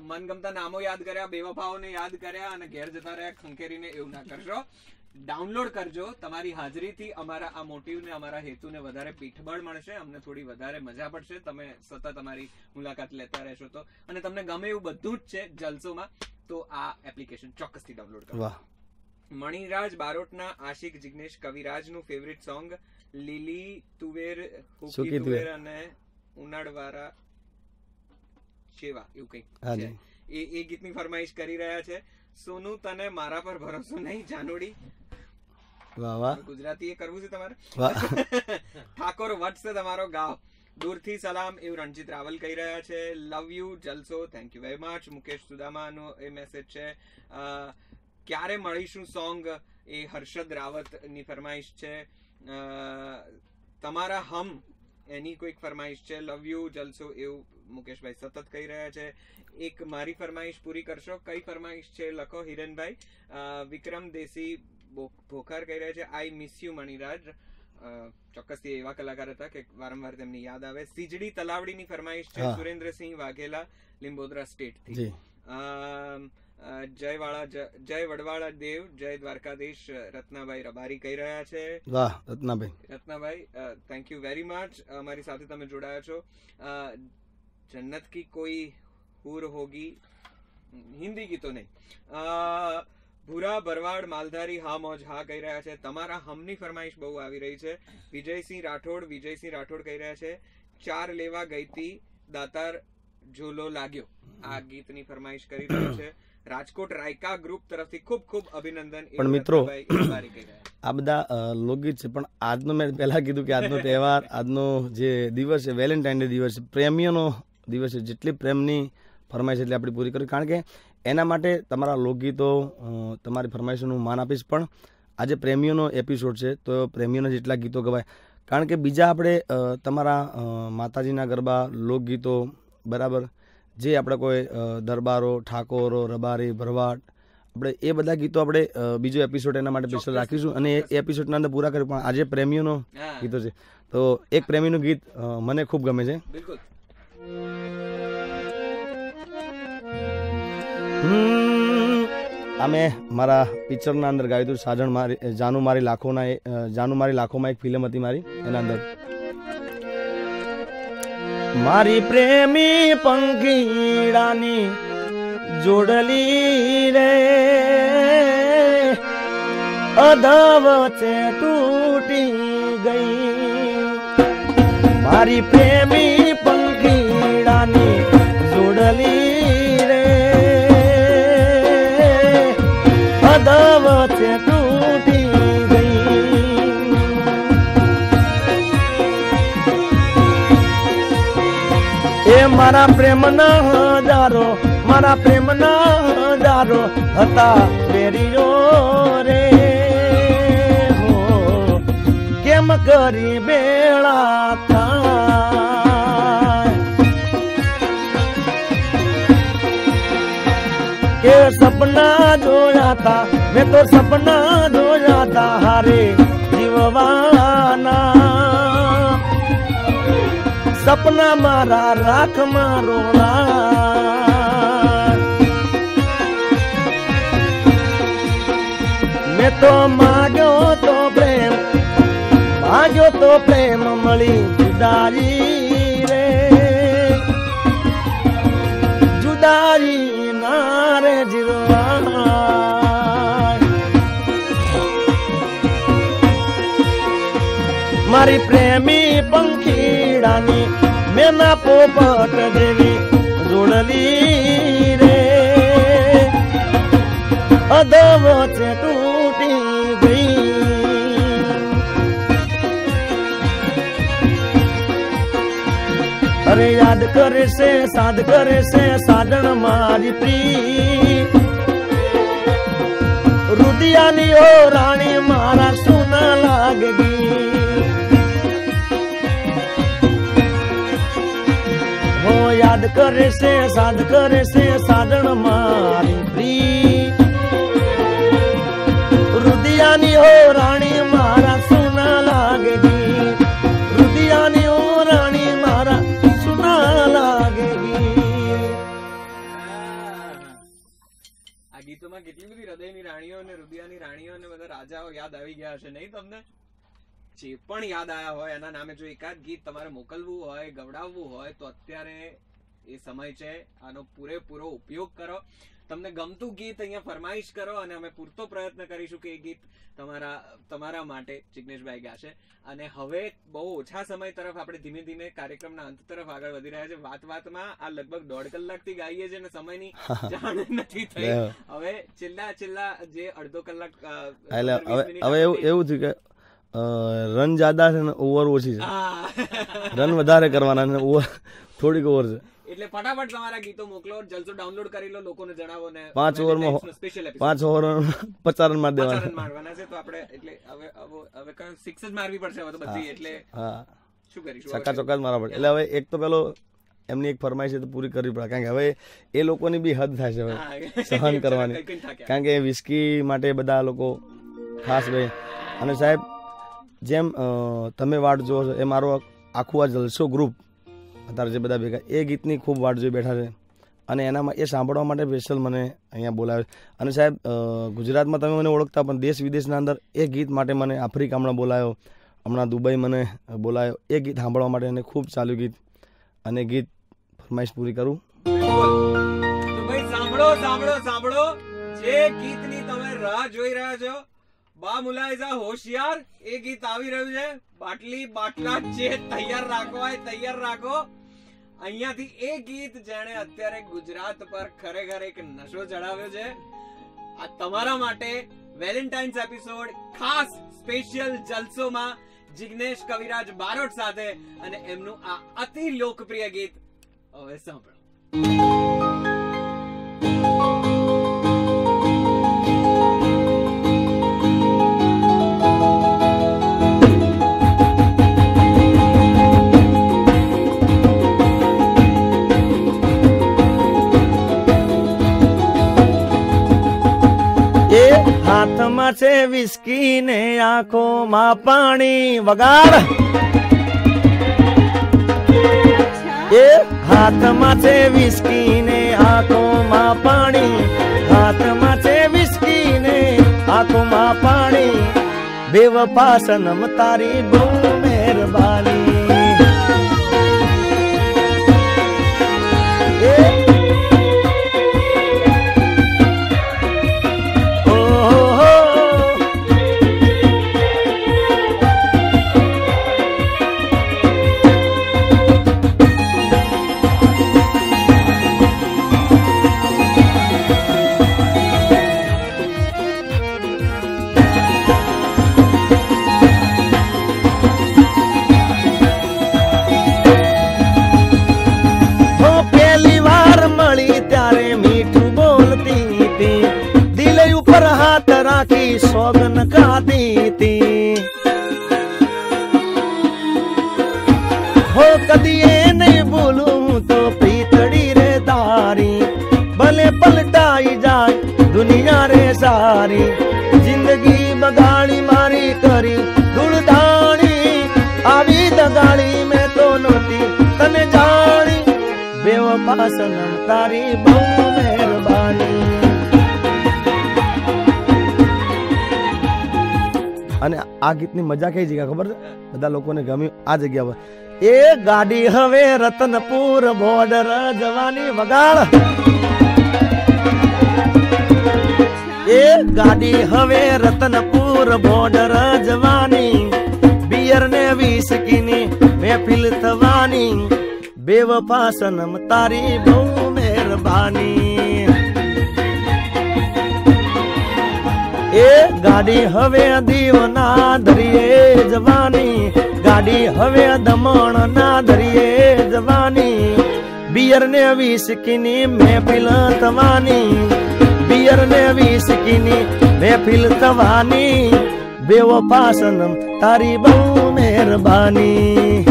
મનગમતા નામો યાદ કર્યા, બેવફાઓને યાદ કર્યા અને ઘેર જતા રહ્યા, ખંખેરીને એવું ના કરશો. ડાઉનલોડ કરજો. તમારી હાજરીથી અમારા આ મોટિવને અમારા હેતુને વધારે પીઠબળ મળશે. અમને થોડી વધારે મજા પડશે. તમે સતત અમારી મુલાકાત લેતા રહેશો તો. અને તમને ગમે એવું બધું જ છે જલસોમાં તો આ એપ્લિકેશન ચોક્કસથી ડાઉનલોડ કરો. મણિરાજ બારોટના આશિક જિગ્નેશ કવિરાજનું ફેવરિટ સોંગ લીલી તુવેર હુકી તુવેર. અને ઉનાળવાળા સેવા એવું કંઈક. એ એ ગીતની ફરમાઈશ કરી રહ્યા છે. સોનું તને મારા પર ભરોસો નહીં જાનોડી. વાહ વાહ. ગુજરાતી એ કરવું છે તમારે? ઠાકોર વટ છે તમારો ગાવ. દૂરથી સલામ એવું રણજીત રાવલ કહી રહ્યા છે. Love you Jalso. Thank you very much Mukesh સુદામાનો એ મેસેજ છે. ક્યારે મળીશું સોંગ એ હર્ષદ રાવતની ફરમાઈશ છે. તમારા હમ એની કોઈક ફરમાઈશ છે. લવ યુ જલસો એવું મુકેશભાઈ સતત કહી રહ્યા છે. એક મારી ફરમાઈશ પૂરી કરશો? કઈ ફરમાઈશ છે? લખો હિરેનભાઈ. વિક્રમ દેસી ભોખાર કહી રહ્યા છે આઈ મિસ યુ મણિરાજ. ચોક્કસથી એવા કલાકાર હતા કે વારંવાર તેમની યાદ આવે. સીજડી તલાવડીની ફરમાઈશ છે. સુરેન્દ્રસિંહ વાઘેલા લીંબોદરા સ્ટેટથી જી. અમ, અ, જય વાળા જય વડવાળા દેવ જય દ્વારકાધીશ રત્નાભાઈ રબારી કહી રહ્યા છે. વાહ Ratnabhai Ratnabhai thank you very much અમારી સાથે તમે જોડાયા છો. જન્નત કી કોઈ હુર હોગી? હિન્દી ગીતો નહીં. ભૂરા ભરવાડ માલધારી હા મોજ હા કહી રહ્યા છે. તમારા હમની ફરમાઈશ બહુ આવી રહી છે. વિજયસિંહ રાઠોડ વિજયસિંહ રાઠોડ કહી રહ્યા છે ચાર લેવા ગઈતી દાતાર ઝોલો લાગ્યો. આ ગીતની ફરમાઈશ કરી રહ્યો છે. રાજકોટ રાયકા ગ્રુપ તરફથી ખૂબ ખૂબ અભિનંદન. પણ મિત્રો. આ બધા લોકગીત છે પણ આજનો મેં પહેલા કીધું કે આજનો તહેવાર આજનો જે દિવસ છે વેલેન્ટાઇન ડે દિવસ છે પ્રેમીઓનો દિવસ છે. જેટલી પ્રેમની ફરમાઈશ એટલી આપણી પૂરી કરી. કારણ કે એના માટે તમારા લોકગીતો તમારી ફરમાઈશોનું માન આપીશ. પણ આજે પ્રેમીઓનો એપિસોડ છે તો પ્રેમીઓના જેટલા ગીતો ગવાય. કારણ કે બીજા આપણે તમારા માતાજીના ગરબા લોકગીતો બરાબર જે આપણે કોઈ દરબારો ઠાકોરો રબારી ભરવાડ આપણે એ બધા ગીતો આપણે બીજો એપિસોડ એના માટે સ્પેશિયલ રાખીશું. અને એ એપિસોડના અંદર પૂરા કર્યું પણ આજે પ્રેમીઓનો ગીતો છે. તો એક પ્રેમીનું ગીત મને ખૂબ ગમે છે. બિલકુલ. હમ, આ મેં મારા પિક્ચરના અંદર ગાયું હતું સાજણ મારી જાનુ મારી લાખોના જાનુ મારી લાખોમાં એક ફિલ્મ હતી મારી એના અંદર. મારી પ્રેમી પંખીડાની જોડલી રે અધવચે તૂટી ગઈ. મારી પ્રેમી મારા પ્રેમના હજારો, મારા પ્રેમના હજારો હતા બેરીઓ રે. હો, કેમ કરી બેળા કે સપના જોયા તા, મેં તો સપના જોયા તા, હારે જીવવાના સપના મારા રાખ મારો મેં તો માગ્યો તો પ્રેમ, માગ્યો તો પ્રેમ મળી જુદારી રે. જુદારી ના રે જીરવા મારી પ્રેમી પંખીડાની મેના પોપટ જેવી જોડલી રે. અધવચે તૂટી ગઈ. અરે યાદ કરે છે સાદ કરે છે સાજણ મારી પ્રી રુદિયાની ઓ રાણી, મારા સુના લાગી કરે છે, સાધ કરે છે સાજણ મારી પ્રી રુદિયાની હો રાણી, મારા સુના લાગી રુદિયાની હો રાણી, મારા સુના લાગી આ ગીતોમાં કેટલી બધી હૃદયની રાણીઓ અને રુદિયાની રાણીઓ અને બધા રાજાઓ યાદ આવી ગયા છે નહીં તમને? જે પણ યાદ આયા હોય, એના નામે જો એકાદ ગીત તમારે મોકલવું હોય, ગવડાવવું હોય, તો અત્યારે એ સમય છે આનો પૂરેપૂરો ઉપયોગ કરો. તમને ગમતું ગીત અહીંયા ફરમાઈશ કરો અને અમે પૂરતો પ્રયત્ન કરીશું કે એ ગીત તમારા તમારા માટે જિગ્નેશભાઈ ગાશે. અને હવે બહુ ઓછા સમય તરફ આપણે ધીમે ધીમે કાર્યક્રમના અંત તરફ આગળ વધી રહ્યા છે. વાત વાતમાં આ લગભગ દોઢ કલાકથી ગાઈએ છે અને સમયની જાણ નથી થઈ. હવે છેલ્લા છેલ્લા જે અડધો કલાક હવે એવું એવું થયું કે રન જ્યાદા છે ને ઓવર ઓછી છે. રન વધારે કરવાના ને ઓવર થોડીક ઓવર છે. એટલે ફટાફટ તમારા ગીતો મોકલો જલસો ડાઉનલોડ કરી લો લોકોને જણાવો ને પાંચ ઓવરમાં સ્પેશિયલ પાંચ ઓવર પચાસ રન મારી દેવાના. મારવાના છે તો આપણે એટલે હવે હવે- કયો સિક્સ જ મારવી પડશે હવે તો બધી એટલે હા. શું કરીશું? ચોક્કા જ મારવા પડે. એટલે હવે એક તો પેલો એમની એક ફરમાઈશ છે તો પૂરી કરવી પડે. કારણ કે હવે એ લોકોની બી હદ થાય છે હવે. સહન કરવાની. કારણ કે વિસ્કી માટે બધા લોકો ખાસ ભાઈ. અને સાહેબ જેમ તમે વાટ જુઓ છો એ મારો આખું આ જલસો ગ્રુપ અત્યારે જે બધા ભેગા એ ગીતની ખૂબ વાટ જોઈ બેઠા છે. અને એનામાં એ સાંભળવા માટે સ્પેશિયલ મને અહીંયા બોલાવે અને સાહેબ ગુજરાતમાં તમે મને ઓળખતા પણ દેશ વિદેશના અંદર એ ગીત માટે મને આફ્રિકા હમણાં બોલાયો. હમણાં દુબઈ મને બોલાયો. એ ગીત સાંભળવા માટે એને ખૂબ ચાલ્યું ગીત. અને ગીત ફરમાઈશ પૂરી કરું. સાંભળો સાંભળો સાંભળો. જે ગીતની તમે રાહ જોઈ રહ્યા છો બા મુલાયઝા હોશિયાર. એ ગીત આવી રહ્યું છે. બાટલી, બાટલા જે તૈયાર રાખો તૈયાર રાખો. અહીંયાથી એ ગીત જેણે અત્યારે ગુજરાત પર ખરેખર એક નશો ચડાવ્યો છે. આ તમારા માટે વેલેન્ટાઇન્સ એપિસોડ ખાસ સ્પેશિયલ જલસોમાં જિગ્નેશ કવિરાજ બારોટ સાથે અને એમનું આ અતિ લોકપ્રિય ગીત. હવે સાંભળો. હાથમાં છે વિસ્કી ને આંખોમાં પાણી વગાડ. એ હાથમાં છે વિસ્કી ને આંખોમાં પાણી. હાથમાં છે વિસ્કી ને આંખોમાં પાણી. બેવફા તારી બહુ મહેરબાની. સોગન ખાતી હતી હો કદી એ નહીં ભૂલું તો પ્રીતડી રે તારી ભલે પલટાઈ જાય દુનિયા રે સારી જિંદગી બગાડી મારી કરી ધૂળધાણી આવી દગાડી મેં તો નહોતી તને જાણી બેવફા સનમ તારી બહુ અને આ ગીતની મજા કઈ જગ્યા? ખબર છે? બધા લોકોને ગમ્યું આ જગ્યા પર. એ ગાડી હવે રતનપુર બોર્ડર જવાની વગાડ. એ ગાડી હવે રતનપુર બોર્ડર જવાની. બિયર ને વિસ્કીની મહેફિલ થવાની. બેવફા સનમ તારી બહુ મહેરબાની. એ ગાડી હવે દીવના ધરીએ જવાની. ગાડી હવે દમણ ના ધરીએ જવાની. બિયર ને વિસ્કીની મહેફિલ થવાની. બિયર ને વિસ્કીની મહેફિલ થવાની. સનમ તારી બહુ મહેરબાની.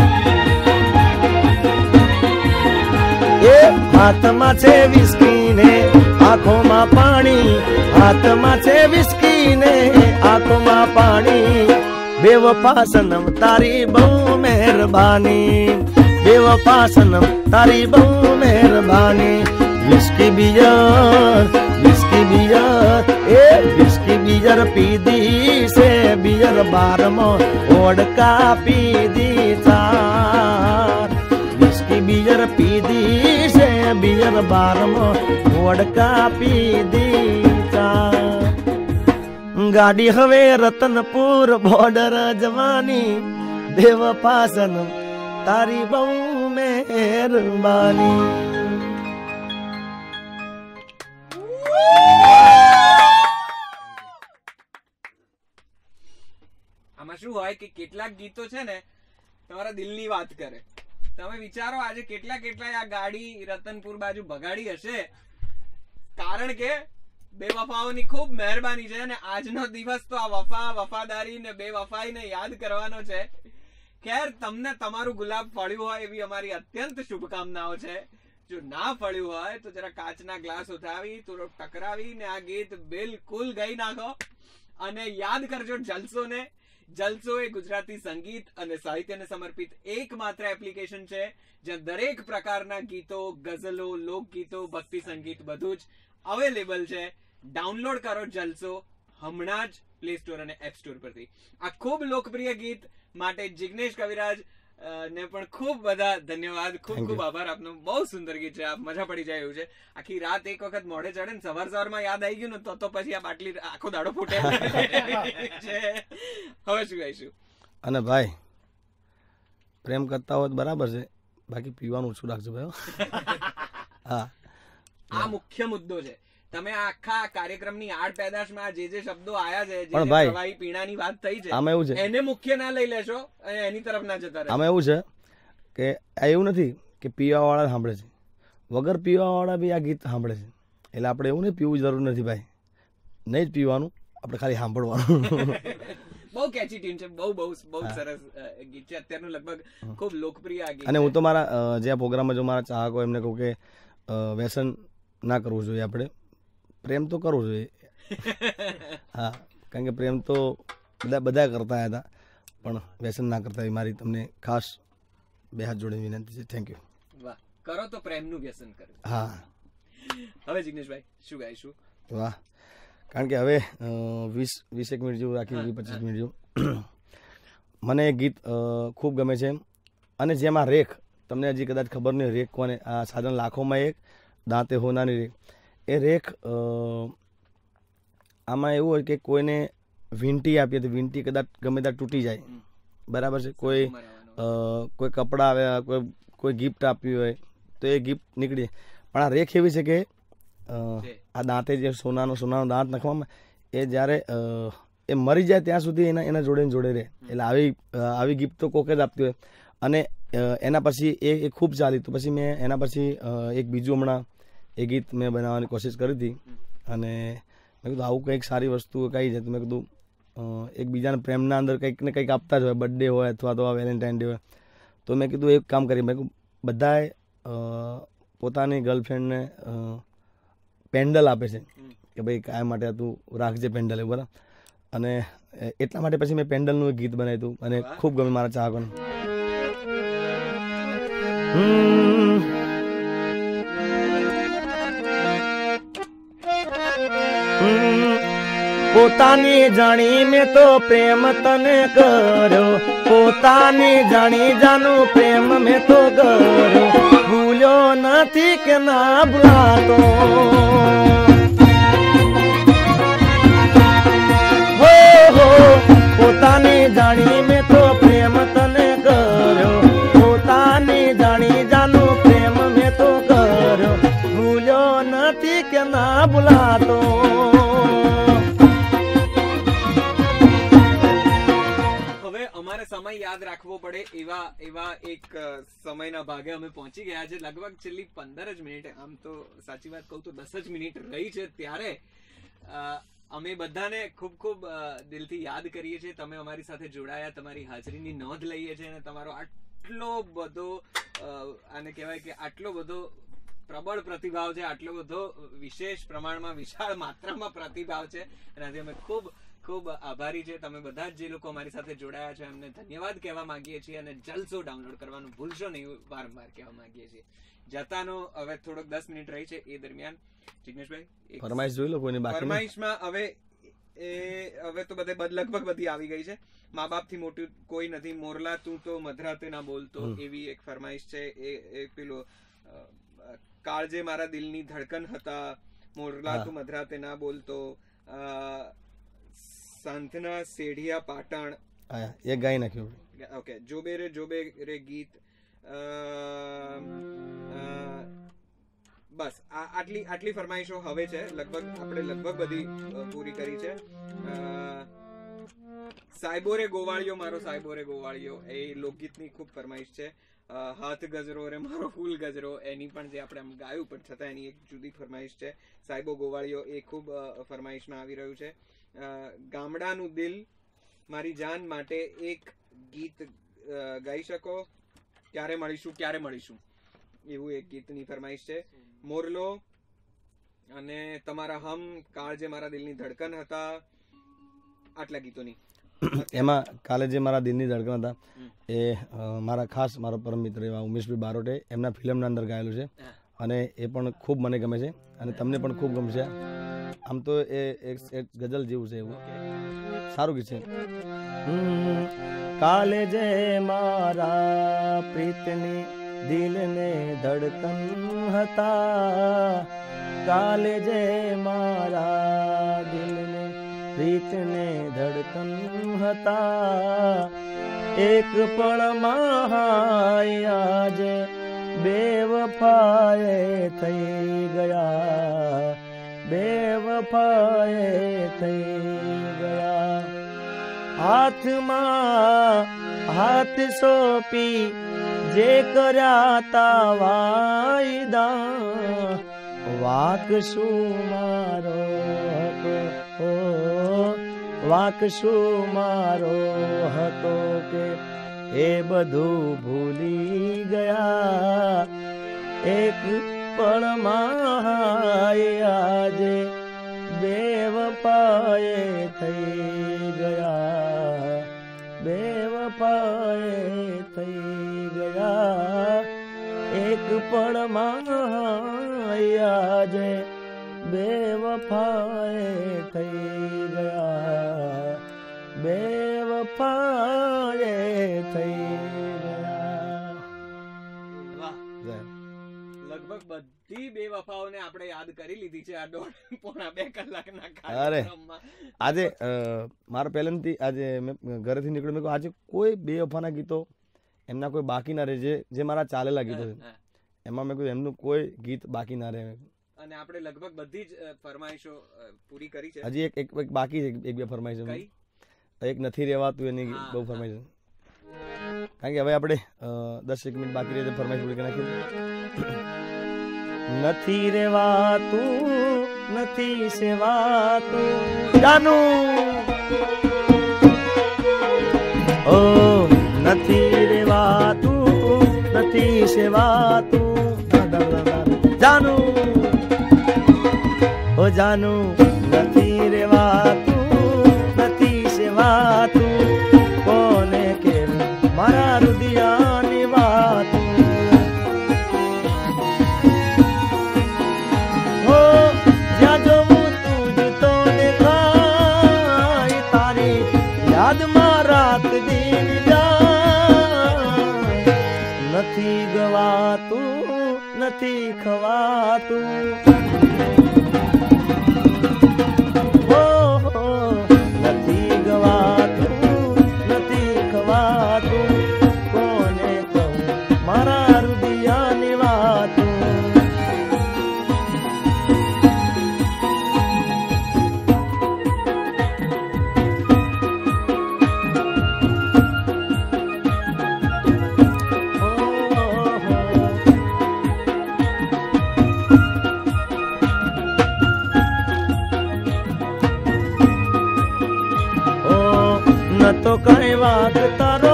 એ હાથમાં છે વિસ્કી ને આંખોમાં પાણી, હાથમાં છે વિસ્કી ને આંખમાં પાણી. બેવફા સનમ તારી બહુ મહેરબાની. બેવફા સનમ તારી બહુ મહેરબાની. વિસ્કી બિયર વિસ્કી બિયર, એ વિસ્કી બિયર પીધી છે બિયર બારમાં ઓડકા પીધી ચાર વિસ્કી બિયર પીધી છે બિયર બારમાં ઓડકા પીધી ગાડી હવે રતનપુર બોર્ડર જવાની, દેવ પાસન તારી બહુ મહેરબાની. આમાં શું હોય કે કેટલાક ગીતો છે ને, તમારા દિલની વાત કરે. તમે વિચારો આજે કેટલા કેટલા આ ગાડી રતનપુર બાજુ ભગાડી હશે. કારણ કે બેવફાઓની ખૂબ મહેરબાની છે અને આજનો દિવસ તો આ વફા, વફાદારી ને બેવફાઈને યાદ કરવાનો છે. ખેર, તમને તમારું ગુલાબ ફળ્યું હોય એવી અમારી અત્યંત શુભકામનાઓ છે. જો ના ફળ્યું હોય તો જરા કાચના ગ્લાસ ઉઠાવી થોડો ટકરાવી ને આ ગીત બિલકુલ ગઈ નાખો. અને યાદ કરજો જલસો ને જલસો એ ગુજરાતી સંગીત અને સાહિત્યને સમર્પિત એકમાત્ર એપ્લિકેશન છે, જ્યાં દરેક પ્રકારના ગીતો, ગઝલો, લોકગીતો, ભક્તિ સંગીત બધું જ અવેલેબલ છે. ડાઉનલોડ કરો જલસો હમણાં જ પ્લે સ્ટોર અને એપ સ્ટોર પરથી. આ ખૂબ લોકપ્રિય ગીત માટે જિગ્નેશ કવિરાજ ને પણ ખૂબ બધા ધન્યવાદ. ખૂબ ખૂબ આભાર. આપનો બહુ સુંદર ગીત છે. આ મજા પડી જાય એવું છે. આખી રાત એક વખત મોડે ચડે ને સવાર સવારમાં યાદ આવી ગયું ને તો તો પછી આ બાટલી આખો દાડો ફૂટે. છે. હવે શું ગાઈશું? અને ભાઈ પ્રેમ કરતા હોય બરાબર છે. બાકી પીવાનું ઓછું રાખજો ભાઈ હા. આ મુખ્ય મુદ્દો છે. તમે આખા કાર્યક્રમની આડ પેદાશમાં જે જે શબ્દો આયા છે જે ભાઈ, પ્રવાહી પીણાની વાત થઈ છે આમાં એવું છે. એને મુખ્ય ના લઈ લેશો એની તરફ ના જતા આમાં એવું છે કે આ એવું નથી કે પીવાવાળા સાંભળે છે. વગર પીવાવાળા બી આ ગીત સાંભળે છે. એટલે આપણે એવું નહીં પીવું જરૂર નથી ભાઈ. નહીં જ પીવાનું આપણે ખાલી સાંભળવાનું. બહુ કેચી ટ્યુન છે બહુ બહુ બહુ સરસ ગીત છે. અત્યારનું લગભગ ખૂબ લોકપ્રિય આ ગીત અને હું તો મારા જે આ પ્રોગ્રામમાં જો મારા ચાહકો એમને કહું કે વ્યસન ના કરવું જોઈએ આપણે. પ્રેમ તો કરવો જોઈએ. હા કારણ કે પ્રેમ તો બધા બધા કરતા હતા. પણ વ્યસન ના કરતા એ મારી તમને ખાસ બે હાથ જોડે વિનંતી છે. થેન્ક યુ વાહ કરો તો પ્રેમનું વ્યસન કરો હા. હવે જિગ્નેશભાઈ શું ગાઈશું? વાહ. કારણ કે હવે વીસ વીસ એક મિનિટ જેવું રાખી વીસ પચીસ મિનિટ જેવું. મને એ ગીત ખૂબ ગમે છે. અને જેમાં રેખ તમને હજી કદાચ ખબર નહીં રેખ કોને આ સાધન લાખોમાં એક દાંતે હોનાની રેખ. એ રેખ આમાં એવું હોય કે કોઈને વીંટી આપીએ તો વીંટી કદાચ ગમે ત્યાં તૂટી જાય. બરાબર છે? કોઈ કોઈ કપડાં આવ્યા કોઈ કોઈ ગિફ્ટ આપવી હોય તો એ ગિફ્ટ નીકળી. જાય. પણ આ રેખ એવી છે કે આ દાંતે જે સોનાનો સોનાનો દાંત નાખવામાં એ જ્યારે એ મરી જાય ત્યાં સુધી એના એના જોડે જોડે રહે. એટલે આવી આવી ગિફ્ટ તો કોકે જ આપતી હોય. અને એના પછી એ એ ખૂબ ચાલી. તો પછી મેં એના પછી એક બીજું હમણાં એ ગીત મેં બનાવવાની કોશિશ કરી હતી. અને મેં કીધું આવું કંઈક સારી વસ્તુ કઈ છે તો મેં કીધું એકબીજાને પ્રેમના અંદર કંઈક ને કંઈક આપતા જ હોય બર્થડે હોય અથવા તો આ વેલેન્ટાઇન ડે હોય. તો મેં કીધું એક કામ કરી મેં કીધું બધાએ પોતાની ગર્લફ્રેન્ડને પેન્ડલ આપે છે. કે ભાઈ કાયમ માટે તું રાખજે પેન્ડલ એવું બરાબર? અને એટલા માટે પછી મેં પેન્ડલનું એક ગીત બનાવ્યું હતું. અને ખૂબ ગમે મારા ચાહકોને. હમ. પોતાની જાણી મેં તો પ્રેમ તને કર્યો. પોતાની જાણી જાનું પ્રેમ મેં તો કર્યો. ભૂલ્યો નથી કે ના ભૂલાતો. પોતાની જાણી મેં પડે એવા એવા એક સમયના ભાગે અમે પહોંચી ગયા છે. લગભગ છેલ્લી પંદર જ મિનિટ, આમ તો સાચી વાત કહું તો દસ જ મિનિટ રહી છે ત્યારે અમે બધાને ખૂબ ખૂબ દિલથી યાદ કરીએ છીએ. તમે અમારી સાથે જોડાયા, તમારી હાજરીની નોંધ લઈએ છીએ અને તમારો આટલો બધો આને કહેવાય કે આટલો બધો પ્રબળ પ્રતિભાવ છે, આટલો બધો વિશેષ પ્રમાણમાં વિશાળ માત્રામાં પ્રતિભાવ છે. એનાથી અમે ખૂબ ખૂબ આભારી છે. તમે બધા જ લોકો અમારી સાથે જોડાયા છે એમને ધન્યવાદ કહેવા માંગીએ છીએ અને જલસો ડાઉનલોડ કરવાનું ભૂલશો નહીં વારંવાર કહેવા માંગીએ છીએ. જતાનો હવે થોડોક દસ મિનિટ રહી છે. એ દરમિયાન જિગ્નેશભાઈ ફરમાઈશ જોઈ લો કોઈની બાકી ફરમાઈશમાં હવે એ હવે તો બધે લગભગ બધી આવી ગઈ છે. મા બાપથી મોટું કોઈ નથી. મોરલા તું તો મધરાતે ના બોલતો એવી એક ફરમાઈશ છે. એ એક પેલો કાળજે મારા દિલની ધડકન હતા. મોરલા તું મધરાતે ના બોલતો અ, સાંધના સેઢિયા પાટણ. હા, એક ગાઈ નાખ્યું ઓકે જોબે રે જોબે રે ગીત બસ આ આટલી આટલી ફરમાઈશો હવે છે. લગભગ આપણે લગભગ બધી પૂરી કરી છે. સાયબોરે રે ગોવાળિયો મારો સાયબોરે ગોવાળિયો એ લોકગીતની ખૂબ ફરમાઈશ છે. હાથ ગજરો રે મારો ફૂલ ગજરો એની પણ જે આપણે આમ ગાયું પણ છતાં એની એક જુદી ફરમાઈશ છે. સાયબો ગોવાળિયો એ ખૂબ ફરમાઈશમાં આવી રહ્યું છે. ગામડાનું દિલ મારી જાન માટે એક ગીત ગાઈ શકો. ક્યારે મળીશું ક્યારે મળીશું. એવું એક ગીતની ફરમાઈશ છે. મોરલો અને તમારા હમ કાળ જે મારા દિલની ધડકન હતા આટલા ગીતોની. એમાં કાલે જે મારા દિલની ધડકન હતા એ મારા ખાસ મારો પરમ મિત્ર એવા ઉમેશભાઈ બારોટે એમના ફિલ્મના અંદર ગાયેલું છે. અને એ પણ ખૂબ મને ગમે છે. અને તમને પણ ખૂબ ગમશે. આમ તો એ એક ગઝલ જેવું છે એવું. સારું ગીત છે. કાલે જે મારા પ્રીતની દિલને ધડકન હતા કાલે જે મારા દિલને પ્રીતને ધડકન હતા એક પળમાં હાય આજે બેવફાએ થઈ ગયા. બેવફાએ થઈ ગયા. હાથમાં હાથ સોંપી જે કર્યા તા વાયદા. વાક શું મારો હતો? વાક શું મારો હતો કે એ બધું ભૂલી ગયા. એક પળમાં આજે બેવફાએ થઈ ગયા. બેવફાએ થઈ ગયા. એક પળમાં આજે બેવફાએ થઈ લગભગ બે વફાઓને આપણે યાદ કરી લીધી છે. આ દોઢ પોણા બે કલાકના. કાર્યક્રમમાં. આજે મારા પહેલેથી આજે મેં ઘરેથી નીકળ્યો મેં આજે કોઈ બે વફાના ગીતો એમના કોઈ બાકી ના રહે જે જે મારા ચાલેલા ગીતો છે. એમાં મેં કહ્યું એમનું કોઈ ગીત બાકી ના રહે. અને આપણે લગભગ બધી જ ફરમાઈશો પૂરી કરી છે? હજી એક એક બાકી છે એક બે ફરમાઈશો. છે. એક નથી રહેવાતું એની હા, બહુ ફરમાઈશ. કારણ કે હવે આપણે દસ એક મિનિટ બાકી રહી તો ફરમાઈશ પૂરી કરી નાખીએ. तूं ઓ वि નથી રેવાતું. wabarakatuh. કઈ વાક તારો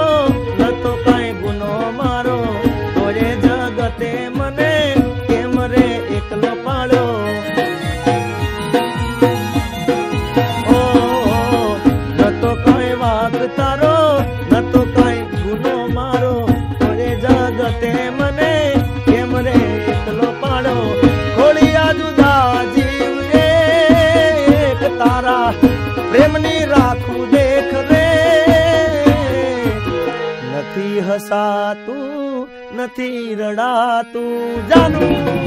નથી રડાતું જાનું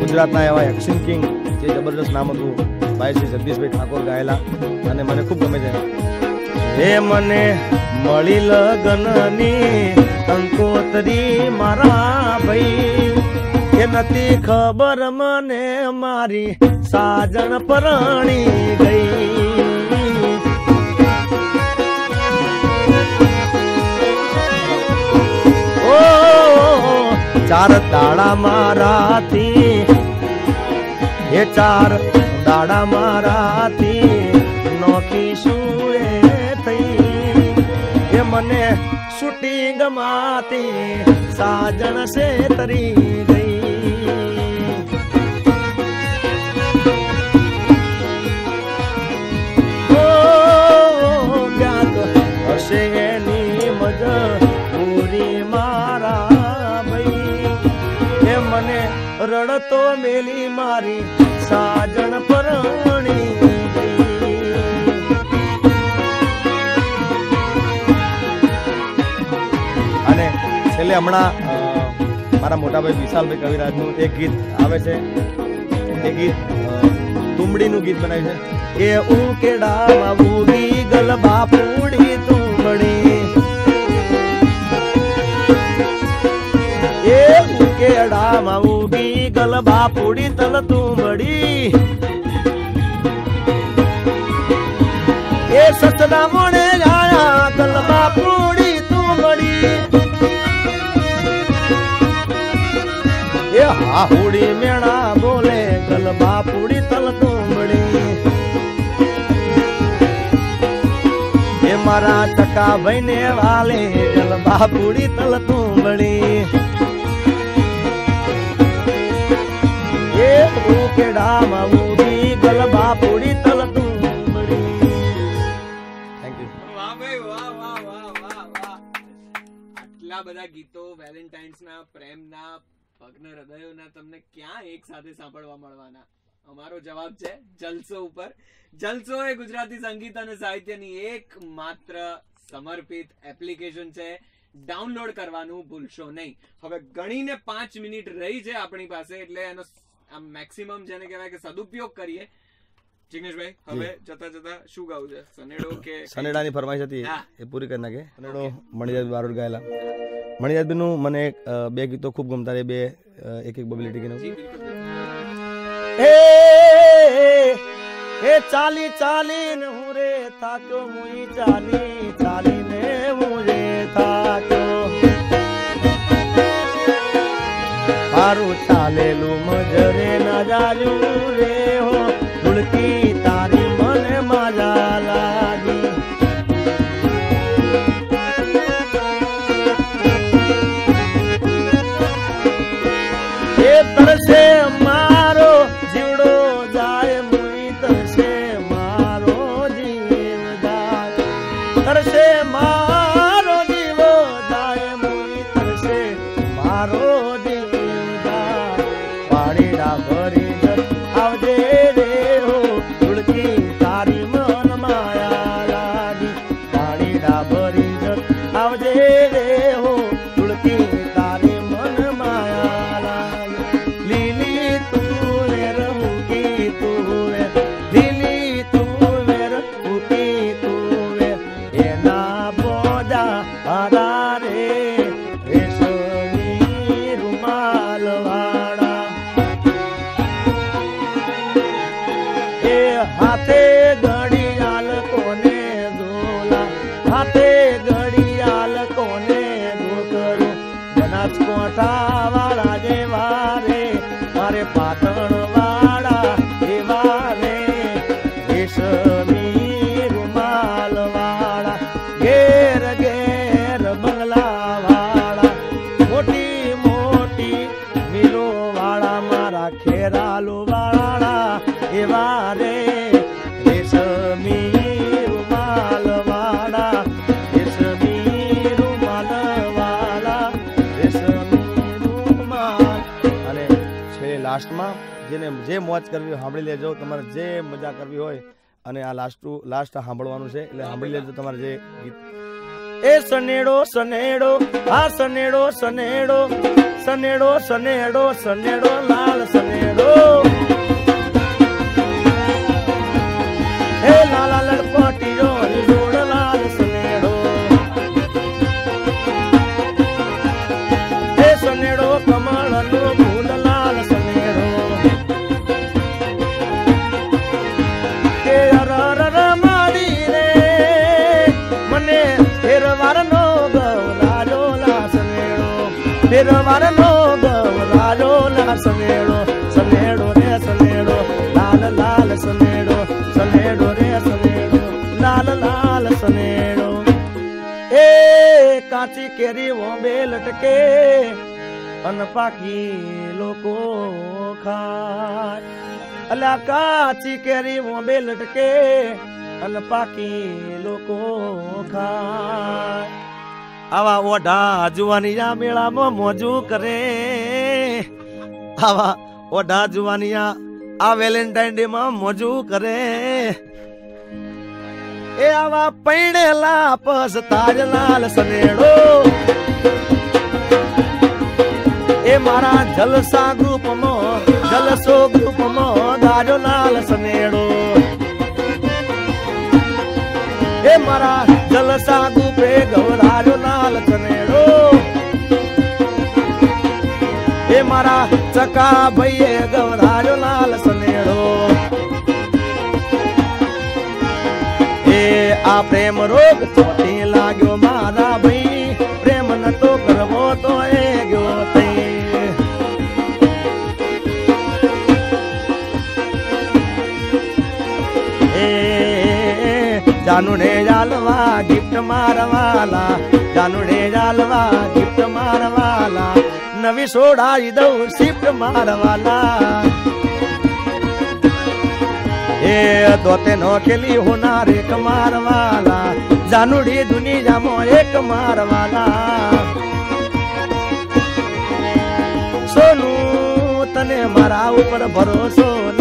ગુજરાતના એવા એક્શન કિંગ જે જબરદસ્ત નામ હતું, ભાઈ શ્રી જગદીશભાઈ ઠાકોર ગાયેલા અને મને ખૂબ ગમે છે. હે મને મળી લગનની કંકોતરી મારા ભાઈ, એ નથી ખબર મને મારી સાજણ પરણી ગઈ. ચાર દાડા મારાથી એ ચાર દાડા મારાથી નોખી શું એ થઈ એ મને શૂટિંગમાંથી સાજણ સે તરી ગઈ ઓ હશે મેલી મારી સાજણ પરણી. અને છેલ્લે હમણાં મારા મોટાભાઈ વિશાલભાઈ કવિરાજનું એક ગીત આવે છે. એ ગીત તુંબડીનું ગીત બનાવ્યું છે. એ ઉકેડા ઉગી ગલબા પૂડી તુંબડી. એ ઉકેડામાં ઉગી ગલ બાપુડી તલ તુંબડી એ સતના મોણે આયા ગલ બાપુડી તુંબડી એ હાહુડી મેણા બોલે ગલ બાપુડી તલ તુંબડી એ મારા ટકા ભાઈને વાલે ગલ બાપુડી તલ તુંબડી એ ઉકેડામાં ઉડી ગલબા પૂરી તલ તુંબડી થેન્ક યુ વાહ ભાઈ, વાહ વાહ વાહ વાહ તમને ક્યાં એક સાથે સાંભળવા મળવાના? અમારો જવાબ છે જલસો ઉપર. જલસો એ ગુજરાતી સંગીત અને સાહિત્યની એક માત્ર સમર્પિત એપ્લિકેશન છે, ડાઉનલોડ કરવાનું ભૂલશો નહીં. હવે ગણીને પાંચ મિનિટ રહી છે આપણી પાસે, એટલે એનો આમ મેક્સિમમ જેને કહેવાય કે સદુપયોગ કરીએ. જિગ્નેશભાઈ હવે જતા જતા શું ગાવું છે? સનેડો કે સનેડાની ફરમાઈશ હતી એ પૂરી કરી નાખે. સનેડો મણિજાત બારોડ ગાયેલા. મણિજાતનું મને બે ગીતો ખૂબ ગમતા રહે બે એક એક બબલી ટીકીને. એ એ ચાલી ચાલીને હું રે થાક્યો મુઈ ચાલી ચાલીને હું રે થાક્યો. મારું ચાલેલું મજરે ના જાજુ રે હો. મોજ કરવી સાંભળી લેજો. તમારે જે મજા કરવી હોય અને આ લાસ્ટ લાસ્ટ સાંભળવાનું છે, એટલે સાંભળી લેજો તમારે જે ગીત. એ સનેડો સનેડો, આ સનેડો સનેડો સનેડો સનેડો સનેડો, લાલ સનેડો. અન પાકી લોકો ખાય. અલ્યા કાચી કેરી વોંબે લટકે, અન પાકી લોકો ખાય. આવા ઓઢા જુવાનિયા મેળામાં મોજું કરે. આવા ઓઢા જુવાનિયા આ વેલેન્ટાઇન ડે માં મોજું કરે. એ આવા પૈણેલા પસ તાજલાલ સનેડો. એ મારા જલસા ગ્રુપમાં, જલસો ગ્રુપમાં ગાજો લાલ સનેડો. એ મારા જલસા ગ્રુપે ગવરાજો લાલ સનેડો. એ મારા ચકા ભાઈએ ગવરાજો લાલ સનેડો. એ આ પ્રેમ રોગ ચોટી જાનુડે ડાલવા ગિફ્ટ મારવાલા. નવી સોડાઈ દઉં શિફ્ટ મારવાલા. એ દોતે નો ખેલી હોનાર એક મારવાલા. જાનુડી દુનિયામો એક મારવાલા. સોનું તને મારા ઉપર ભરોસો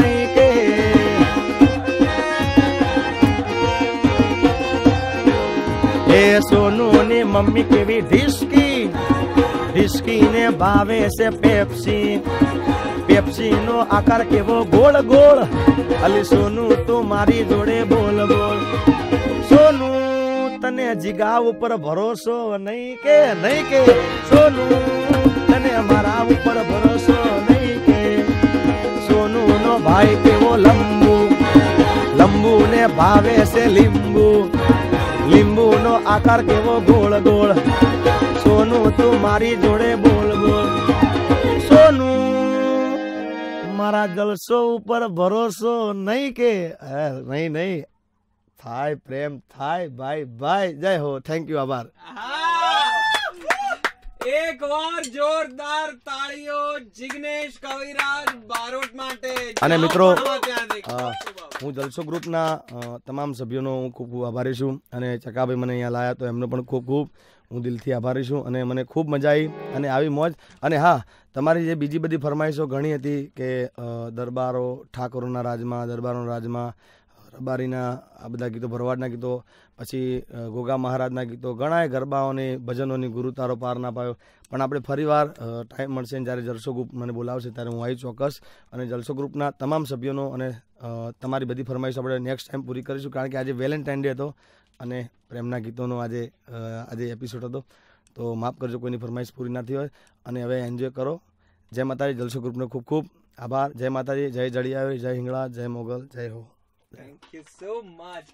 એ સોનું મમ્મી કેવી ઢીસકી. ઢીસકી ને ભાવે છે પેપ્સી. પેપ્સી નો આકાર કેવો ગોળ ગોળ. અલી સોનું, તું મારી જોડે બોલ બોલ. સોનું, તને જીગા ઉપર ભરોસો નહીં કે નહીં કે? સોનું, તને મારા ઉપર ભરોસો નહીં કે? સોનું નો ભાઈ કેવો લંબુ. લંબુ ને ભાવે છે લીંબુ. લીંબુ નો આકાર કેવો ગોળ ગોળ. સોનું, તું મારી જોડે બોલ બોલ. સોનું, મારા જલસો ઉપર ભરોસો નહીં કે? નહીં નહીં. થાય, પ્રેમ થાય, ભાઈ ભાઈ. જય હો. થેન્ક યુ આભાર. એક વાર જોરદાર તાળીઓ જિગ્નેશ કવિરાજ બારોટ માટે. અને મિત્રો, હું જલસો ગ્રુપના તમામ સભ્યોનો હું ખૂબ ખૂબ આભારી છું અને ચકાભાઈ મને અહીંયા લાયા તો એમનો પણ ખૂબ ખૂબ હું દિલથી આભારી છું અને મને ખૂબ મજા આવી અને આવી મોજ. અને હા તમારી જે બીજી બધી ફરમાઈશો ઘણી હતી કે દરબારો ઠાકોરોના રાજમાં દરબારોના રાજમાં રબારીના આ બધા ગીતો ભરવાડના ગીતો પછી ગોગા મહારાજના ગીતો, ઘણાય ગરબાઓની, ભજનોની ગુરુતારો પાર ના પાયો. પણ આપણે ફરીવાર ટાઈમ મળશે જ્યારે જલસો ગ્રુપ મને બોલાવશે ત્યારે હું આવી ચોક્કસ. અને જલસો ગ્રુપના તમામ સભ્યોનો અને તમારી બધી ફરમાઈશ આપણે નેક્સ્ટ ટાઈમ પૂરી કરીશું. કારણ કે આજે વેલેન્ટાઇન ડે હતો અને પ્રેમના ગીતોનો આજે આજે એપિસોડ હતો. તો માફ કરજો, કોઈની ફરમાઈશ પૂરી નથી હોય. અને હવે એન્જોય કરો. જય માતાજી. જલસો ગ્રુપનો ખૂબ ખૂબ આભાર. જય માતાજી. જય જડિયાવી જય હિંગળા. જય મોગલ. જય હો. થેન્ક યુ સો મચ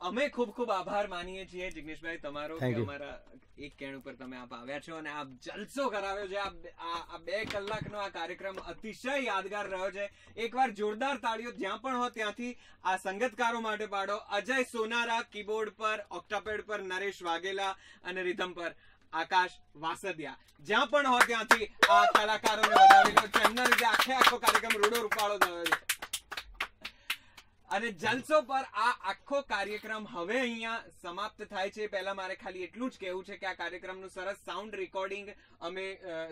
અમે ખૂબ ખૂબ આભાર માનીએ છીએ જિગ્નેશભાઈ તમારો કે અમારા એક કેણ ઉપર તમે આપ આવ્યા છો અને આપ જલસો કરાવ્યો છે. આ બે- કલાકનો આ કાર્યક્રમ અતિશય યાદગાર રહ્યો છે. એકવાર જોરદાર તાળીઓ જ્યાં પણ હો ત્યાંથી આ સંગતકારો માટે પાડો. અજય સોનારા કીબોર્ડ પર ઓક્ટાપેડ પર નરેશ વાઘેલા અને રિધમ પર આકાશ વાસદિયા. જ્યાં પણ હો ત્યાંથી આ કલાકારોને વધાવી લો એમના લીધે આખે આખો કાર્યક્રમ રૂડો રૂપાળો થયો છે. અને જલસો પર આ આખો કાર્યક્રમ હવે અહીંયા સમાપ્ત થાય છે. પહેલા મારે ખાલી એટલું જ કહેવું છે કે આ કાર્યક્રમનું સરસ સાઉન્ડ રેકોર્ડિંગ અમે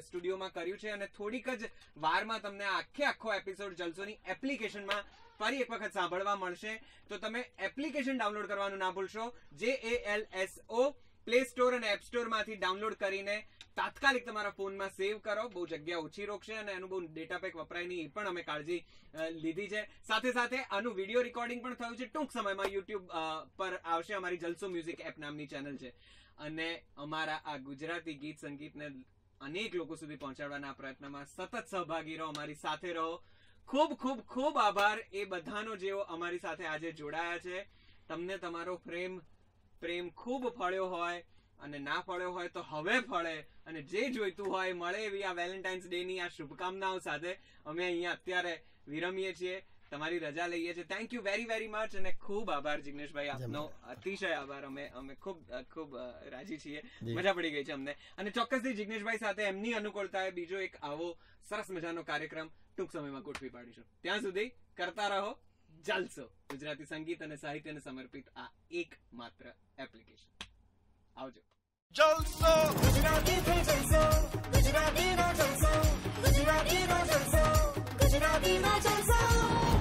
સ્ટુડિયોમાં કર્યું છે અને થોડીક જ વારમાં તમને આખે આખો એપિસોડ જલસોની એપ્લિકેશનમાં ફરી એક વખત સાંભળવા મળશે. તો તમે એપ્લિકેશન ડાઉનલોડ કરવાનું ના ભૂલશો. J A L S O play store અને એપ સ્ટોરમાંથી ડાઉનલોડ કરીને તાત્કાલિક તમારા ફોનમાં સેવ કરો. બહુ જગ્યા ઓછી રોકશે અને એનું બહુ ડેટા પેક વપરાય નહીં, એ પણ અમે કાળજી લીધી છે. સાથે સાથે આનું વીડિયો રેકોર્ડિંગ પણ થયું છે. ટૂંક સમયમાં યુટ્યુબ પર આવશે અમારી જલસો મ્યુઝિક એપ નામની ચેનલ છે. અને અમારા આ ગુજરાતી ગીત સંગીતને અનેક લોકો સુધી પહોંચાડવાના પ્રયત્નમાં સતત સહભાગી રહો, અમારી સાથે રહો. ખૂબ ખૂબ ખૂબ આભાર. એ બધાનો જેઓ અમારી સાથે આજે જોડાયા છે. તમને તમારો પ્રેમ પ્રેમ ખૂબ ફળ્યો હોય અને ના ફળ્યો હોય તો હવે ફળે અને જે જોઈતું હોય મળે એવી આ વેલેન્ટાઇન્સ ડે ની આ શુભકામનાઓ સાથે અમે અહીંયા અત્યારે વિરમીએ છીએ. તમારી રજા લઈએ છીએ. Thank you very very much અને ખૂબ આભાર જિગ્નેશભાઈ. આપનો અતિશય આભાર. અમે અમે ખૂબ ખૂબ રાજી છીએ. મજા પડી ગઈ છે અમને. અને ચોક્કસથી જિગ્નેશભાઈ સાથે એમની અનુકૂળતાએ બીજો એક આવો સરસ મજાનો કાર્યક્રમ ટૂંક સમયમાં ગોઠવી પાડીશું. ત્યાં સુધી કરતા રહો. જલસો. ગુજરાતી સંગીત અને સાહિત્યને સમર્પિત આ એક માત્ર એપ્લિકેશન આવજો. જલસો ગુજરાતી જલસો ગુજરાતી જલસો ગુજરાતી જલસો ગુજરાતી જલસો.